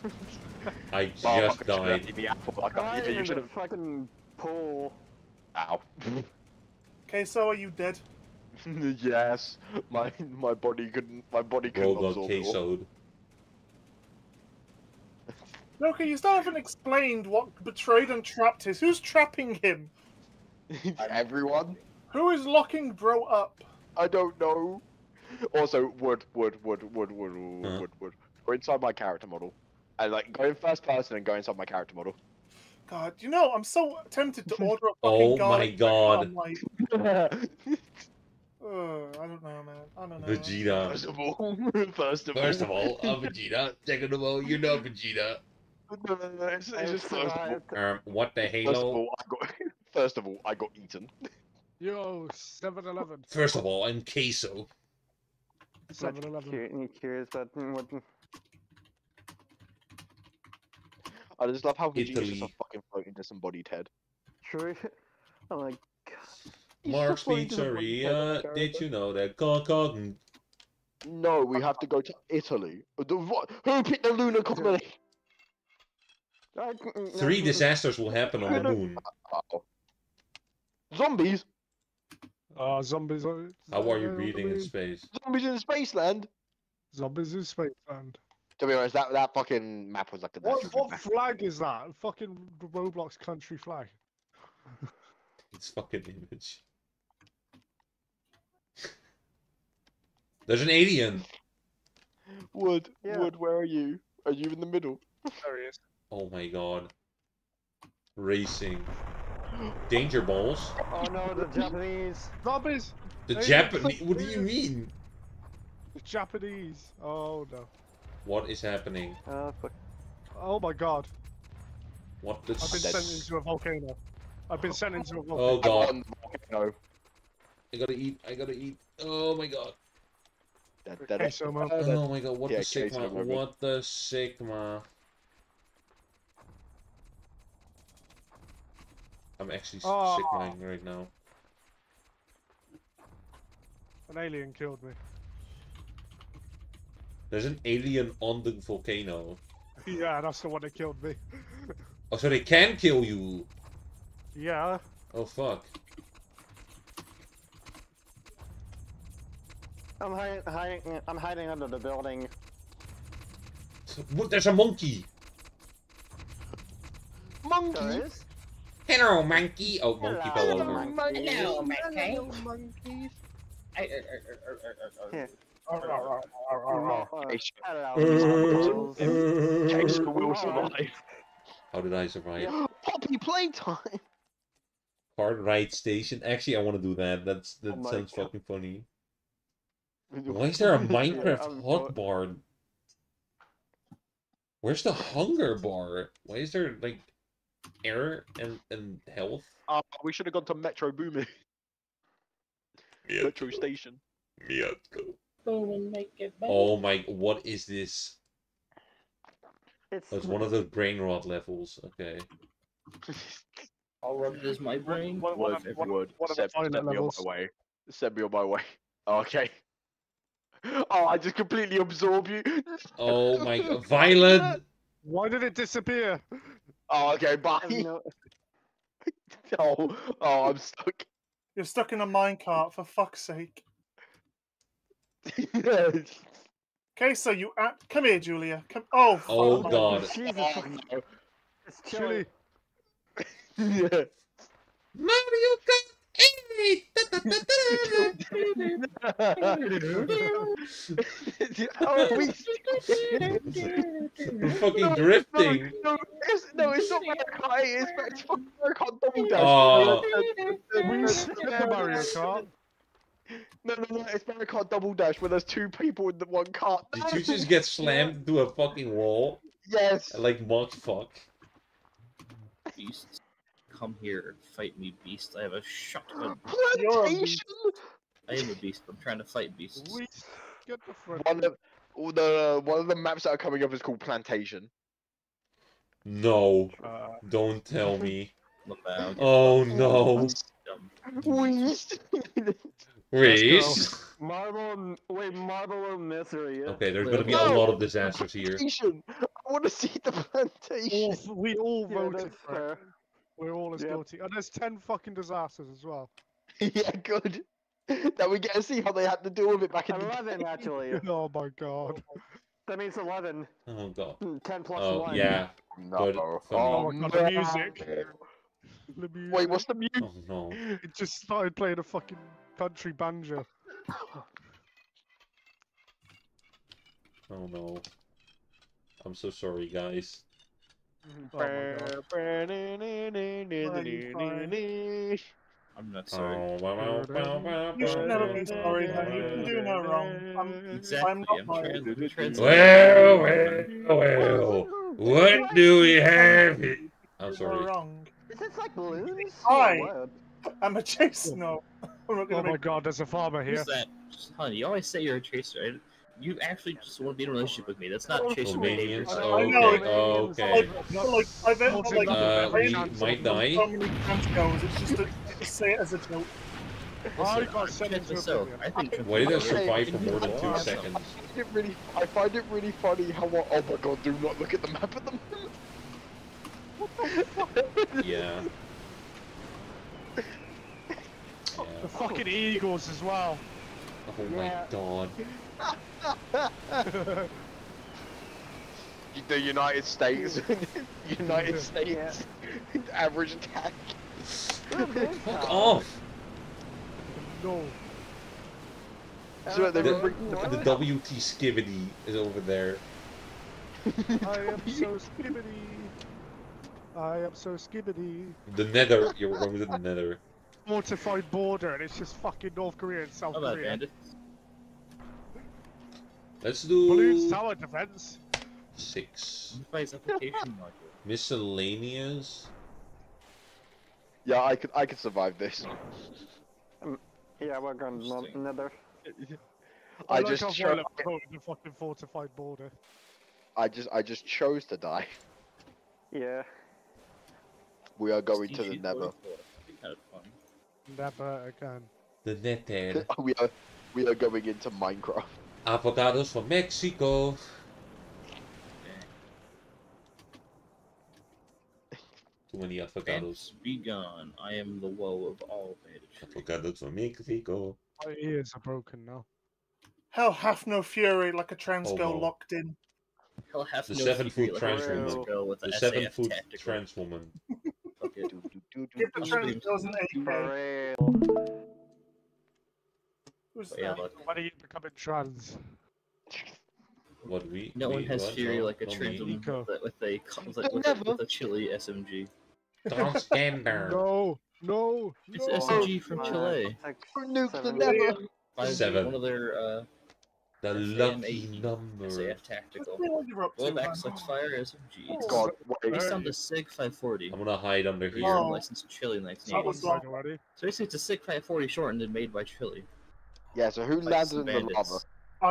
[LAUGHS] it might be used. I Oh, just fucking died. eaten The apple. I Right can't, you, you should have. fucking pool. Ow. [LAUGHS] Okay, so are you dead? [LAUGHS] yes, my my body couldn't. My body couldn't Bro absorb it all. quesoed. [LAUGHS] Okay, you still haven't explained what betrayed and trapped is. Who's trapping him? Everyone. Who is locking bro up? I don't know. Also, wood, wood, wood, wood, wood, wood, Huh? wood, wood. Go inside my character model. And like go in first person and go inside my character model. God, you know, I'm so tempted to order a [LAUGHS] fucking Oh my garlic bread, but God. I'm like, [LAUGHS] uh, I don't know, man. I don't know. Vegeta. First of all, [LAUGHS] first of all, First of all, I'm Vegeta. Second of all, you're not Vegeta. no, no, no, it's, it's just first of all. Um, what the First of halo? all, I got. First of all, I got eaten. Yo, 7 Eleven. First of all, I'm queso. 7 Eleven. Cu- Curious about what I just love how Vegeta's just a Italy. fucking floating disembodied head. true. [LAUGHS] Oh my like, He's Mark's so funny to the fucking Pizzeria. character. Did you know that Cock No, we have to go to Italy. The, what? Who picked the lunar [LAUGHS] colony? Three disasters will happen on the moon. Oh. Zombies? Ah, zombies. How are you uh, breathing in space? Zombies in Spaceland? Zombies in Spaceland. To be honest, that, that fucking map was like the What, best what map. flag is that? Fucking Roblox country flag. It's fucking image. There's an alien. Wood, Yeah. Wood, where are you? Are you in the middle? There he is. Oh my god. Racing. Danger balls. Oh no, the [LAUGHS] Japanese. Zombies! The Japanese. [LAUGHS] What do you you. mean? The Japanese. Oh no. What is happening? Oh fuck. Oh my god. What the? I've been s- sent into a volcano. I've been sent into a oh, volcano. Oh I'm god. on the volcano. I gotta eat. I gotta eat. Oh my god. Da- da- Oh my god. What Yeah, the queso sigma? moment. What the sigma? I'm actually s Oh. Ah. sigmaing right now. An alien killed me. There's an alien on the volcano. Yeah, that's the one that killed me. [LAUGHS] Oh, so they can kill you. Yeah. Oh fuck. I'm hiding, hiding. I'm hiding under the building. What? There's a monkey. Monkey! There is. Hello, monkey. Oh, monkey Hello, fell over. monkey. Hello, monkey. monkeys. Here. Oh, Mo- uh, Okay, sure. Hello. Queso will survive. How did I survive? Poppy playtime! Hard ride station. Actually, I want to do that. That's that Oh sounds God. fucking funny. Why is there a [LAUGHS] Minecraft I'm hot bar? Where's the hunger bar? Why is there like air and and health? Uh, we should have gone to Metro Boomin. Metro Station. Boom and make it better. Oh my! What is this? It's, Oh, it's one of those brain rot levels. Okay. All rub is my brain. One, one, Word, of, every one, word. one of Send, violet send me on my way. Send me on my way. [LAUGHS] Okay. Oh, I just completely absorb you. Oh [LAUGHS] my! God. Violet. Why did it disappear? Oh, okay, bye. No- [LAUGHS] Oh, oh, I'm stuck. You're stuck in a minecart, for fuck's sake. [LAUGHS] Okay, so you at come here, Julia. Come. Oh. oh fuck Oh my- god. Jesus. oh, It's chilly. Julie, no. [LAUGHS] Mario Kart. How are we? We're [LAUGHS] fucking drifting. No, it's, no, it's not Mario Kart. It's, it's fucking Mario Kart Double Dash. Oh. We skipped the Mario Kart. No, no, no, it's Mario Kart Double Dash where there's two people in the one cart. Did you just get slammed [LAUGHS] into a fucking wall? Yes. Like mock fuck. Beasts. Come here, and fight me, beast. I have a shotgun. Plantation. I am a beast. I'm trying to fight beasts. We get the front. One of all the one of the maps that are coming up is called Plantation. No, Uh, don't tell me. Oh no. [LAUGHS] Dumb. Weast. Reese. [LAUGHS] Marble, wait, Marble of Misery. yeah. Okay, there's gonna be a lot of disasters here. Plantation. I want to see the plantation. all, we all Yeah, voted that's for it. fair. We're all as Yep. guilty. And there's 10 fucking disasters as well. [LAUGHS] yeah, good. [LAUGHS] That we get to see how they had to deal with it back in the Eleven, day. actually. oh my god. That means eleven. Oh god. Hmm, Ten plus Oh one. yeah. No. Good. Oh, Oh my god, the music. The music. Wait, what's the music? Oh no. It just started playing a fucking country banjo. Oh no. I'm so sorry, guys. Oh. I'm not sorry. Oh, wow, wow, wow, wow, You should never wow, be sorry, honey. You can do no wrong. I'm, Exactly. I'm not I'm lying. trans- trans- Well, well, well. What do we have here? I'm sorry. wrong. Is this like balloons? Hi. I'm a chase. No, I'm not Oh my make. god, there's a farmer here. Who's that? Honey, you always say you're a chaser. right? You actually just want to be in a relationship with me. That's not chasing Romanians? behavior. Oh, okay. Oh, okay. Like, like, I've Not not like, Uh, we might die. so many trans girls. It's just to, to say it as a joke. I Listen, got sent check into this a out. video. I think Why did I survive for more than two seconds? I find it really, I find it really funny how. I- Oh my god! Do not look at the map at the moment. [LAUGHS] Yeah. The Yeah. fucking eagles as well. Oh my Yeah. god. [LAUGHS] the United States, [LAUGHS] United States, [LAUGHS] average attack. Fuck off! no. So they uh, uh, The, the WT Skibidi is over there. I am so skibbity. I am so skibbity. The Nether. You're going to the Nether. Fortified border, and it's just fucking North Korea and South Korea. bandit? Let's do Balloons tower defense. six. Device application module. Miscellaneous. Yeah, I could, I could survive this. Yeah, we're going to Interesting. nether. [LAUGHS] I like just how cho- Violet voted the fucking fortified border. I just, I just chose to die. Yeah. We are going to the Nether. 44. Be kind of fun. Never again. The Nether. [LAUGHS] we are, we are going into Minecraft. Avocados from Mexico. Too many avocados. Bandits, be gone. I am the woe of all banditry. Avocados from Mexico. Oh, My ears are broken now. Hell hath no fury like a trans Oh, girl no. locked in. Hell, hath The no seven fury foot like trans a trans woman. girl with The a seven foot tactical. trans woman. [LAUGHS] Fuck it. Give the trans girls an AK. For Who's yeah, that? look. When are you becoming trans? What we? No one has what? fury like a not trans woman with a, with a, co- with a, with a, with a chili SMG. Transgender. [LAUGHS] No, no, It's no. SMG from Chile. Nuke the Seven. Nether. By Seven. One of their uh, The lucky number. SAF tactical. What you're Well, man? X Fire SMG. It's God, wait. based on the SIG 540. I'm gonna hide under here. Oh. licensed in Chile That 1980. was Someone's already. So basically, it's a SIG 540 shortened and made by Chile. Yeah, so who Like landed some in the bandits. lava?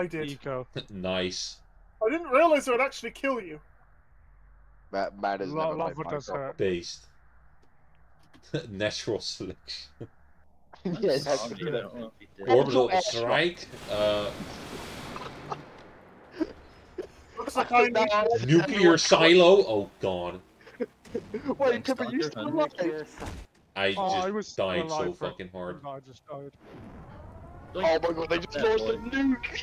I did. Eco. [LAUGHS] nice. I didn't realize it would actually kill you. That Matt has Lo- never lava played does hurt. Based. [LAUGHS] Natural selection. [LAUGHS] yeah, I'm that's sorry, I don't know if he did. Or- Orbital strike. Uh, Looks like I need. nuclear silo. Oh god. [LAUGHS] Wait, Thanks, Tipper, you Doctor still Hunter. alive? I Oh, just I was still died so for- fucking hard. I just died. Oh my god, they just That launched a nuke!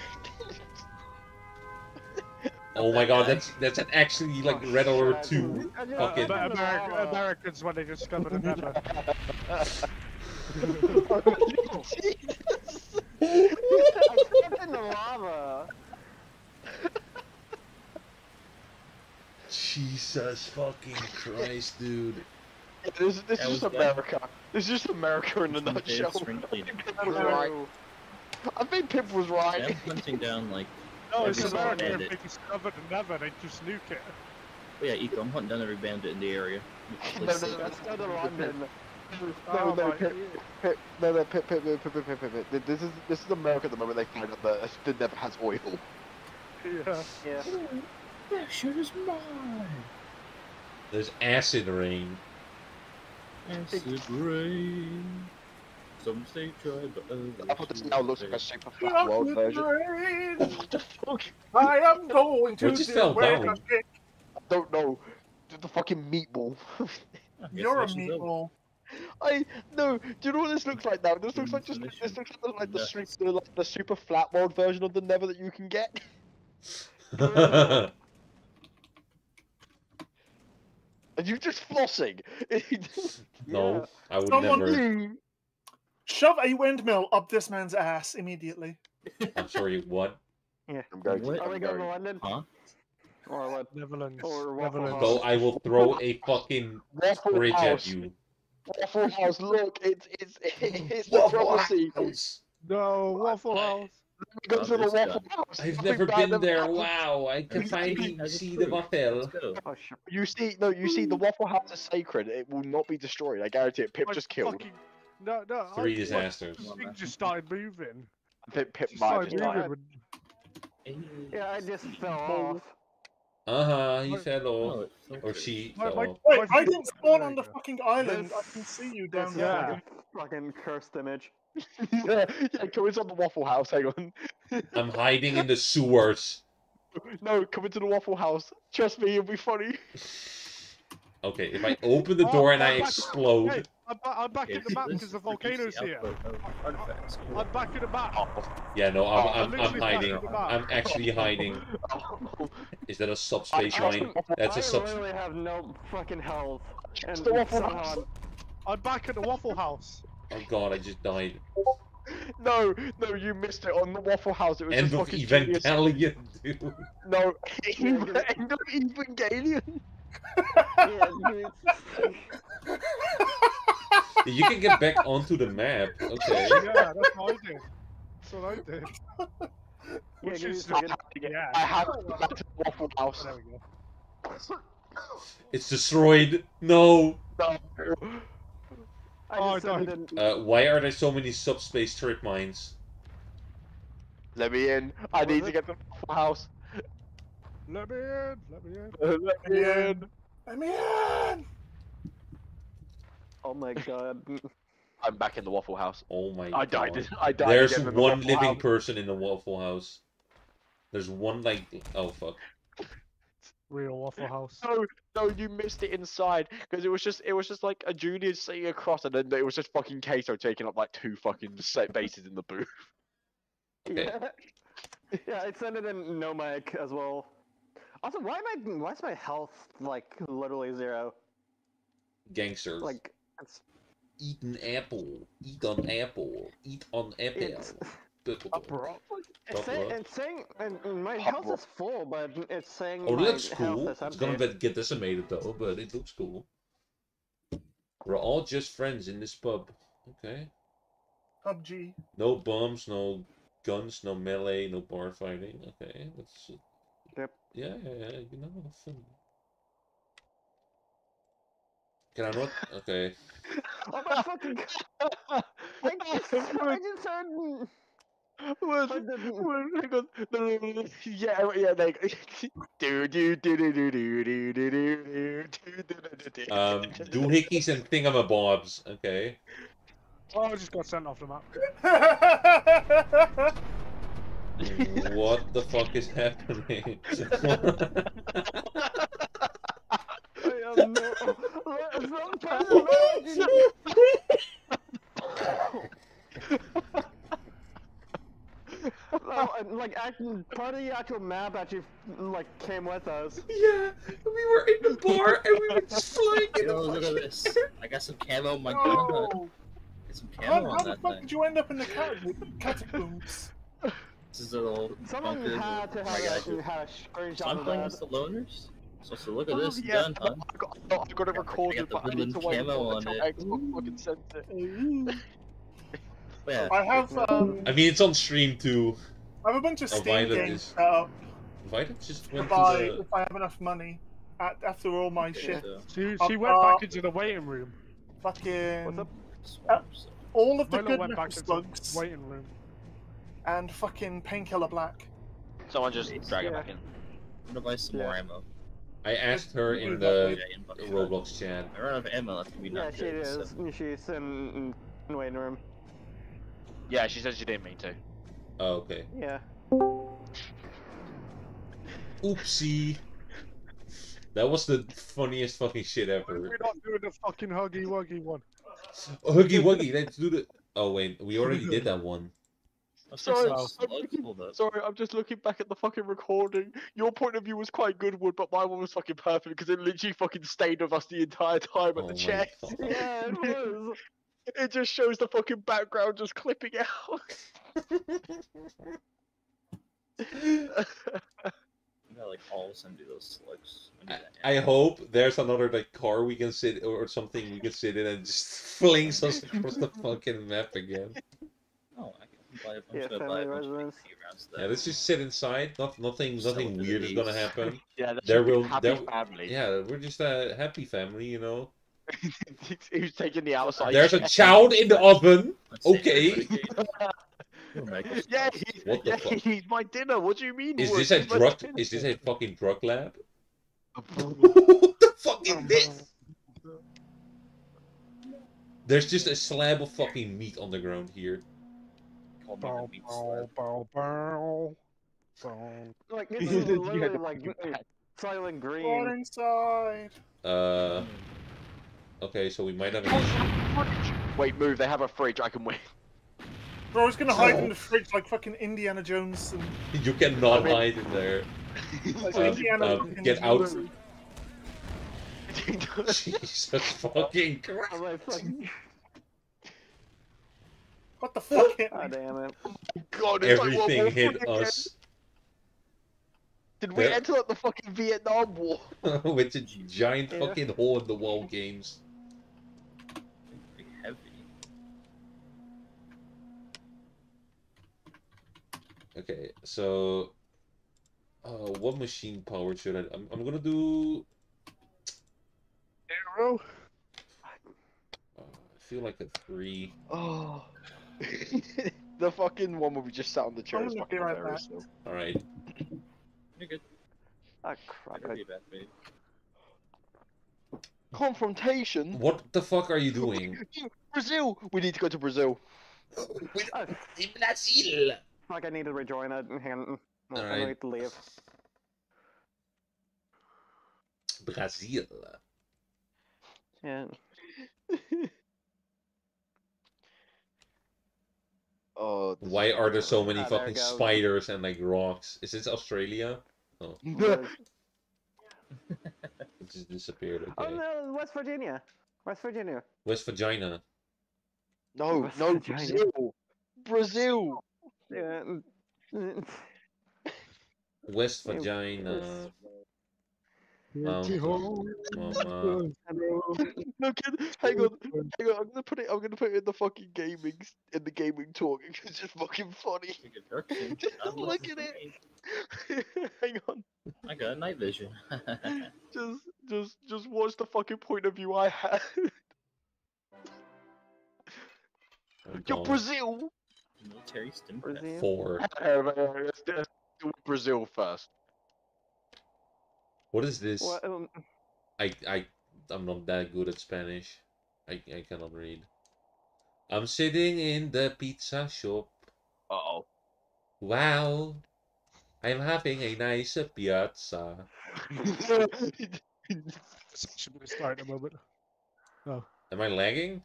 Oh my god, that's that's an actually like oh, Red Alert 2. Fucking- But Ameri- Americans when they discovered the Nether. I stepped in the lava. Jesus fucking Christ, dude. Yeah, this this America. This is America in a nutshell. [LAUGHS] Right. I think Pip was right. I'm hunting down like. no, it's America. They discovered another. They just nuked it. But yeah, Eco, I'm hunting down every bandit in the area. [LAUGHS] Oh, no, no, London. No, no, Pip, Pip, no, no, Pip, Pip, Pip, Pip, Pip, Pip, Pip. This is this is America at the moment. They find out that Earth never has oil. Yeah. Yeah. That shit is mine. There's acid rain. Acid rain. Some say try, but I thought this now looks like a super fat Rock world version. rain. [LAUGHS] What the fuck? I am going to What just fell down? I don't know. The fucking meatball. You're a meatball. I no. Do you know what this looks like now? This looks like just this looks like the, like the, Nuts. super, the, like the super flat world version of the Nether that you can get. [LAUGHS] And you just flossing. [LAUGHS] no, I would Someone never. Shove a windmill up this man's ass immediately. I'm sorry, what? I'm going. What? To, Are we I'm going to going. London? Huh? Or what? Netherlands. Or Netherlands. So I will throw a fucking Waffle fridge at you. Waffle House. Look, it's it's [LAUGHS] it's the prophecy. House. No, Waffle House. Go Oh, to the Waffle. House. I've never been there. happens. Wow, I can finally guy has a see the waffle. Let's go. Oh, shit. You see, no, you see, the Waffle House is sacred. It will not be destroyed. I guarantee it. Pip I just killed. fucking- No, no. Three my disasters. Thing just started moving. Pip, Pip Just might just moving. die. Yeah, I just fell off. Uh huh, he What? fell Oh, off. it's Or she My- fell my- off. Wait, I didn't spawn on the fucking island. I can see you down there. like a fucking cursed image. [LAUGHS] yeah, yeah, come into the Waffle House. Hang on. [LAUGHS] I'm hiding in the sewers. No, come into the Waffle House. Trust me, it'll be funny. [LAUGHS] Okay, if I open the Oh, door and I I'm back- explode, Hey, I'm, ba- I'm back Okay, in the see, map because the is volcano's here. Artifacts. I'm back in the map. Oh, yeah, no, Oh, I'm, I'm I'm, I'm literally back hiding. in the map. I'm actually hiding. oh. Is that a subspace tripmine? the- That's a I sub. literally have no fucking health. And the Waffle House. I'm back at the Waffle House. Oh god, I just died. No, no, you missed it on the Waffle House. It was End just of fucking genius. Evangelion, dude. No, [LAUGHS] [LAUGHS] end of Evangelion. yeah. [LAUGHS] You can get back onto the map. Okay. Yeah, that's what I did. That's what I did. Yeah, Which give me a is second. yeah. I have to go back to the Waffle House. There we go. It's destroyed. No. No. I Oh, just I said died. Uh, why are there so many subspace tripmines? Let me in. I Was need to it? get the Waffle House. Let me in. Let me in. Let me in. Let me in. Oh my god. [LAUGHS] I'm back in the Waffle House. Oh my god. I god. died. I died. There's again in the one living House. person in the Waffle House. There's one like oh fuck. Real Waffle House. No, no, you missed it inside because it was just it was just like a junior sitting across, and then it was just fucking Kato taking up like two fucking set bases in the booth. Yeah. [LAUGHS] yeah, I sent it in no mic as well. Also, why am I? Why is my health like literally zero? Gangster. Like it's eat an apple. Eat an apple. Eat an apple. It's it's Pop saying rock. it's saying and and my Pop health rock. is full, but it's saying Oh, it my looks health cool. It's gonna empty. get- get decimated though, but it looks cool. We're all just friends in this pub. Okay. PUBG. No bombs, no guns, no melee, no bar fighting. Okay, that's. Yep. Yeah, yeah, yeah. You know, fun. Can I not? Okay. [LAUGHS] Oh my fucking! god. [LAUGHS] I just, I just heard. Yeah, yeah, like do do do do do do do do do do do do do do. Um, doohickeys and thingamabobs. Okay. Oh, I just got sent off the map. What the fuck is happening? I have no. Some terminology. Oh, and, like actually, part of the actual map actually like came with us. yeah, we were in the bar and we were just flying in Yo, the look at this. I got some camo on my gun. No. Get some How, camo how on the that fuck thing. did you end up in the cat- catacombs? This is a little. Someone had to have, I a, got- had a So screenshot I'm playing that. as the loners. So, so look at Oh, this yeah, gun, huh? I got, no, I got it recorded, the but I need to woodland wait camo until on. Xbox fucking sends it. But yeah, I have um, I mean, it's on stream too. I have a bunch of Oh, Steam Violet games is- set up Violet just to went to buy the. if I have enough money. At, after all my shit, She, Uh, she went uh, back into the waiting room. fucking What's up? all of the Milo good went metal back into slugs the waiting room. and fucking painkiller black. Someone just drag it Yeah. back in. I'm gonna buy some more ammo. I asked her in the. Roblox chat. I run out of ammo. That's gonna be Yeah, not she good. is. so- She's in, in waiting room. Yeah, she said she didn't mean to. Oh, okay. Yeah. Oopsie. That was the funniest fucking shit ever. We're not doing the fucking huggy wuggy one. Huggy Wuggy, let's do the. Oh wait, we already did that one. Sorry, make I'm some slugs. Hold up. Sorry, I'm just looking back at the fucking recording. Your point of view was quite good, Wood, but my one was fucking perfect because it literally fucking stayed with us the entire time at Oh the my chest. Yeah, it was. It just shows the fucking background just clipping out. [LAUGHS] We gotta like all of a sudden do those slugs. I, I, I hope there's another like car we can sit or something we can sit in and just [LAUGHS] flings us across the [LAUGHS] fucking map again. Oh, I can buy a bunch Yeah, of uh, buy a bunch of residence. XP rounds Yeah, let's just sit inside. Not, nothing, Sell nothing it to the weird is gonna happen. yeah, There will- happy there- family. Yeah, we're just a happy family, you know. [LAUGHS] Who's taking the outside? There's a child in the oven. Let's Okay. everybody. You'll make us Yeah, slugs. he, What the yeah, fuck? [LAUGHS] he's my dinner. What do you mean? Is this a drug? dinner. Is this a fucking drug lab? [LAUGHS] what the fuck is this? There's just a slab of fucking meat on the ground here. Call me Bow, bow, bow, bow. Bow. Like, this You is had literally like pat- Silent Go Green. inside. Uh. Okay, so we might have an issue. Wait, move. They have a fridge. I can win. Bro, I was gonna hide Oh. in the fridge like fucking Indiana Jones and You cannot I mean- hide in there. [LAUGHS] like Uh, Indiana uh, get out. Jones. [LAUGHS] Jesus fucking Christ. I'm like, fuck. What the fuck hit me? God damn it. God, it's like Everything hit Three again. us Did we There- enter like the fucking Vietnam War? [LAUGHS] with a giant Yeah. fucking hole in the wall games. Okay, so uh, what machine power should I? I'm, I'm gonna do. Arrow. Uh, I feel like a three. Oh. [LAUGHS] the fucking one where we just sat on the chair I'm is gonna fucking be right hilarious. back. though. All right. You're good. Ah, crap. You're be bad, babe. Confrontation? What the fuck are you [LAUGHS] doing? Brazil! We need to go to Brazil. [LAUGHS] Brazil. Fuck, I need to rejoin it. Hang on. No, I Alright. need to leave. Brazil. Yeah. [LAUGHS] Oh, Why are there so many Ah, fucking spiders and like rocks? Is this Australia? hilarious. It just disappeared. Oh no, West Virginia. West Virginia. West Vagina. no, West no, Virginia. Brazil! Brazil! Yeah. [LAUGHS] West Yeah, Vagina. Pretty hole. Mama. Look at, hang on, hang on. I'm gonna put it. I'm gonna put it in the fucking gaming, in the gaming talk. [LAUGHS] It's just fucking funny. You get dark vision. Just God bless look at it. [LAUGHS] hang on. I got night vision. Just, just, just watch the fucking point of view I had. Oh, Yo, God. Brazil. Military stim pack. Brazil. Four. [LAUGHS] Let's do Brazil first. What is this? What, um, I I I'm not that good at Spanish. I I cannot read. I'm sitting in the pizza shop. Uh oh. Wow. I'm having a nice pizza. [LAUGHS] Should we start in a moment? Oh. Am I lagging?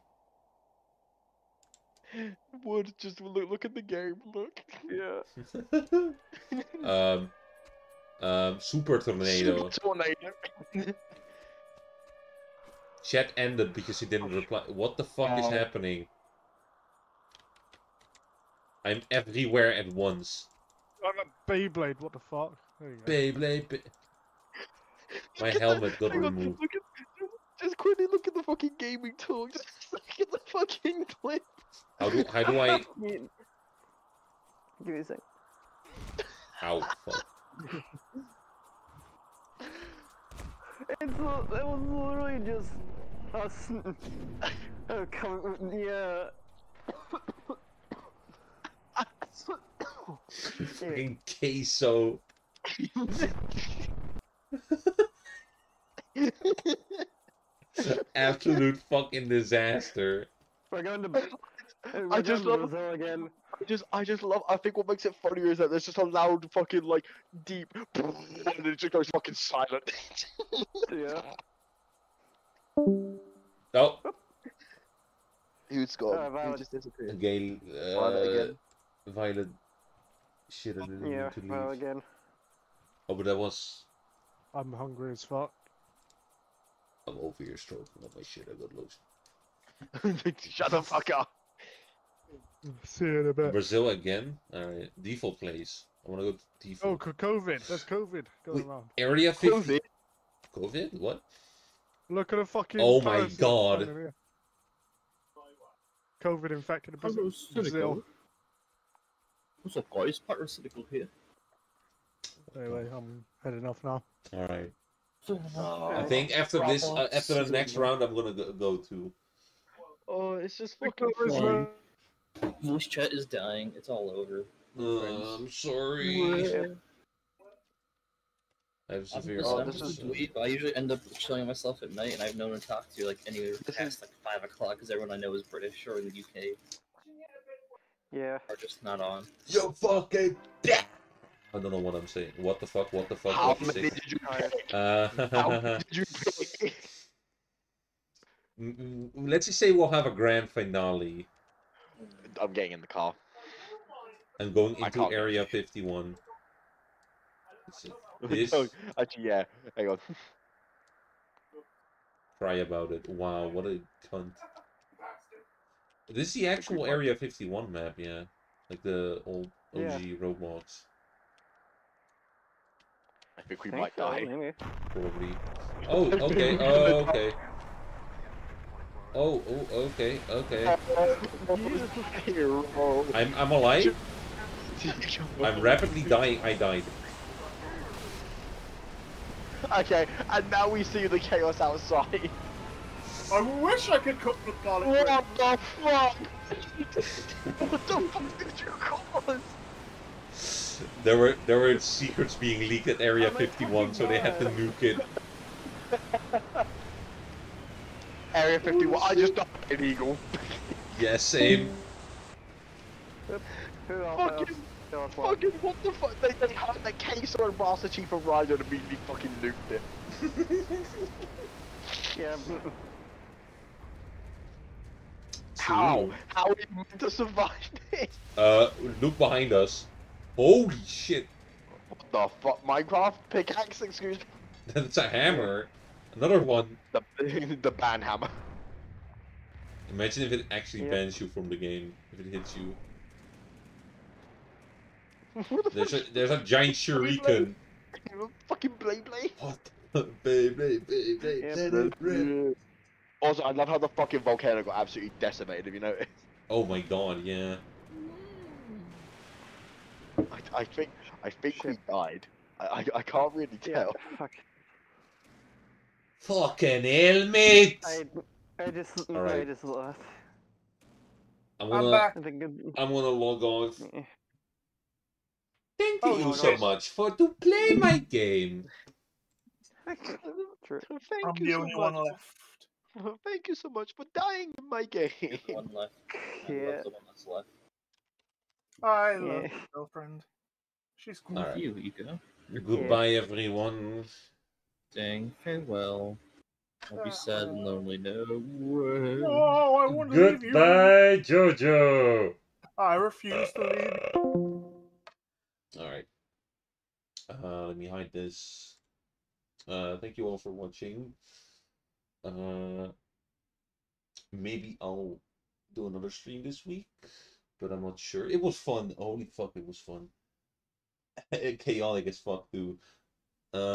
Wood, just look, look at the game. Look. yeah. [LAUGHS] um um super tornado. Tornado. [LAUGHS] Chat ended because he didn't reply. What the fuck is Oh. happening? I'm everywhere at once. I'm a Beyblade. What the fuck? There you go. Beyblade. Bey- My helmet got removed. Look at, just quickly look at the fucking gaming talk. [LAUGHS] Just look at the fucking clip. How do how do I? Give me a sec. Ow! It's it was literally just us. [LAUGHS] oh, come, yeah. [LAUGHS] Fucking queso. [LAUGHS] Absolute fucking disaster. We're going to. We're [LAUGHS] I just love- Brazil again. I just, I just love. I think what makes it funnier is that there's just a loud fucking like deep, [LAUGHS] and it just goes fucking silent. [LAUGHS] Yeah. Oh, Who's gone? Uh, Who Violet. just disappeared? Gale. Violet Uh, again. Violet. Shit, I didn't Yeah. to leave. Well, again. Oh, but that was. I'm hungry as fuck. I'm over here stroking on my shit. I got lost. Shut the fuck up. See you in a bit. Brazil again. All right. Default place. I want to go to Oh, default. c- COVID. There's COVID going Wait. around. Area 50. COVID. COVID? What? Look at the fucking. Oh my God. flying in here. COVID infected in Hello, Brazil. Brazil. What's up, guys? Parasitical here. Anyway, I'm heading off now. All right. Oh, I think after this, uh, after the next round, I'm gonna go, go to. Oh, it's just fucking COVID's fun. around. Voice chat is dying. It's all over. Uh, I'm sorry. Yeah. I have I'm severe. Oh, I'm this is- a. I usually end up chilling myself at night, and I've known to talk to like anywhere This past like five o'clock because everyone I know is British or in the UK Yeah. are just not on. You fucking. I don't know what I'm saying. What the fuck? What the fuck? How What many fuck? did you Alright. [LAUGHS] pick? How Uh, many did you [LAUGHS] pick? let's just say we'll have a grand finale I'm getting in the car. and going I into can't Area 51. This- [LAUGHS] Oh, [LAUGHS] actually, yeah. Hang on. [LAUGHS] Cry about it. Wow, what a cunt. This is the actual Area 51 map, yeah. Like the old OG Yeah. Roblox, I think we oh, Think oh, might die. probably. Oh, okay, oh, okay. Oh, oh, okay, okay. Uh, I'm, I'm alive? [LAUGHS] I'm rapidly dying. I died. Okay, and now we see the chaos outside. I wish I could cook the garlic What bread. the fuck? what the fuck did you cause? There were there were secrets being leaked at Area 51, so they had to nuke it. [LAUGHS] Area 51. I just died illegal. Yeah, same. Who else? Fucking, Who fucking, what the fuck? They, they had the Queso and Master Chief of Rhino and immediately fucking nuked it. [LAUGHS] Yeah. How? How are you meant to survive this? Uh, look behind us. Holy shit! What the fuck? Minecraft pickaxe? Excuse me. [LAUGHS] That's a hammer. Another one. The, [LAUGHS] the ban hammer. Imagine if it actually Yeah. bans you from the game. If it hits you. [LAUGHS] the There's a there's a giant [LAUGHS] shuriken. Fucking Blade Blade. What? Babe, Yep. let it rip. Also, I love how the fucking volcano got absolutely decimated, if you notice. Oh my god, yeah. I, I think I think we died. I, I, I can't really tell. Yeah. tell. Fuck. Fucking hell, mate! I. I just. I just left. I'm I'm gonna back. I think. it- I'm gonna log off. Thank Oh, you no, so no. much for to play my game. Thank I'm you the so only much. one left. [LAUGHS] Thank you so much for dying in my game. One left. [LAUGHS] I Yeah. love the one that's left. I love Yeah. my girlfriend. She's cool. Alright. You, Ego. Goodbye, everyone. Saying farewell. I'll be sad and lonely. No way. Oh, I want to leave you. Goodbye, Jojo. I refuse to leave you. All right. Uh, let me hide this. Uh, thank you all for watching. Uh, maybe I'll do another stream this week. but I'm not sure. It was fun. Holy fuck, it was fun. [LAUGHS] Chaotic as fuck too. Uh,